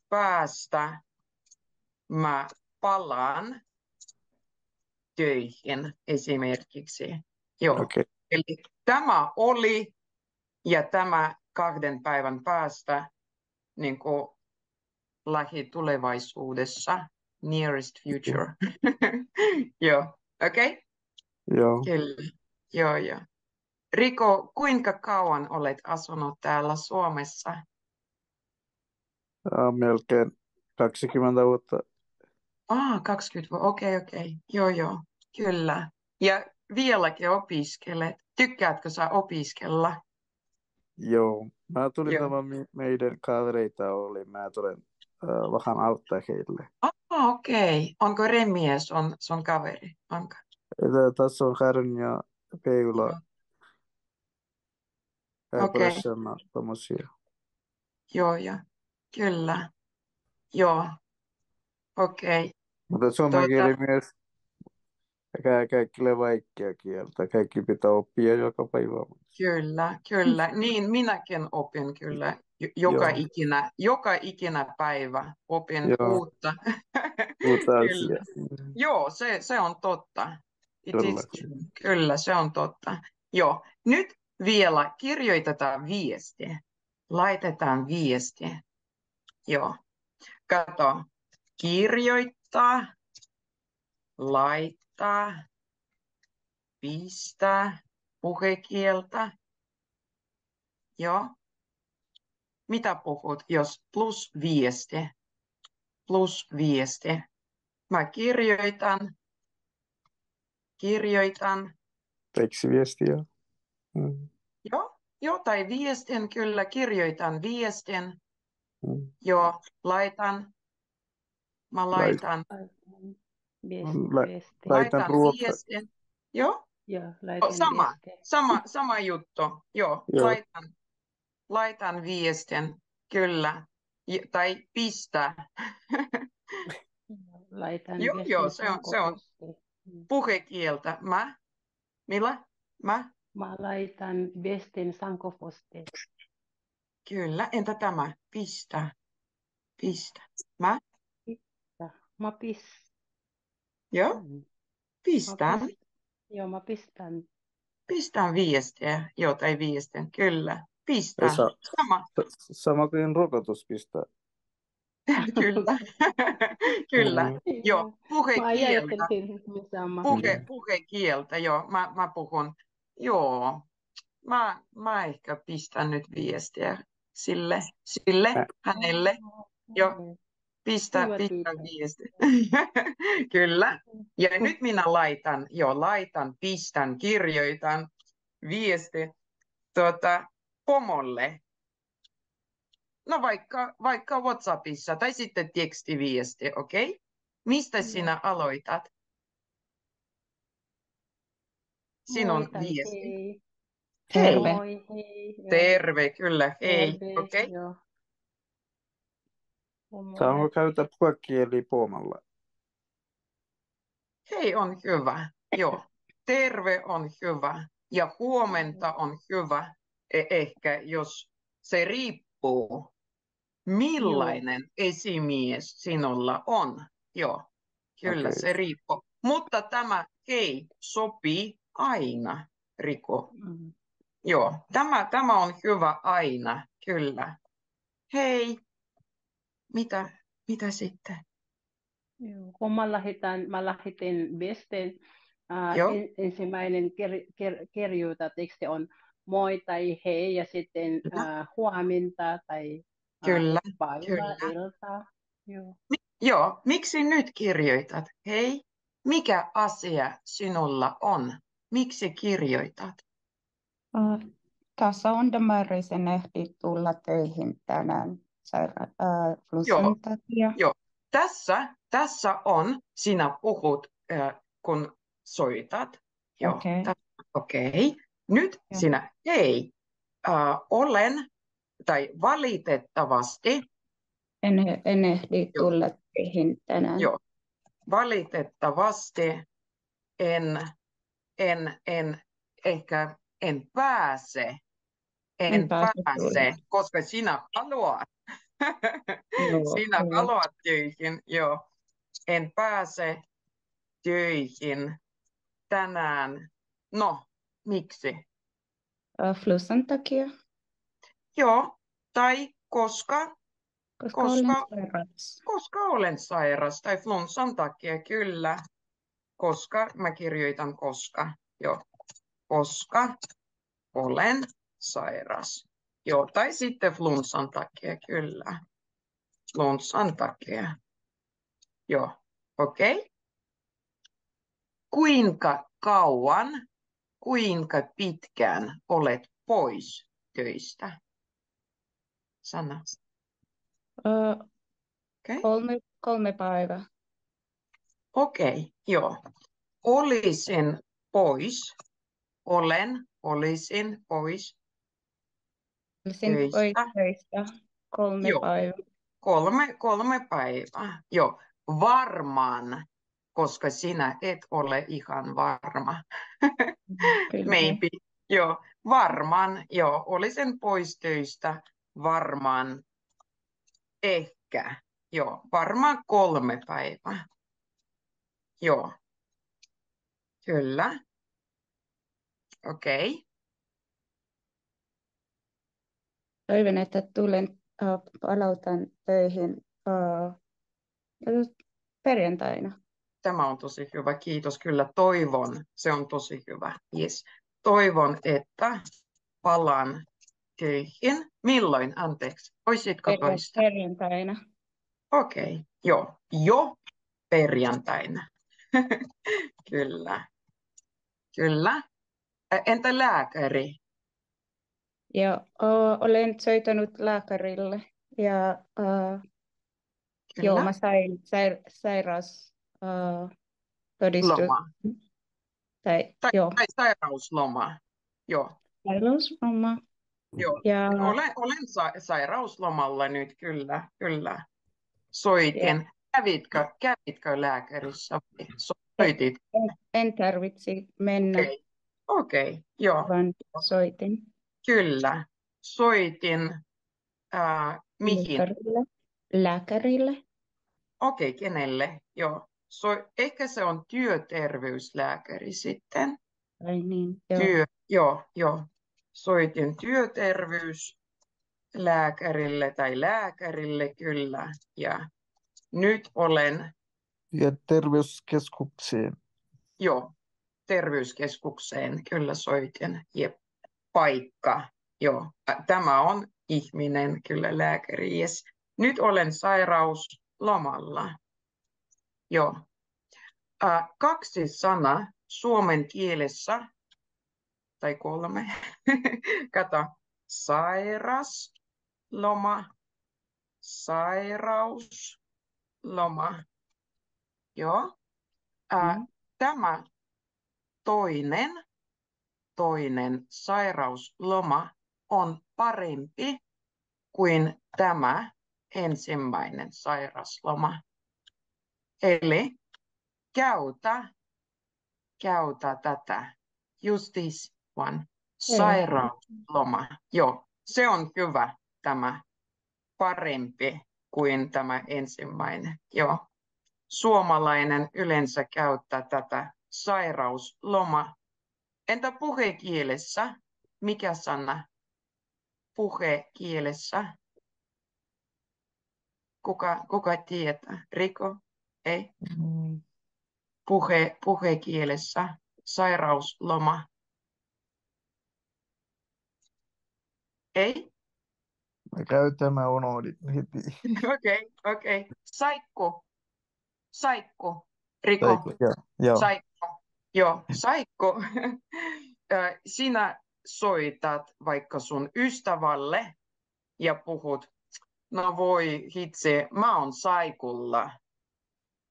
päästä mä palaan töihin esimerkiksi. Joo. Okei. Eli tämä oli ja tämä kahden päivän päästä niin kuin lähitulevaisuudessa, nearest future. <laughs> Joo, okei? Okay? Joo. Kyllä, joo, joo. Riko, kuinka kauan olet asunut täällä Suomessa? Ää, melkein 20 vuotta. Ah, 20 vuotta, okei, okay, okei. Okay. Joo, joo, kyllä. Ja vieläkin opiskelet. Tykkäätkö sä opiskella? Joo. Mä tulin Joo. meidän kavereita oli. Mä tulen ää, vähän auttaa heille. Ah, okei. Okay. Onko Remies on sun kaveri? Onko? Tässä on Karin ja Peula. Ja Okei. Tommosia. Joo, joo. Kyllä. Joo. Okei. Okay. Mutta suomen Tuota- kieli myös kaikille vaikea kieltä. Kaikki pitää oppia joka päivä. Kyllä, kyllä. Niin minäkin opin kyllä. Jo- Joka Joo. ikinä, joka ikinä päivä opin Joo. uutta. <laughs> Uutta. Joo, se, se on totta. It Kyllä. is. Kyllä, se on totta. Joo, nyt vielä kirjoitetaan viesti. Laitetaan viesti. Joo. Kato. Kirjoittaa, laittaa, pistää, puhekieltä. Joo. Mitä puhut, jos plus viesti? Plus viesti. Mä kirjoitan, kirjoitan, Tekstiviestiä. Mm. joo, joo, tai viestin, kyllä, kirjoitan viestin, Mm. joo, laitan, mä laitan, Viesti, Lä- viesti. laitan laitan ruoka. viestin, joo, Joo, oh, laitan sama, sama, sama juttu, joo, Joo. laitan, laitan viestin, kyllä, J- tai pistä, <laughs> Laitan joo, viestin joo, se on, se on. Mm. puhekieltä, mä, millä, mä, Mä laitan viestin sähköpostiin. kyllä, entä tämä, pistä, pistä, mä, Ja Mä pis... joo. Mä pistän, pis... Joo, mä pistän. Pistän viestiä, joo, tai viestin, kyllä. Pistän. Sa- Sama, sama kuin rokotus pistää. <laughs> kyllä. <laughs> kyllä, Mm. joo. Mä Puhekieltä, puhe, puhekieltä, joo. Mä, mä puhun, joo. Mä, mä ehkä pistän nyt viestiä sille, sille, hänelle. Joo, pistä, pistä viesti. <laughs> Kyllä. Ja nyt minä laitan, joo, laitan, pistän, kirjoitan viesti tuota, pomolle. No vaikka, vaikka WhatsAppissa tai sitten tekstiviesti, okei? Okay? Mistä sinä aloitat? Sinun Moi tai viesti. hei. Terve. Hei. Terve, kyllä, hei, okei? Okay? joo. Saanko käyttää puhekieli puomalla? Hei on hyvä, joo. Terve on hyvä ja huomenta on hyvä. E- ehkä jos se riippuu, millainen esimies sinulla on. Joo, kyllä Okei. se riippuu. Mutta tämä hei sopii aina, Riko. Mm. Joo, tämä, tämä on hyvä aina, kyllä. Hei, mitä, mitä sitten? Joo. Kun mä lähetän, mä lähetin viestin, ää, en, ensimmäinen ker, ker, kirjoita teksti on moi tai hei ja sitten Kyllä. ää, huomenta tai ää, Kyllä, päivä, kyllä. ilta. Joo. Joo, miksi nyt kirjoitat? Hei, mikä asia sinulla on? Miksi kirjoitat? Äh, Tässä on ehti tulla töihin tänään saira- äh, flussan Joo. takia. Joo, tässä, tässä on, sinä puhut, äh, kun soitat. Joo, Okei. tä- okei. Nyt Joo. sinä, hei, äh, olen, tai valitettavasti, En, en ehdi Joo. tulla töihin tänään. joo, valitettavasti en, en, en, ehkä en pääse, en, En pääse pääse, tulla. koska sinä haluat. Joo, Sinä kyllä. haluat töihin, joo. En pääse töihin tänään. No, miksi? Flussan takia, Joo, tai koska, koska olen koska, sairas. koska olen sairas, tai flunssan takia, kyllä. Koska, mä kirjoitan koska, joo. Koska olen sairas. Joo, tai sitten flunssan takia, kyllä. Flunssan takia. Joo, okei. Okay. Kuinka kauan, kuinka pitkään olet pois töistä? Sana. Ää, Okei. kolme, kolme päivää. Okei, joo. Olisin pois. Olen, olisin pois Töistä. töistä kolme Joo. päivää. Kolme, kolme päivää. Joo, varmaan, koska sinä et ole ihan varma. <laughs> Maybe. Joo, varmaan. Joo, olisin pois töistä. Varmaan. Ehkä. Joo, varmaan kolme päivää. Joo. Kyllä. Okei. Okay. Toivon, että tulen palautan töihin perjantaina. Tämä on tosi hyvä. Kiitos. Kyllä toivon. Se on tosi hyvä. Yes. Toivon, että palaan töihin. Milloin? Anteeksi. Voisitko Perjan- toistaa? Perjantaina. Okei. Okay. Joo. Jo perjantaina. <laughs> Kyllä. Kyllä. Entä lääkäri? Ja ää, olen soittanut lääkärille ja ää, joo, mä sain sai, sairaus ää, todistus. Loma. Tai, Tai, joo, tai sairausloma. Joo. sairausloma. Joo. Ja, Olen, olen sa- sairauslomalla nyt, kyllä, kyllä. ja Soitin. Kävitkö, kävitkö lääkärissä? Soitit? en, en tarvitse mennä, Okei, okei, joo, vaan soitin kyllä. Soitin, ää, mihin? lääkärille. lääkärille. Okei, kenelle? Joo. So, ehkä se on työterveyslääkäri sitten. Tai niin, joo. Työ, joo, joo. Soitin työterveyslääkärille tai lääkärille, kyllä. Ja nyt olen, Ja terveyskeskukseen. joo, terveyskeskukseen, kyllä soitin. Jep, paikka, joo. Tämä on ihminen, kyllä lääkäri, yes. Nyt olen sairauslomalla, joo. Ä, kaksi sanaa suomen kielessä, tai kolme. <laughs> Kato, sairas, loma, sairaus, loma. Joo. Mm. tämä toinen, toinen sairausloma on parempi kuin tämä ensimmäinen sairasloma. Eli käytä, käytä tätä. Just this one. Sairausloma. Joo, se on hyvä tämä. Parempi kuin tämä ensimmäinen. Joo. Suomalainen yleensä käyttää tätä sairausloma. Entä puhekielessä? Mikä sana puhekielessä? Kuka, kuka tietää? Riko? Ei? Mm, Puhe, puhekielessä sairausloma. Ei? Mä käytän, mä unohdin heti. <laughs> Okei, okei. Saikku. Saikku. Riko. Saiko? Joo. Joo. Saikko. Joo, saikko. <laughs> Sinä soitat vaikka sun ystävälle ja puhut, no voi hitsi, mä oon saikulla.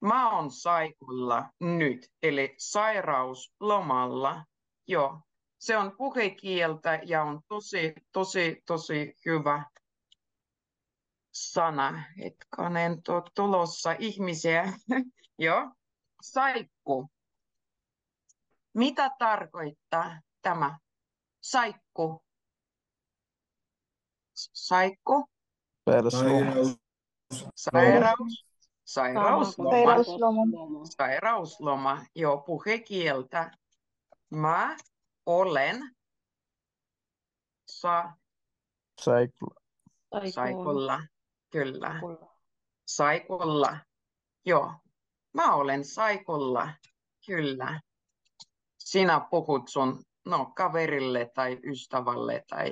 Mä oon saikulla nyt, eli sairauslomalla. Joo, se on puhekieltä ja on tosi, tosi, tosi hyvä sana. Hetkonen, tulossa ihmisiä. <laughs> Joo, saikku. Mitä tarkoittaa tämä? Saikku. Saikku. Sairaus. Sairaus. Sairausloma. Sairausloma. Sairausloma. Joo, puhekieltä. Mä olen sa, Saikulla. saikulla. Kyllä. Saikulla. Joo. Mä olen saikulla. Kyllä. Sinä puhut sun no, kaverille tai ystävälle tai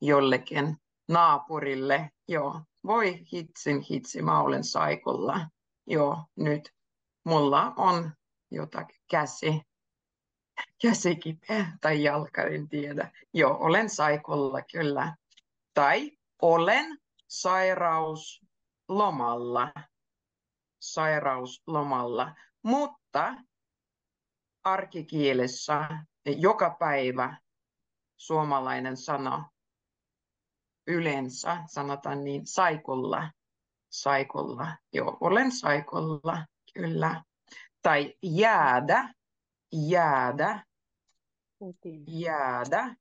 jollekin naapurille. Joo. Voi hitsin hitsi, mä olen saikulla. Joo, nyt mulla on jotakin käsi, käsi kipeä tai jalka, en tiedä. Joo, olen saikulla, kyllä. Tai olen sairauslomalla. Sairauslomalla. Mutta arkikielessä joka päivä suomalainen sana yleensä sanotaan niin saikulla. Saikulla. Joo, olen saikulla, kyllä. Tai jäädä, jäädä, jäädä,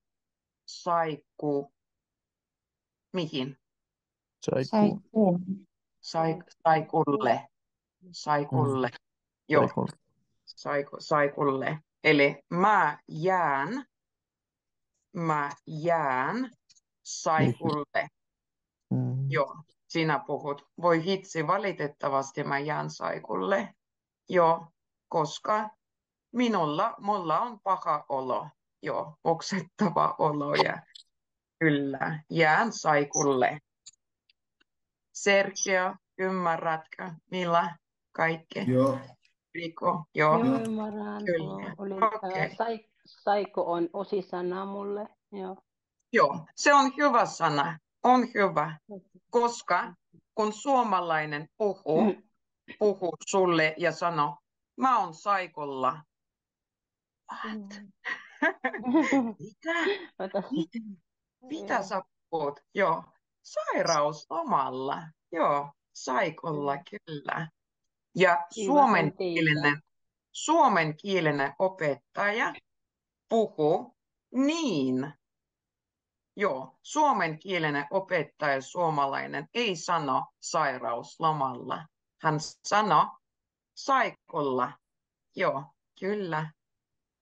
saiku, mihin? Saiku. Saik, saikulle, saikulle, joo, saiku, saikulle. Eli mä jään, mä jään saikulle. Mm. Joo, sinä puhut. Voi hitsi, valitettavasti mä jään saikulle. Joo, koska minulla, mulla on paha olo. Joo, oksettava olo ja kyllä, jään saikulle. Sergio, ymmärrätkö, millä kaikki? Joo. Riko, joo. Joo, ymmärrän. Kyllä. Olin, Okei. ää, sai, saiko on osisana mulle. Joo. Joo, se on hyvä sana. On hyvä, koska kun suomalainen puhuu, puhuu sulle ja sanoo, mä oon saikolla. What? <laughs> <laughs> Mitä? Mitä? Mitä sä puhut? Joo, sairauslomalla. Joo, saikolla kyllä. Ja suomenkielinen, suomenkielinen opettaja puhuu niin. Joo, suomenkielinen opettaja suomalainen ei sano sairauslomalla. Hän sanoo saikolla. Joo, kyllä,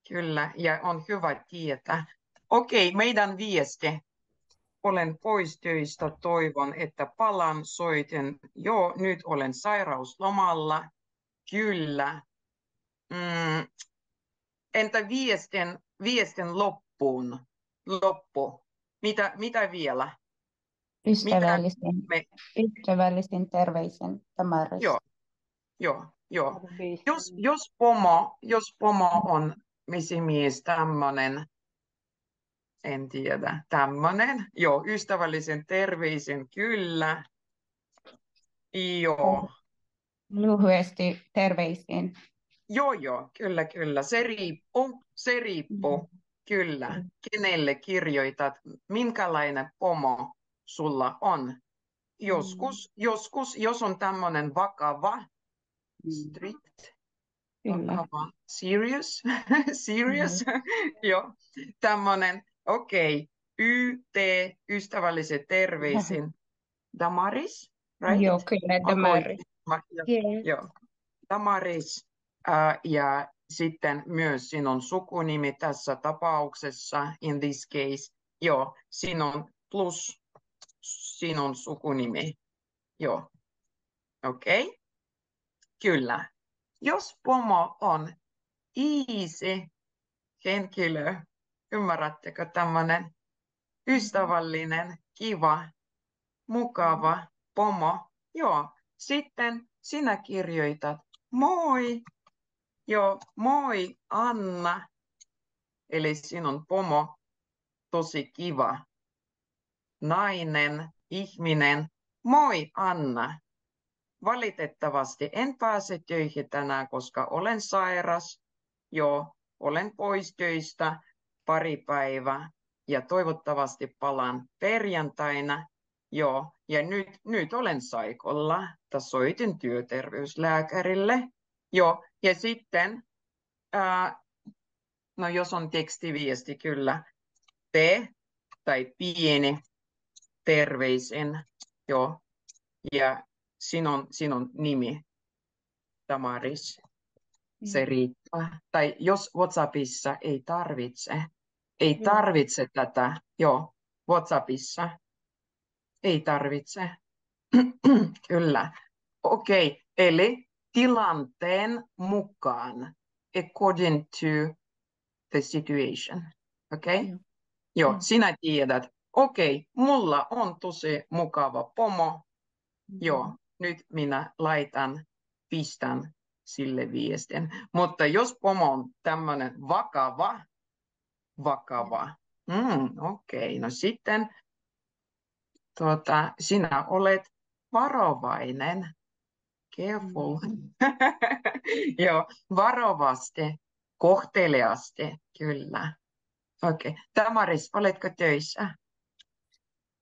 kyllä. Ja on hyvä tietää. Okei, meidän viesti. Olen pois töistä, toivon, että palaan, soitin. Joo, nyt olen sairauslomalla. Kyllä. Mm. Entä viestin, viestin loppuun? Loppu. Mitä, mitä vielä? Ystävällisin, me- ystävällisin terveisin Tamaris. Joo, joo, joo. Jos, jos, pomo, jos pomo on misimies tämmöinen, en tiedä, tämmöinen, joo, ystävällisen terveisin, kyllä. Joo, Lyhyesti terveisin. joo, joo, kyllä, kyllä. Se riippuu, se riippuu, kyllä. Kenelle kirjoitat, minkälainen pomo sulla on. Joskus, joskus, jos on tämmöinen vakava, strict, Kyllä. vakava, serious, <laughs> serious, <laughs> joo, tämmöinen, okei, YT, ystävälliset terveisin, <laughs> Damaris, right? Joo, kyllä, Damaris. Yes. Joo, Damaris, ää, ja sitten myös sinun sukunimi tässä tapauksessa, in this case, joo, sinun plus sinun sukunimi, joo, okei, okay. kyllä. Jos pomo on easy henkilö, ymmärrättekö tämmöinen ystävällinen, kiva, mukava pomo, joo, sitten sinä kirjoitat moi, joo, moi Anna, eli sinun pomo, tosi kiva, nainen, ihminen, moi Anna. Valitettavasti en pääse töihin tänään, koska olen sairas. Joo, olen pois töistä pari päivää ja toivottavasti palaan perjantaina. Joo, ja nyt, nyt olen saikolla. Tässä soitin työterveyslääkärille. Joo, ja sitten, ää, no jos on tekstiviesti, kyllä, te tai pieni terveisin, joo, ja sinun, sinun nimi, Tamaris, se Joo. riittää. Tai jos WhatsAppissa ei tarvitse, ei Joo. tarvitse tätä, joo, WhatsAppissa ei tarvitse. <clears throat> Kyllä. Okei, okay. eli tilanteen mukaan, according to the situation. Okei? Okay? Joo. Joo, Joo. sinä tiedät, okei, okay, mulla on tosi mukava pomo. Joo, nyt minä laitan, pistän sille viestin. Mutta jos pomo on tämmöinen vakava, vakava, mm, okei, okay, no sitten tuota, sinä olet varovainen, careful, <laughs> joo, varovasti, kohteliaasti, kyllä. Okei, okay. Tamaris, oletko töissä?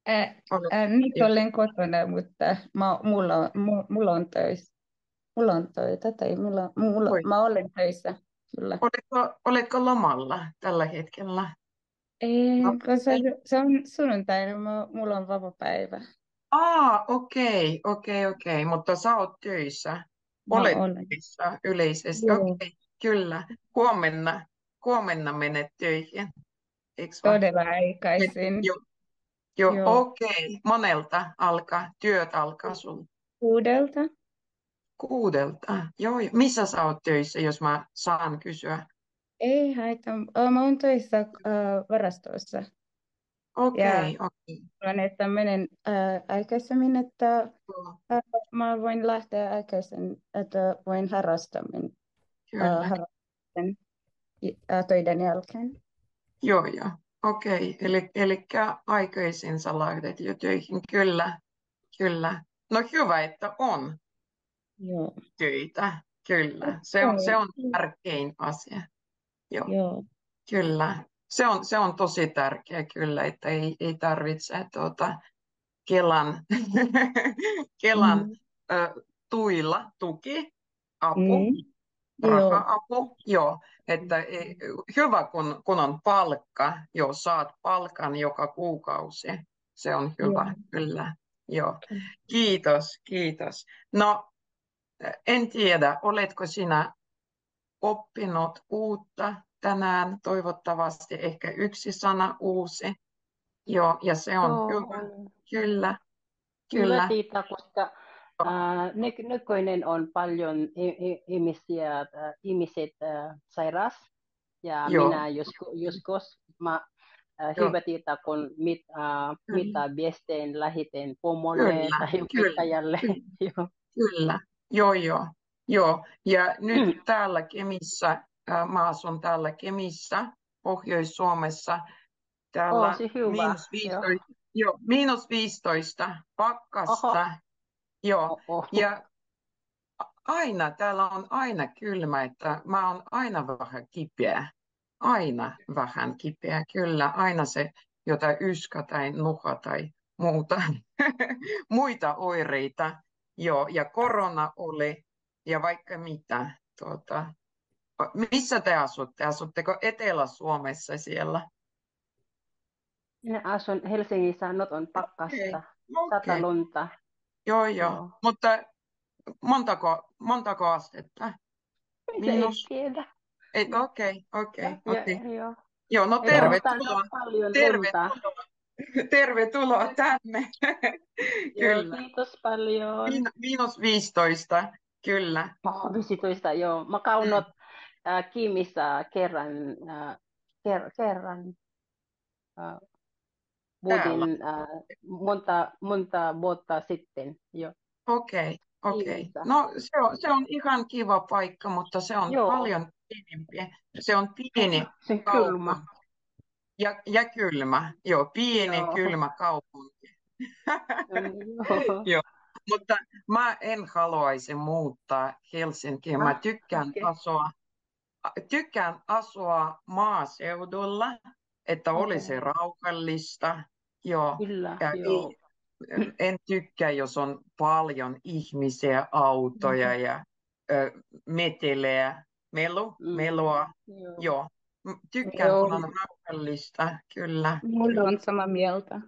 Ä, Olet, ä, nyt olen kotona, mutta mä, mulla, on- mulla on töissä. Mulla on töitä tai mulla, mulla, mä olen töissä, kyllä. Oletko, oletko lomalla tällä hetkellä? Ei, No, se se on sunnuntaina, mulla on vapaa-päivä. Ah, okei, okei, okei, mutta sä oot töissä. Olet olen. töissä yleisesti, Joo, okei, kyllä. Huomenna, huomenna menet töihin, eikö todella aikaisin. jo, jo, Joo, okei. Monelta alkaa, työt alkaa sulla? kuudelta. Kuudelta, joo. joo. Missä sä oot töissä, jos mä saan kysyä? Ei haittaa. Mä oon töissä äh, varastossa. Okei, okei. haluan, että menen äh, aikaisemmin, että äh, mä voin lähteä aikaisin, että voin harrastaa min, äh, äh, töiden jälkeen. joo, joo. Okei, eli, eli aikaisin sä lähdet jo töihin, kyllä, kyllä. No hyvä, että on Joo, töitä, kyllä. Se on, se on tärkein asia. Joo, joo, kyllä. Se on, se on tosi tärkeä kyllä, että ei, ei tarvitse tuota, Kelan, <laughs> Kelan mm, ö, tuilla tuki, apu, mm, joo, raha-apu, joo, että ei- hyvä kun, kun on palkka, joo, saat palkan joka kuukausi, se on joo, hyvä, kyllä, joo. kyllä. Kiitos, kiitos. No, en tiedä, oletko sinä oppinut uutta tänään, toivottavasti ehkä yksi sana uusi, joo, ja se on Joo, hyvä, kyllä, Kyllä. Kyllä, siitä, koska nyky- nykyinen on paljon ihmisiä, ää, ihmiset ää, sairas. Ja joo, minä joskus, joskus mä joo, hyvä tietää, kun mit, kyllä. mitä viestin lähiten pomolle Kyllä, tai kyllä, yrittäjälle. kyllä, <laughs> Joo. kyllä. Joo, joo, joo. Ja nyt täällä Kemissä, äh, mä asun täällä Kemissä, Pohjois-Suomessa, Oh, täällä se hyvä. miinus Joo. 15, joo, miinus 15 Oho. pakkasta, joo. Oho. Ja aina, täällä on aina kylmä, että mä oon aina vähän kipeä. Aina vähän kipeä, kyllä. Aina se jotain yskä tai nuha tai muuta, <laughs> muita oireita. Joo, ja korona oli ja vaikka mitä. Tuota, missä te asutte? Asutteko Etelä-Suomessa siellä? Minä asun Helsingissä, nyt on Okei, pakkasta, okei. sata lunta. Joo, joo. Joo. Mutta montako, montako astetta? Mitä ei tiedä. Ei, okei, okei, Ja, okei. ja, joo. Joo, no tervetuloa. Tervetuloa. Tervetuloa tänne. <laughs> Joo, Kyllä. kiitos paljon. Miin- Miinus 15, kyllä. Oh, 15, joo. Mä kaunot äh, Kiimissä kerran, äh, ker, kerran äh, vuoden äh, monta, monta vuotta sitten. Joo. Okei, okei. Kiimissä. No se on, se on ihan kiva paikka, mutta se on Joo. paljon pienempi. Se on pieni <laughs> Se kylmä. Ja, ja kylmä, joo, pieni Joo. kylmä kaupunki. Joo. <laughs> Joo, mutta mä en haluaisi muuttaa Helsinkiin. Mä Ah, tykkään okei. asua, tykkään asua maaseudulla, että olisi Okei. rauhallista. Joo, Kyllä, ja joo. ei, en tykkää, jos on paljon ihmisiä, autoja ja ö, meteleä, melu, Mm. melua. Joo. Joo, tykkään, Joo, kun on rauhallista, kyllä. mulla on sama mieltä.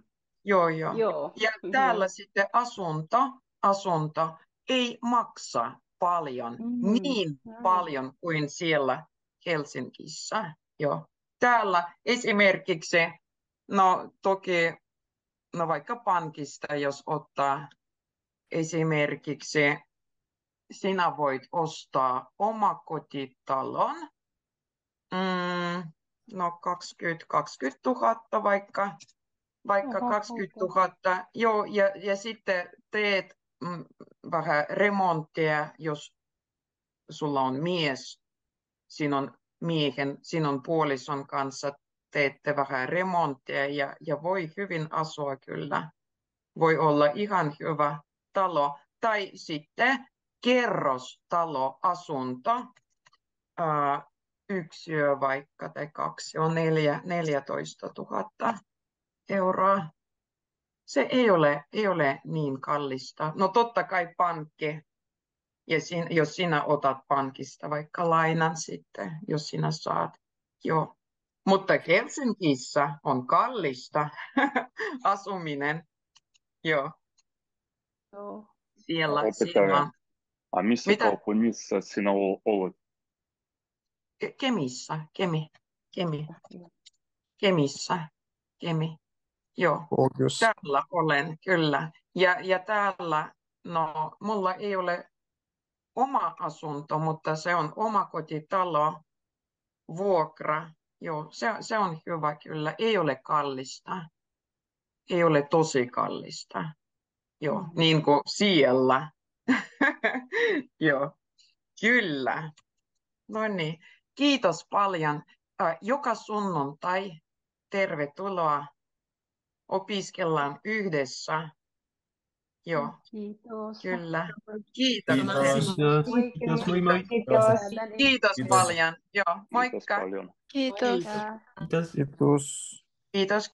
Joo, joo. Joo. Ja Joo. <laughs> täällä sitten asunto, asunto ei maksa paljon, Mm, niin aivan. paljon kuin siellä Helsingissä. Jo. Täällä esimerkiksi, no toki, no vaikka pankista, jos ottaa esimerkiksi, sinä voit ostaa omakotitalon, mm, no 20, 20 000 vaikka, vaikka Oho, 20 okei. 000, joo, ja, ja sitten teet mm, vähän remonttia, jos sulla on mies, sinun miehen, sinun puolison kanssa teette vähän remonttia ja, ja voi hyvin asua kyllä. Voi olla ihan hyvä talo. Tai sitten kerrostalo, asunto, ää, yksi yö vaikka tai kaksi on neljä, 14 000 euroa. Se ei ole, ei ole niin kallista. No totta kai pankki, ja sin, jos sinä otat pankista vaikka lainan sitten, jos sinä saat, joo. Mutta Helsingissä on kallista <laughs> asuminen, joo, Joo. siellä, siellä. a missä Mitä? kaupungissa sinä ol- olet? Ke- Kemissä, Kemi, Kemi, Kemissä, Kemi, joo. Pohjois. Täällä olen, kyllä. Ja, ja täällä, no, mulla ei ole oma asunto, mutta se on omakotitalo, vuokra. Joo, se, se on hyvä kyllä. Ei ole kallista. Ei ole tosi kallista. Joo, Mm. niin kuin siellä. <laughs> Joo, kyllä. No niin, kiitos paljon. Joka sunnuntai tervetuloa. Opiskellaan yhdessä. Joo, Kiitos. kyllä. Kiitos. Kiitos. Kiitos. Moi, Kiitos, moi. Kiitos. Kiitos Kiitos. paljon. Joo, Kiitos moikka. paljon. Kiitos. Kiitos. Kiitos. Kiitos.